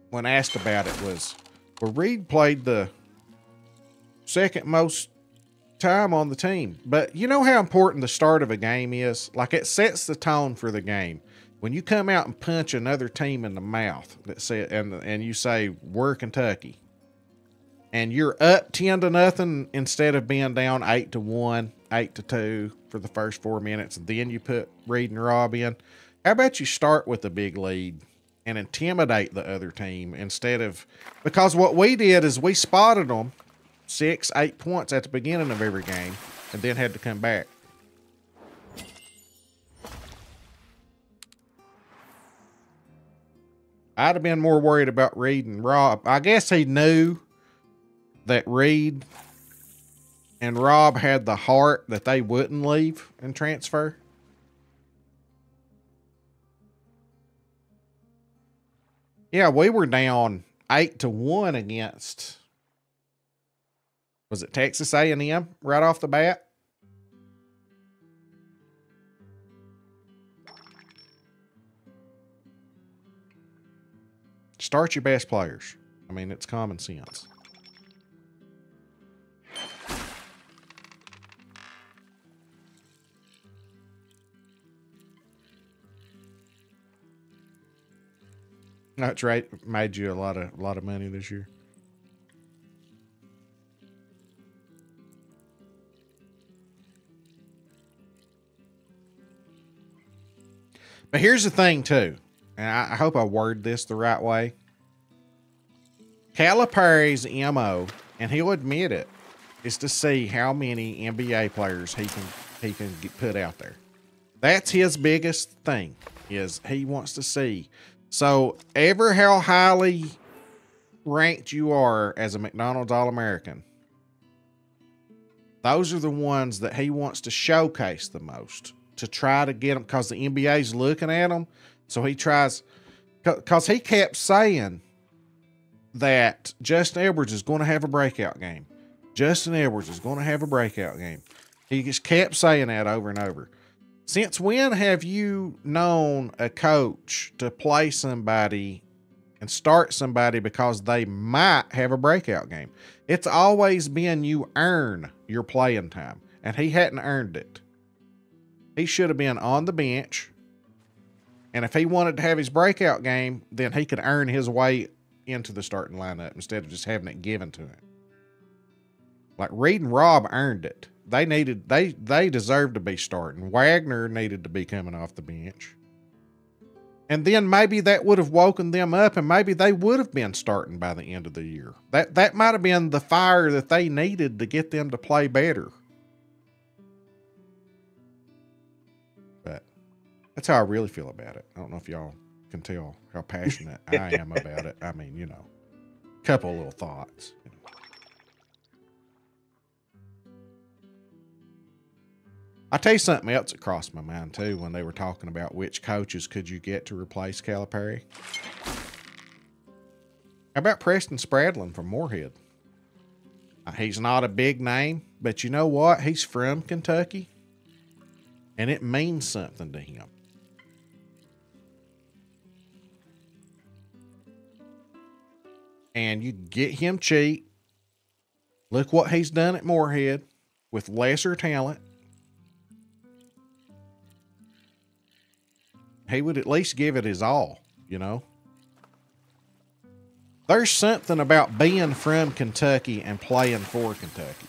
when asked about it, was well, Reed played the second most time on the team. But you know how important the start of a game is? Like it sets the tone for the game. When you come out and punch another team in the mouth that say and and you say we're Kentucky, and you're up ten to nothing instead of being down eight to one, eight to two for the first four minutes, and then you put Reed and Rob in. How about you start with a big lead and intimidate the other team instead of because what we did is we spotted them six, eight points at the beginning of every game and then had to come back. I'd have been more worried about Reed and Rob. I guess he knew that Reed and Rob had the heart that they wouldn't leave and transfer. Yeah, we were down eight to one against. Was it Texas A and M right off the bat? Start your best players. I mean, it's common sense. That's right. Made you a lot of a lot of money this year. But here's the thing too, and I, I hope I word this the right way. Calipari's MO, and he'll admit it, is to see how many NBA players he can he can get put out there. That's his biggest thing is he wants to see. So ever how highly ranked you are as a McDonald's All American, those are the ones that he wants to showcase the most to try to get them because the NBA's looking at them. So he tries because he kept saying that Justin Edwards is going to have a breakout game. Justin Edwards is going to have a breakout game. He just kept saying that over and over. Since when have you known a coach to play somebody and start somebody because they might have a breakout game? It's always been you earn your playing time, and he hadn't earned it. He should have been on the bench. And if he wanted to have his breakout game, then he could earn his way into the starting lineup instead of just having it given to him. Like Reed and Rob earned it. They needed they they deserved to be starting. Wagner needed to be coming off the bench. And then maybe that would have woken them up and maybe they would have been starting by the end of the year. That that might have been the fire that they needed to get them to play better. But that's how I really feel about it. I don't know if y'all can tell how passionate I am about it. I mean, you know, couple little thoughts. I tell you something else that crossed my mind too when they were talking about which coaches could you get to replace Calipari. How about Preston Spradlin from Morehead? Uh, He's not a big name, but you know what? He's from Kentucky, and it means something to him. And you get him cheap. Look what he's done at Morehead with lesser talent. He would at least give it his all, you know. There's something about being from Kentucky and playing for Kentucky.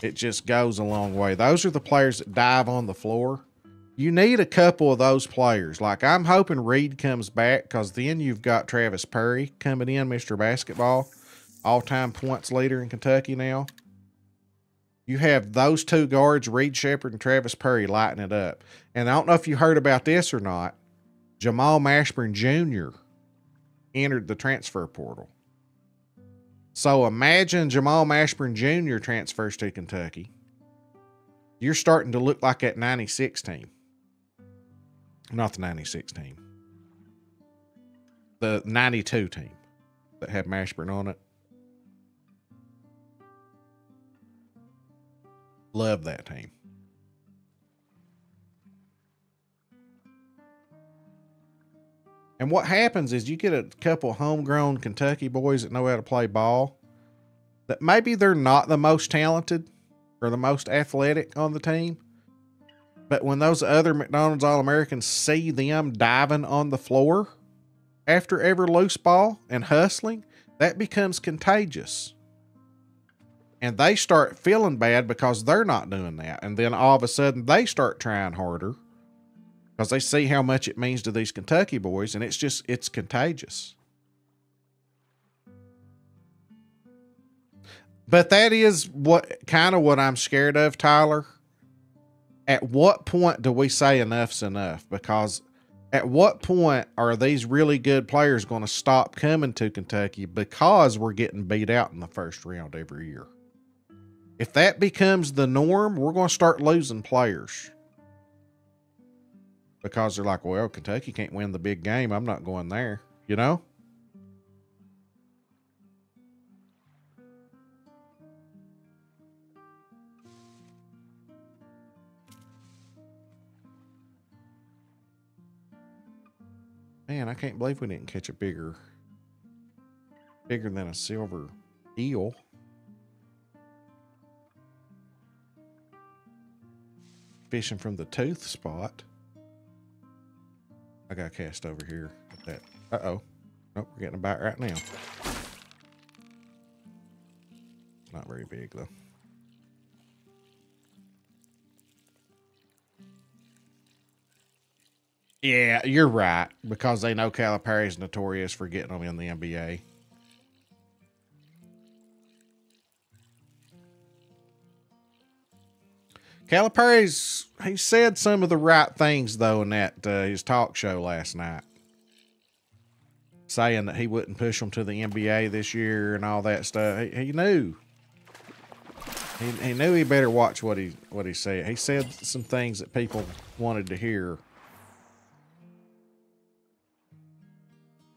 It just goes a long way. Those are the players that dive on the floor. You need a couple of those players. Like I'm hoping Reed comes back because then you've got Travis Perry coming in, Mr. Basketball, all-time points leader in Kentucky now. You have those two guards, Reed Sheppard and Travis Perry, lighting it up. And I don't know if you heard about this or not. Jamal Mashburn Jr. entered the transfer portal. So imagine Jamal Mashburn Jr. transfers to Kentucky. You're starting to look like that 96 team. Not the 96 team. The 92 team that had Mashburn on it. Love that team. And what happens is you get a couple homegrown Kentucky boys that know how to play ball. That maybe they're not the most talented or the most athletic on the team. But when those other McDonald's All Americans see them diving on the floor after every loose ball and hustling, that becomes contagious. And they start feeling bad because they're not doing that. And then all of a sudden they start trying harder because they see how much it means to these Kentucky boys, and it's just it's contagious. But that is what kind of what I'm scared of, Tyler. At what point do we say enough's enough? Because at what point are these really good players going to stop coming to Kentucky because we're getting beat out in the first round every year? If that becomes the norm, we're going to start losing players because they're like, well, Kentucky can't win the big game. I'm not going there, you know? Man, I can't believe we didn't catch a bigger, bigger than a silver eel. Fishing from the tooth spot. I got cast over here at that. Uh oh. Nope, we're getting a bite right now. Not very big though. Yeah, you're right. Because they know Calipari's notorious for getting them in the NBA. Calipari's he said some of the right things though in that uh, his talk show last night, saying that he wouldn't push them to the NBA this year and all that stuff. He, he knew. He, he knew he better watch what he what he said. He said some things that people wanted to hear.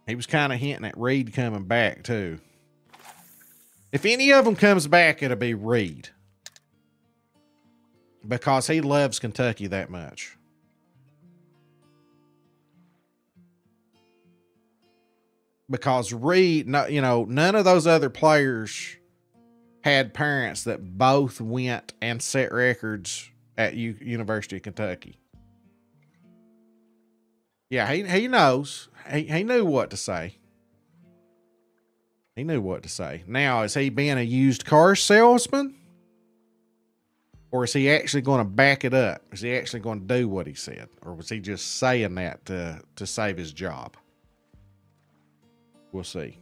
He was kind of hinting at Reed coming back too. If any of them comes back, it'll be Reed because he loves Kentucky that much. Because Reed, no, you know, none of those other players had parents that both went and set records at U- University of Kentucky. Yeah, he he knows. He he knew what to say. He knew what to say. Now, is he being a used car salesman? Or is he actually going to back it up? Is he actually going to do what he said? Or was he just saying that to, to save his job? We'll see.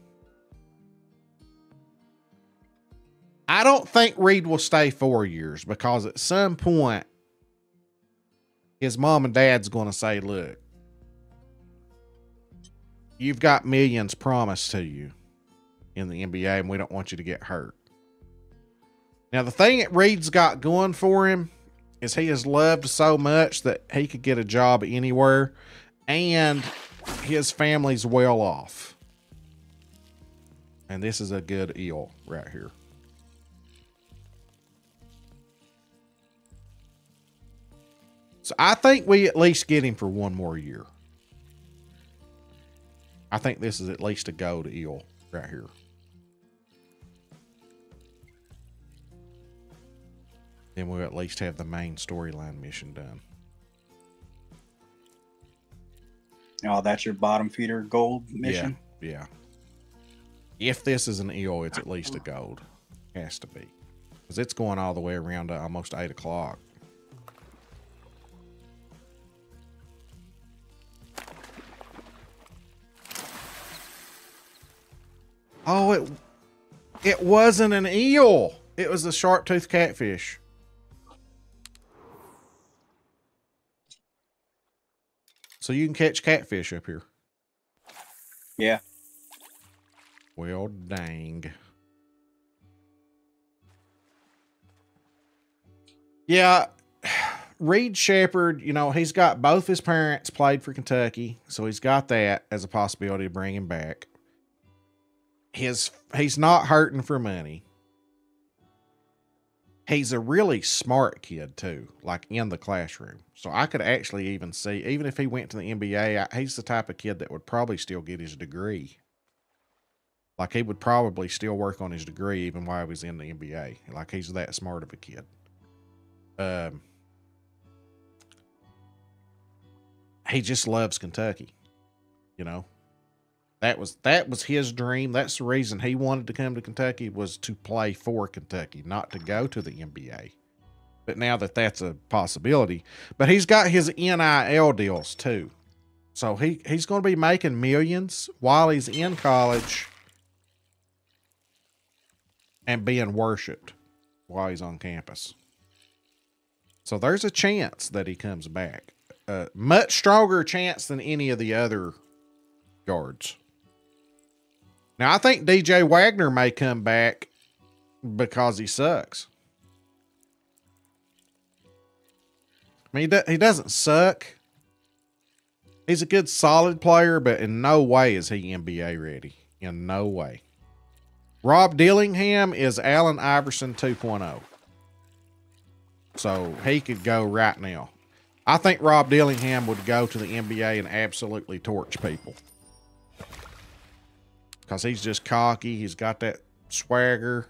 I don't think Reed will stay four years because at some point, his mom and dad's going to say, Look, you've got millions promised to you in the NBA, and we don't want you to get hurt. Now, the thing that Reed's got going for him is he is loved so much that he could get a job anywhere, and his family's well off. And this is a good eel right here. So I think we at least get him for one more year. I think this is at least a gold eel right here. Then we'll at least have the main storyline mission done. Oh, that's your bottom feeder gold mission. Yeah, yeah. If this is an eel, it's at uh-huh. least a gold. Has to be. Because it's going all the way around to almost 8 o'clock. Oh, it it wasn't an eel. It was a sharp tooth catfish. So you can catch catfish up here. Yeah. Well, dang. Yeah. Reed Sheppard, you know, he's got both his parents played for Kentucky, so he's got that as a possibility to bring him back. His he's not hurting for money. He's a really smart kid too, like in the classroom. So I could actually even see, even if he went to the NBA, he's the type of kid that would probably still get his degree. Like he would probably still work on his degree even while he was in the NBA. Like he's that smart of a kid. Um, he just loves Kentucky. You know, that was that was his dream. That's the reason he wanted to come to Kentucky was to play for Kentucky, not to go to the NBA. But now that that's a possibility, but he's got his NIL deals too, so he he's going to be making millions while he's in college and being worshipped while he's on campus. So there's a chance that he comes back. Uh, much stronger chance than any of the other guards. Now I think DJ Wagner may come back because he sucks. I mean, he, do- he doesn't suck. He's a good, solid player, but in no way is he NBA ready. In no way. Rob Dillingham is Allen Iverson 2.0. So he could go right now. I think Rob Dillingham would go to the NBA and absolutely torch people. Because he's just cocky. He's got that swagger.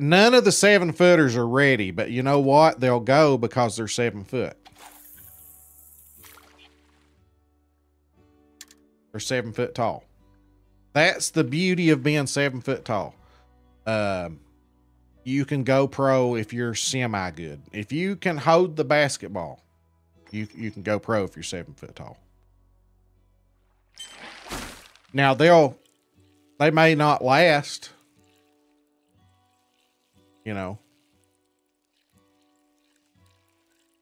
None of the seven footers are ready, but you know what? They'll go because they're seven foot. They're seven foot tall. That's the beauty of being seven foot tall. Um, you can go pro if you're semi good. If you can hold the basketball, you you can go pro if you're seven foot tall. Now they'll they may not last. You know.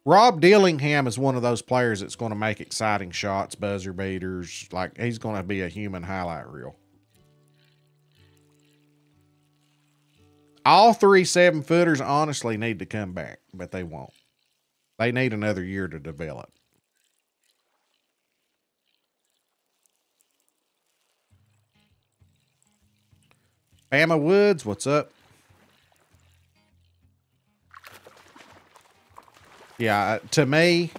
Rob Dillingham is one of those players that's going to make exciting shots, buzzer beaters. Like he's going to be a human highlight reel. All three seven footers honestly need to come back, but they won't. They need another year to develop. Bama Woods, what's up? Yeah, uh, to me,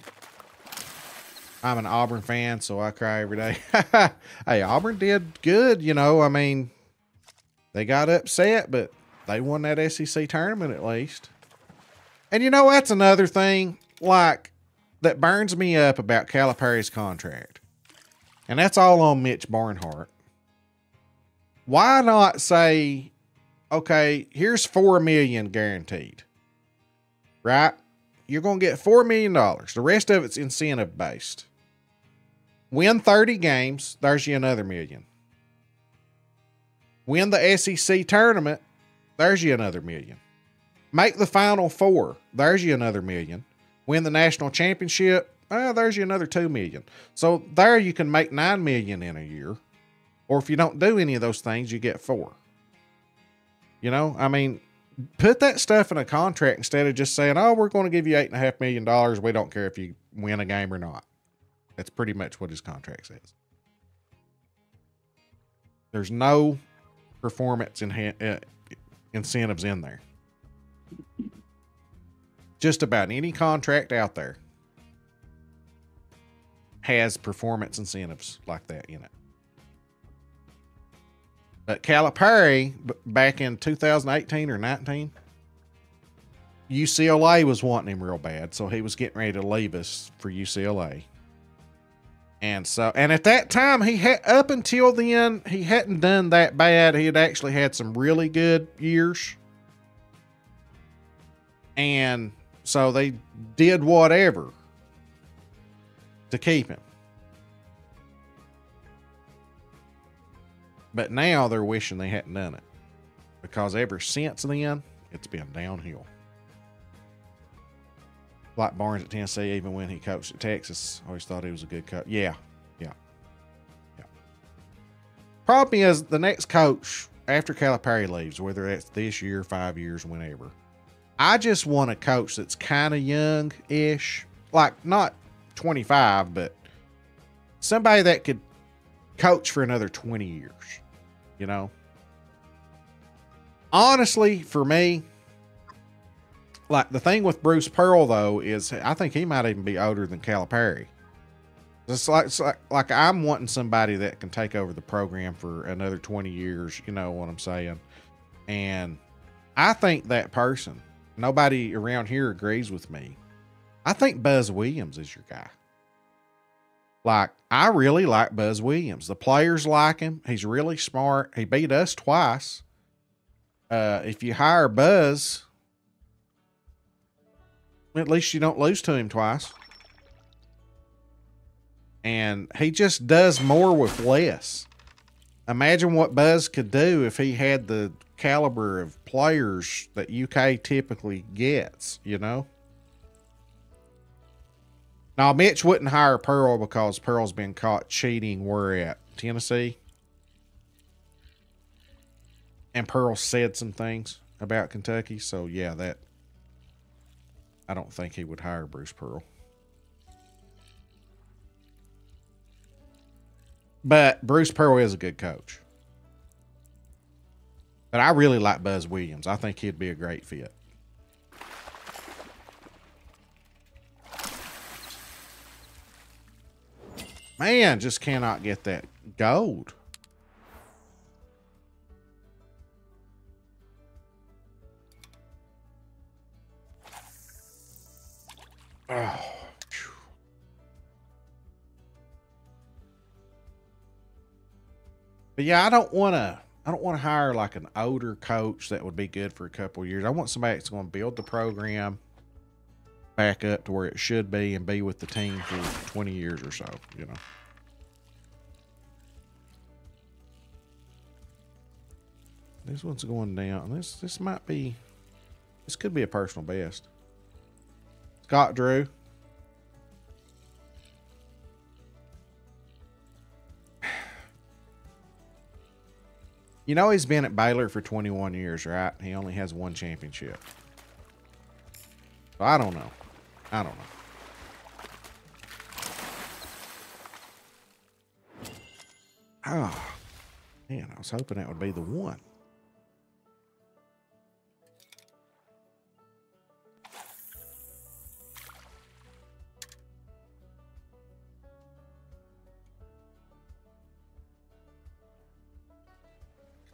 I'm an Auburn fan, so I cry every day. hey, Auburn did good, you know. I mean, they got upset, but they won that SEC tournament at least. And you know, that's another thing like that burns me up about Calipari's contract. And that's all on Mitch Barnhart. Why not say, okay, here's four million guaranteed. Right? You're gonna get four million dollars. The rest of it's incentive based. Win 30 games, there's you another million. Win the SEC tournament, there's you another million. Make the final four, there's you another million. Win the national championship, uh, there's you another two million. So there you can make nine million in a year. Or if you don't do any of those things, you get four. You know, I mean, put that stuff in a contract instead of just saying, oh, we're going to give you eight and a half million dollars. We don't care if you win a game or not. That's pretty much what his contract says. There's no performance enhan- uh, incentives in there. Just about any contract out there has performance incentives like that in it. But Calipari, back in 2018 or 19, UCLA was wanting him real bad, so he was getting ready to leave us for UCLA. And so, and at that time, he had up until then, he hadn't done that bad. He had actually had some really good years. And so they did whatever to keep him. But now they're wishing they hadn't done it because ever since then, it's been downhill. Like Barnes at Tennessee, even when he coached at Texas, always thought he was a good coach. Yeah, yeah, yeah. Problem is, the next coach after Calipari leaves, whether that's this year, five years, whenever, I just want a coach that's kind of young ish, like not 25, but somebody that could coach for another 20 years, you know? Honestly, for me, like the thing with Bruce Pearl though is I think he might even be older than Calipari. It's like, it's like like I'm wanting somebody that can take over the program for another 20 years, you know what I'm saying? And I think that person, nobody around here agrees with me. I think Buzz Williams is your guy. Like, I really like Buzz Williams. The players like him. He's really smart. He beat us twice. Uh, if you hire Buzz, at least you don't lose to him twice. And he just does more with less. Imagine what Buzz could do if he had the caliber of players that UK typically gets, you know? Now, Mitch wouldn't hire Pearl because Pearl's been caught cheating where at? Tennessee? And Pearl said some things about Kentucky. So, yeah, that. I don't think he would hire Bruce Pearl. But Bruce Pearl is a good coach. But I really like Buzz Williams. I think he'd be a great fit. Man, just cannot get that gold. Oh. But yeah, I don't want to. I don't want to hire like an older coach that would be good for a couple years. I want somebody that's going to build the program back up to where it should be and be with the team for 20 years or so, you know. This one's going down. This this might be this could be a personal best. Scott Drew. You know he's been at Baylor for 21 years, right? He only has one championship. I don't know. I don't know. Oh, man, I was hoping that would be the one.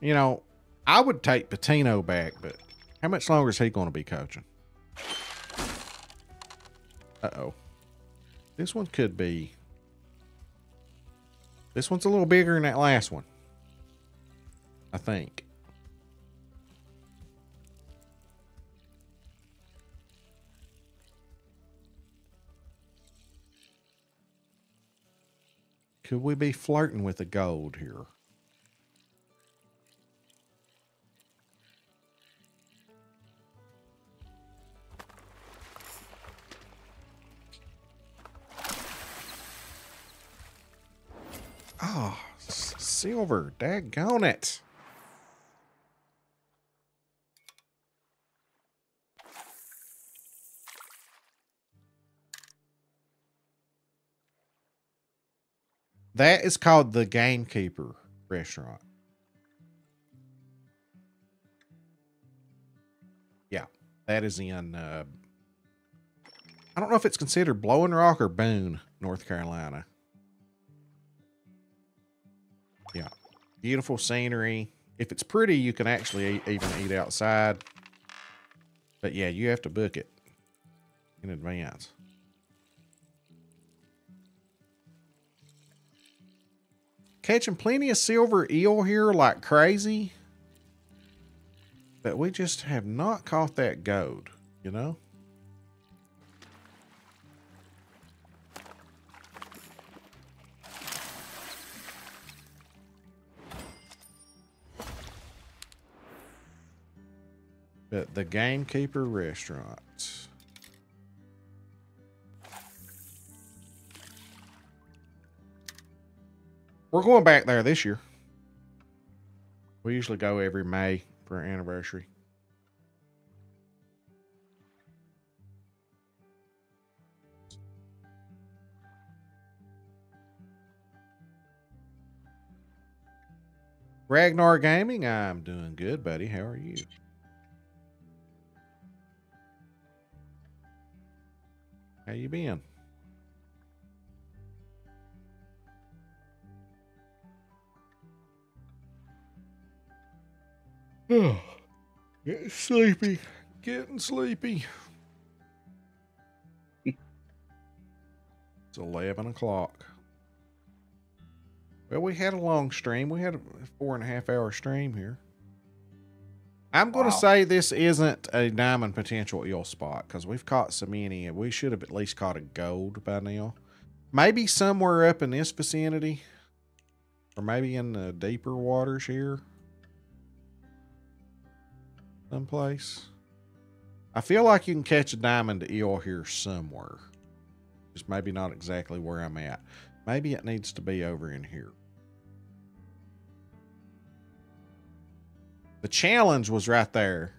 You know, I would take Pitino back, but how much longer is he going to be coaching? Uh oh. This one could be. This one's a little bigger than that last one. I think. Could we be flirting with the gold here? Oh, silver. Daggone it. That is called the Gamekeeper restaurant. Yeah, that is in. Uh, I don't know if it's considered Blowing Rock or Boone, North Carolina. Yeah, beautiful scenery. If it's pretty, you can actually even eat outside. But yeah, you have to book it in advance. Catching plenty of silver eel here like crazy. But we just have not caught that gold, you know? But the Gamekeeper Restaurant. We're going back there this year. We usually go every May for our anniversary. Ragnar Gaming, I'm doing good, buddy. How are you? How you been? Oh, getting sleepy. Getting sleepy. it's 11 o'clock. Well, we had a long stream. We had a four and a half hour stream here. I'm going to Wow. say this isn't a diamond potential eel spot because we've caught so many and we should have at least caught a gold by now. Maybe somewhere up in this vicinity or maybe in the deeper waters here. Someplace. I feel like you can catch a diamond eel here somewhere. Just maybe not exactly where I'm at. Maybe it needs to be over in here. The challenge was right there.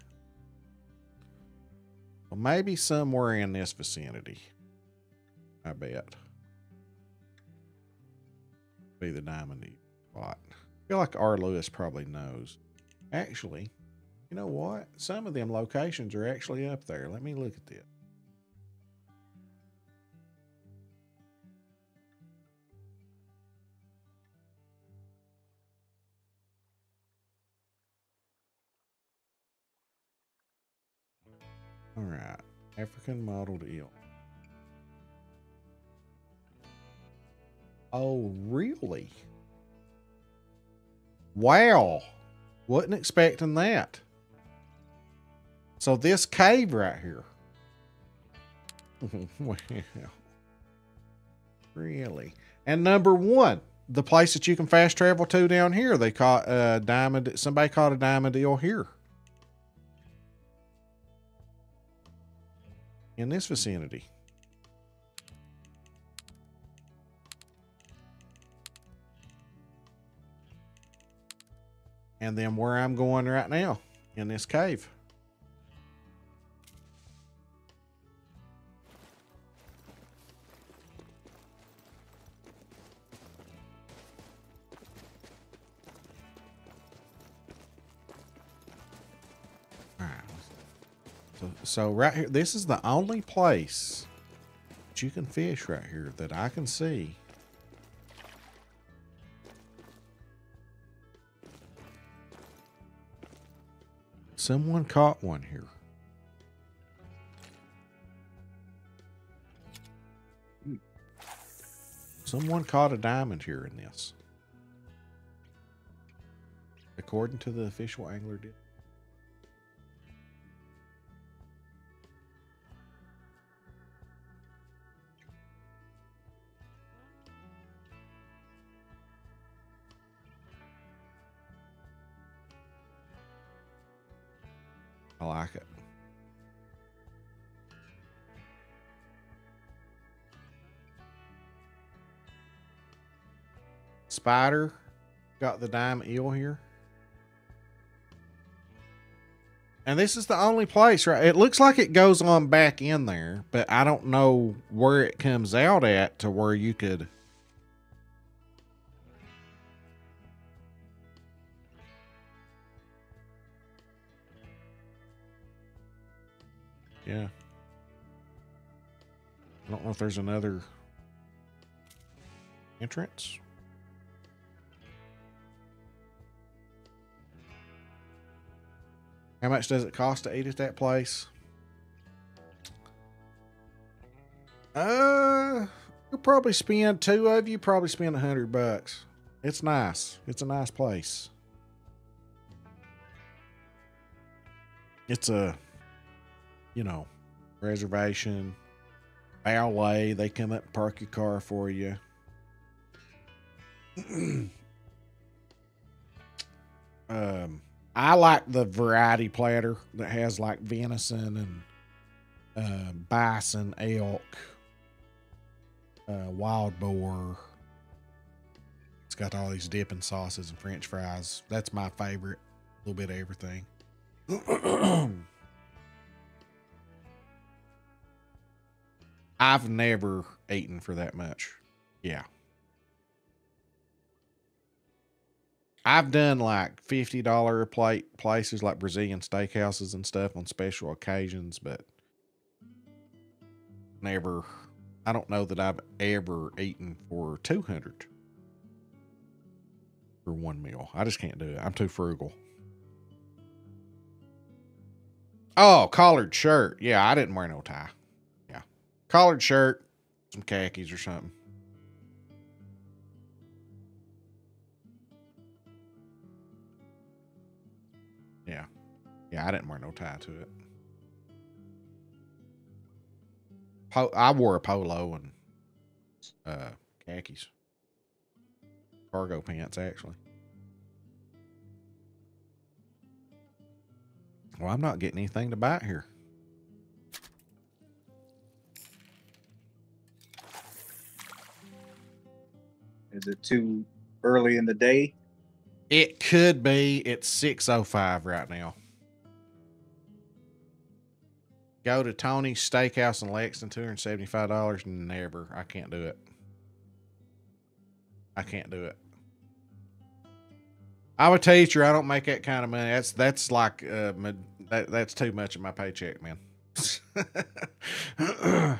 Well, maybe somewhere in this vicinity. I bet. Be the diamond spot. I feel like R. Lewis probably knows. Actually, you know what? Some of them locations are actually up there. Let me look at this. All right. African mottled eel. Oh, really? Wow. Wasn't expecting that. So this cave right here. well, really. And number one, the place that you can fast travel to down here, they caught a diamond. Somebody caught a diamond eel here. In this vicinity. And then where I'm going right now in this cave. So, right here, this is the only place that you can fish right here that I can see. Someone caught one here. Someone caught a diamond here in this. According to the official angler. I like it. Spider got the dime eel here. And this is the only place, right? It looks like it goes on back in there, but I don't know where it comes out at to where you could. I don't know if there's another entrance. How much does it cost to eat at that place? Uh, you'll probably spend two of you probably spend a hundred bucks. It's nice. It's a nice place. It's a, you know, reservation, valet. They come up and park your car for you. um, I like the variety platter that has like venison and uh, bison, elk, uh, wild boar. It's got all these dipping sauces and French fries. That's my favorite. A little bit of everything. I've never eaten for that much. Yeah. I've done like fifty dollar plate places like Brazilian steakhouses and stuff on special occasions, but never. I don't know that I've ever eaten for two hundred for one meal. I just can't do it. I'm too frugal. Oh, collared shirt. Yeah, I didn't wear no tie. Collared shirt, some khakis or something. Yeah. Yeah, I didn't wear no tie to it. Po- I wore a polo and uh khakis. Cargo pants actually. Well, I'm not getting anything to bite here. Is it too early in the day? It could be. It's 605 right now. Go to Tony's Steakhouse in Lexington, $275. Never. I can't do it. I can't do it. I'm a teacher. I don't make that kind of money. That's that's like uh, my, that that's too much of my paycheck, man.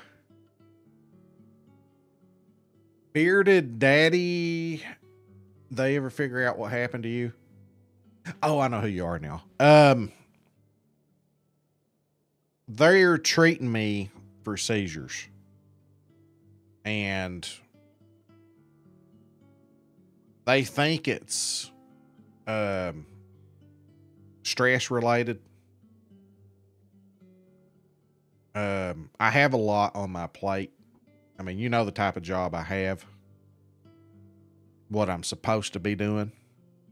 Bearded Daddy they ever figure out what happened to you? Oh, I know who you are now. Um, they're treating me for seizures, and they think it's um stress related. Um, I have a lot on my plate. I mean, you know the type of job I have what I'm supposed to be doing.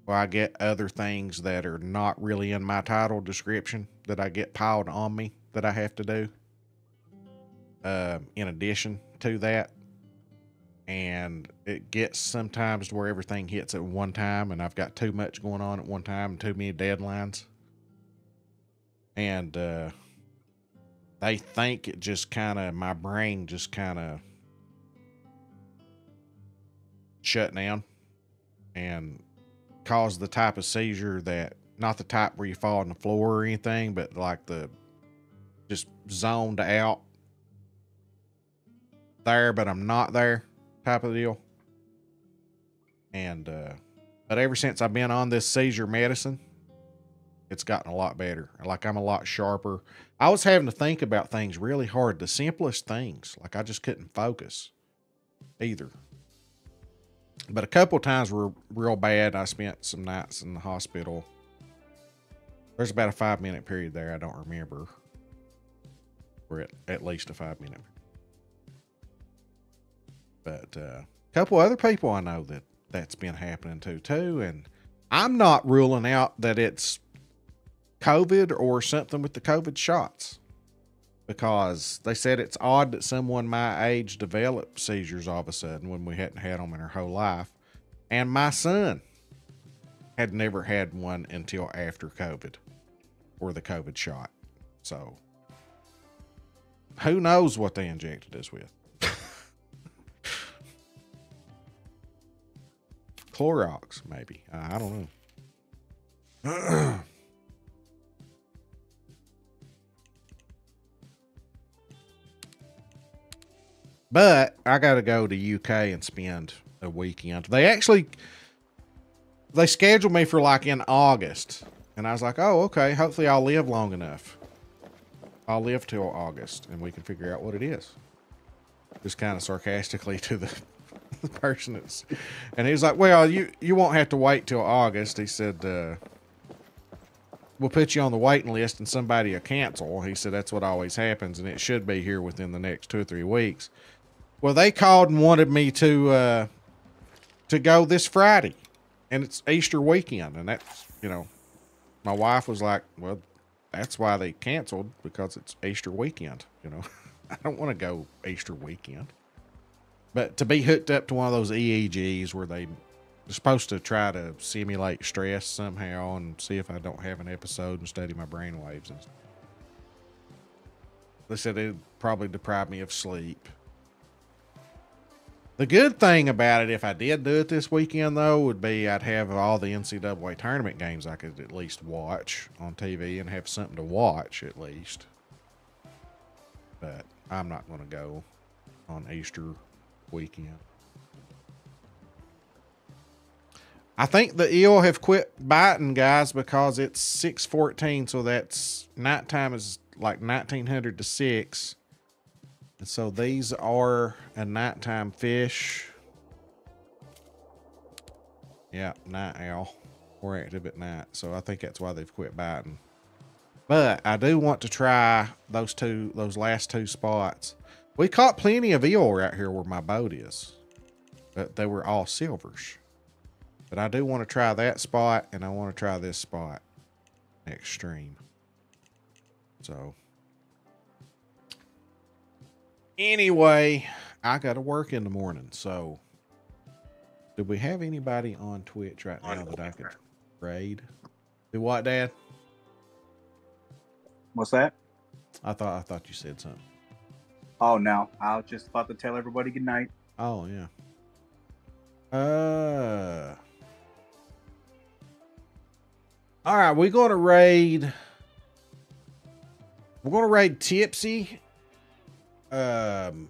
Well, I get other things that are not really in my title description that I get piled on me that I have to do. Uh, in addition to that, and it gets sometimes to where everything hits at one time, and I've got too much going on at one time and too many deadlines. And uh, they think it just kind of my brain just kind of shut down and cause the type of seizure that not the type where you fall on the floor or anything, but like the just zoned out there, but I'm not there type of deal. And uh but ever since I've been on this seizure medicine, it's gotten a lot better. Like I'm a lot sharper. I was having to think about things really hard, the simplest things. Like I just couldn't focus either but a couple times were real bad. I spent some nights in the hospital. There's about a five minute period there. I don't remember. Or at, at least a five minute. But uh, a couple other people I know that that's been happening to too. And I'm not ruling out that it's COVID or something with the COVID shots because they said it's odd that someone my age developed seizures all of a sudden when we hadn't had them in our whole life. And my son had never had one until after COVID or the COVID shot. So who knows what they injected us with? Clorox, maybe. I don't know. But I got to go to UK and spend a weekend. They actually they scheduled me for like in August, and I was like, "Oh, okay. Hopefully, I'll live long enough. I'll live till August, and we can figure out what it is." Just kind of sarcastically to the, the person that's, and he was like, "Well, you you won't have to wait till August." He said. Uh, We'll put you on the waiting list and somebody will cancel. He said that's what always happens, and it should be here within the next two or three weeks. Well, they called and wanted me to uh, to go this Friday, and it's Easter weekend, and that's you know, my wife was like, "Well, that's why they canceled because it's Easter weekend." You know, I don't want to go Easter weekend, but to be hooked up to one of those EEGs where they are supposed to try to simulate stress somehow and see if I don't have an episode and study my brain waves and. They said it'd probably deprive me of sleep the good thing about it, if I did do it this weekend, though, would be I'd have all the NCAA tournament games I could at least watch on TV and have something to watch at least. But I'm not going to go on Easter weekend. I think the eel have quit biting, guys, because it's 614, so that's nighttime is like 1900 to 6 so these are a nighttime fish. Yeah, night owl. We're active at night, so I think that's why they've quit biting. But I do want to try those two, those last two spots. We caught plenty of eel right here where my boat is, but they were all silvers. But I do want to try that spot, and I want to try this spot next stream. So, anyway, I got to work in the morning. So, do we have anybody on Twitch right now that I could raid? Do what, Dad? What's that? I thought I thought you said something. Oh no, I was just about to tell everybody good night. Oh yeah. Uh. All right, we're going to raid. We're going to raid Tipsy. Um.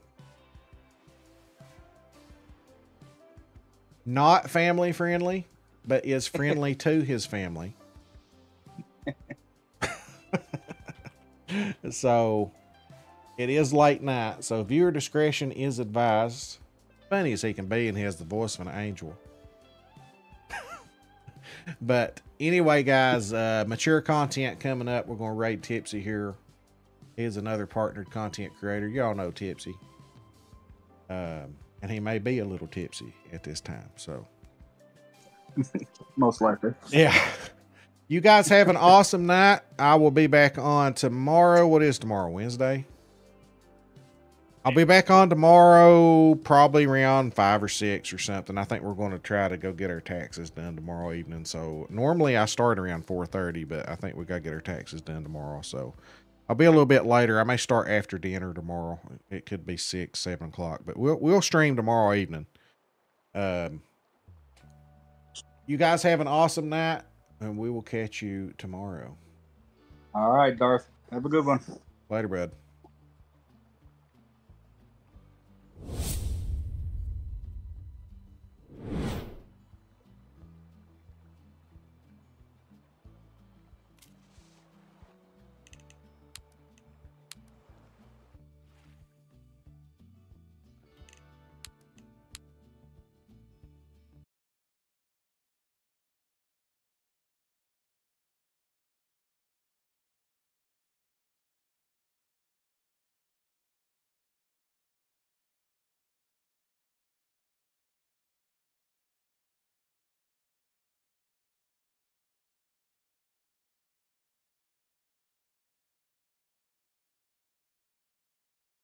Not family friendly, but is friendly to his family. so it is late night, so viewer discretion is advised. Funny as he can be, and he has the voice of an angel. but anyway, guys, uh, mature content coming up. We're going to raid Tipsy here. He's another partnered content creator. Y'all know Tipsy. Um, and he may be a little tipsy at this time. So, Most likely. yeah. You guys have an awesome night. I will be back on tomorrow. What is tomorrow? Wednesday? I'll be back on tomorrow, probably around five or six or something. I think we're going to try to go get our taxes done tomorrow evening. So normally I start around four thirty, but I think we got to get our taxes done tomorrow. So I'll be a little bit later. I may start after dinner tomorrow. It could be six, seven o'clock, but we'll we'll stream tomorrow evening. Um, you guys have an awesome night, and we will catch you tomorrow. All right, Darth. Have a good one. Later, bud. you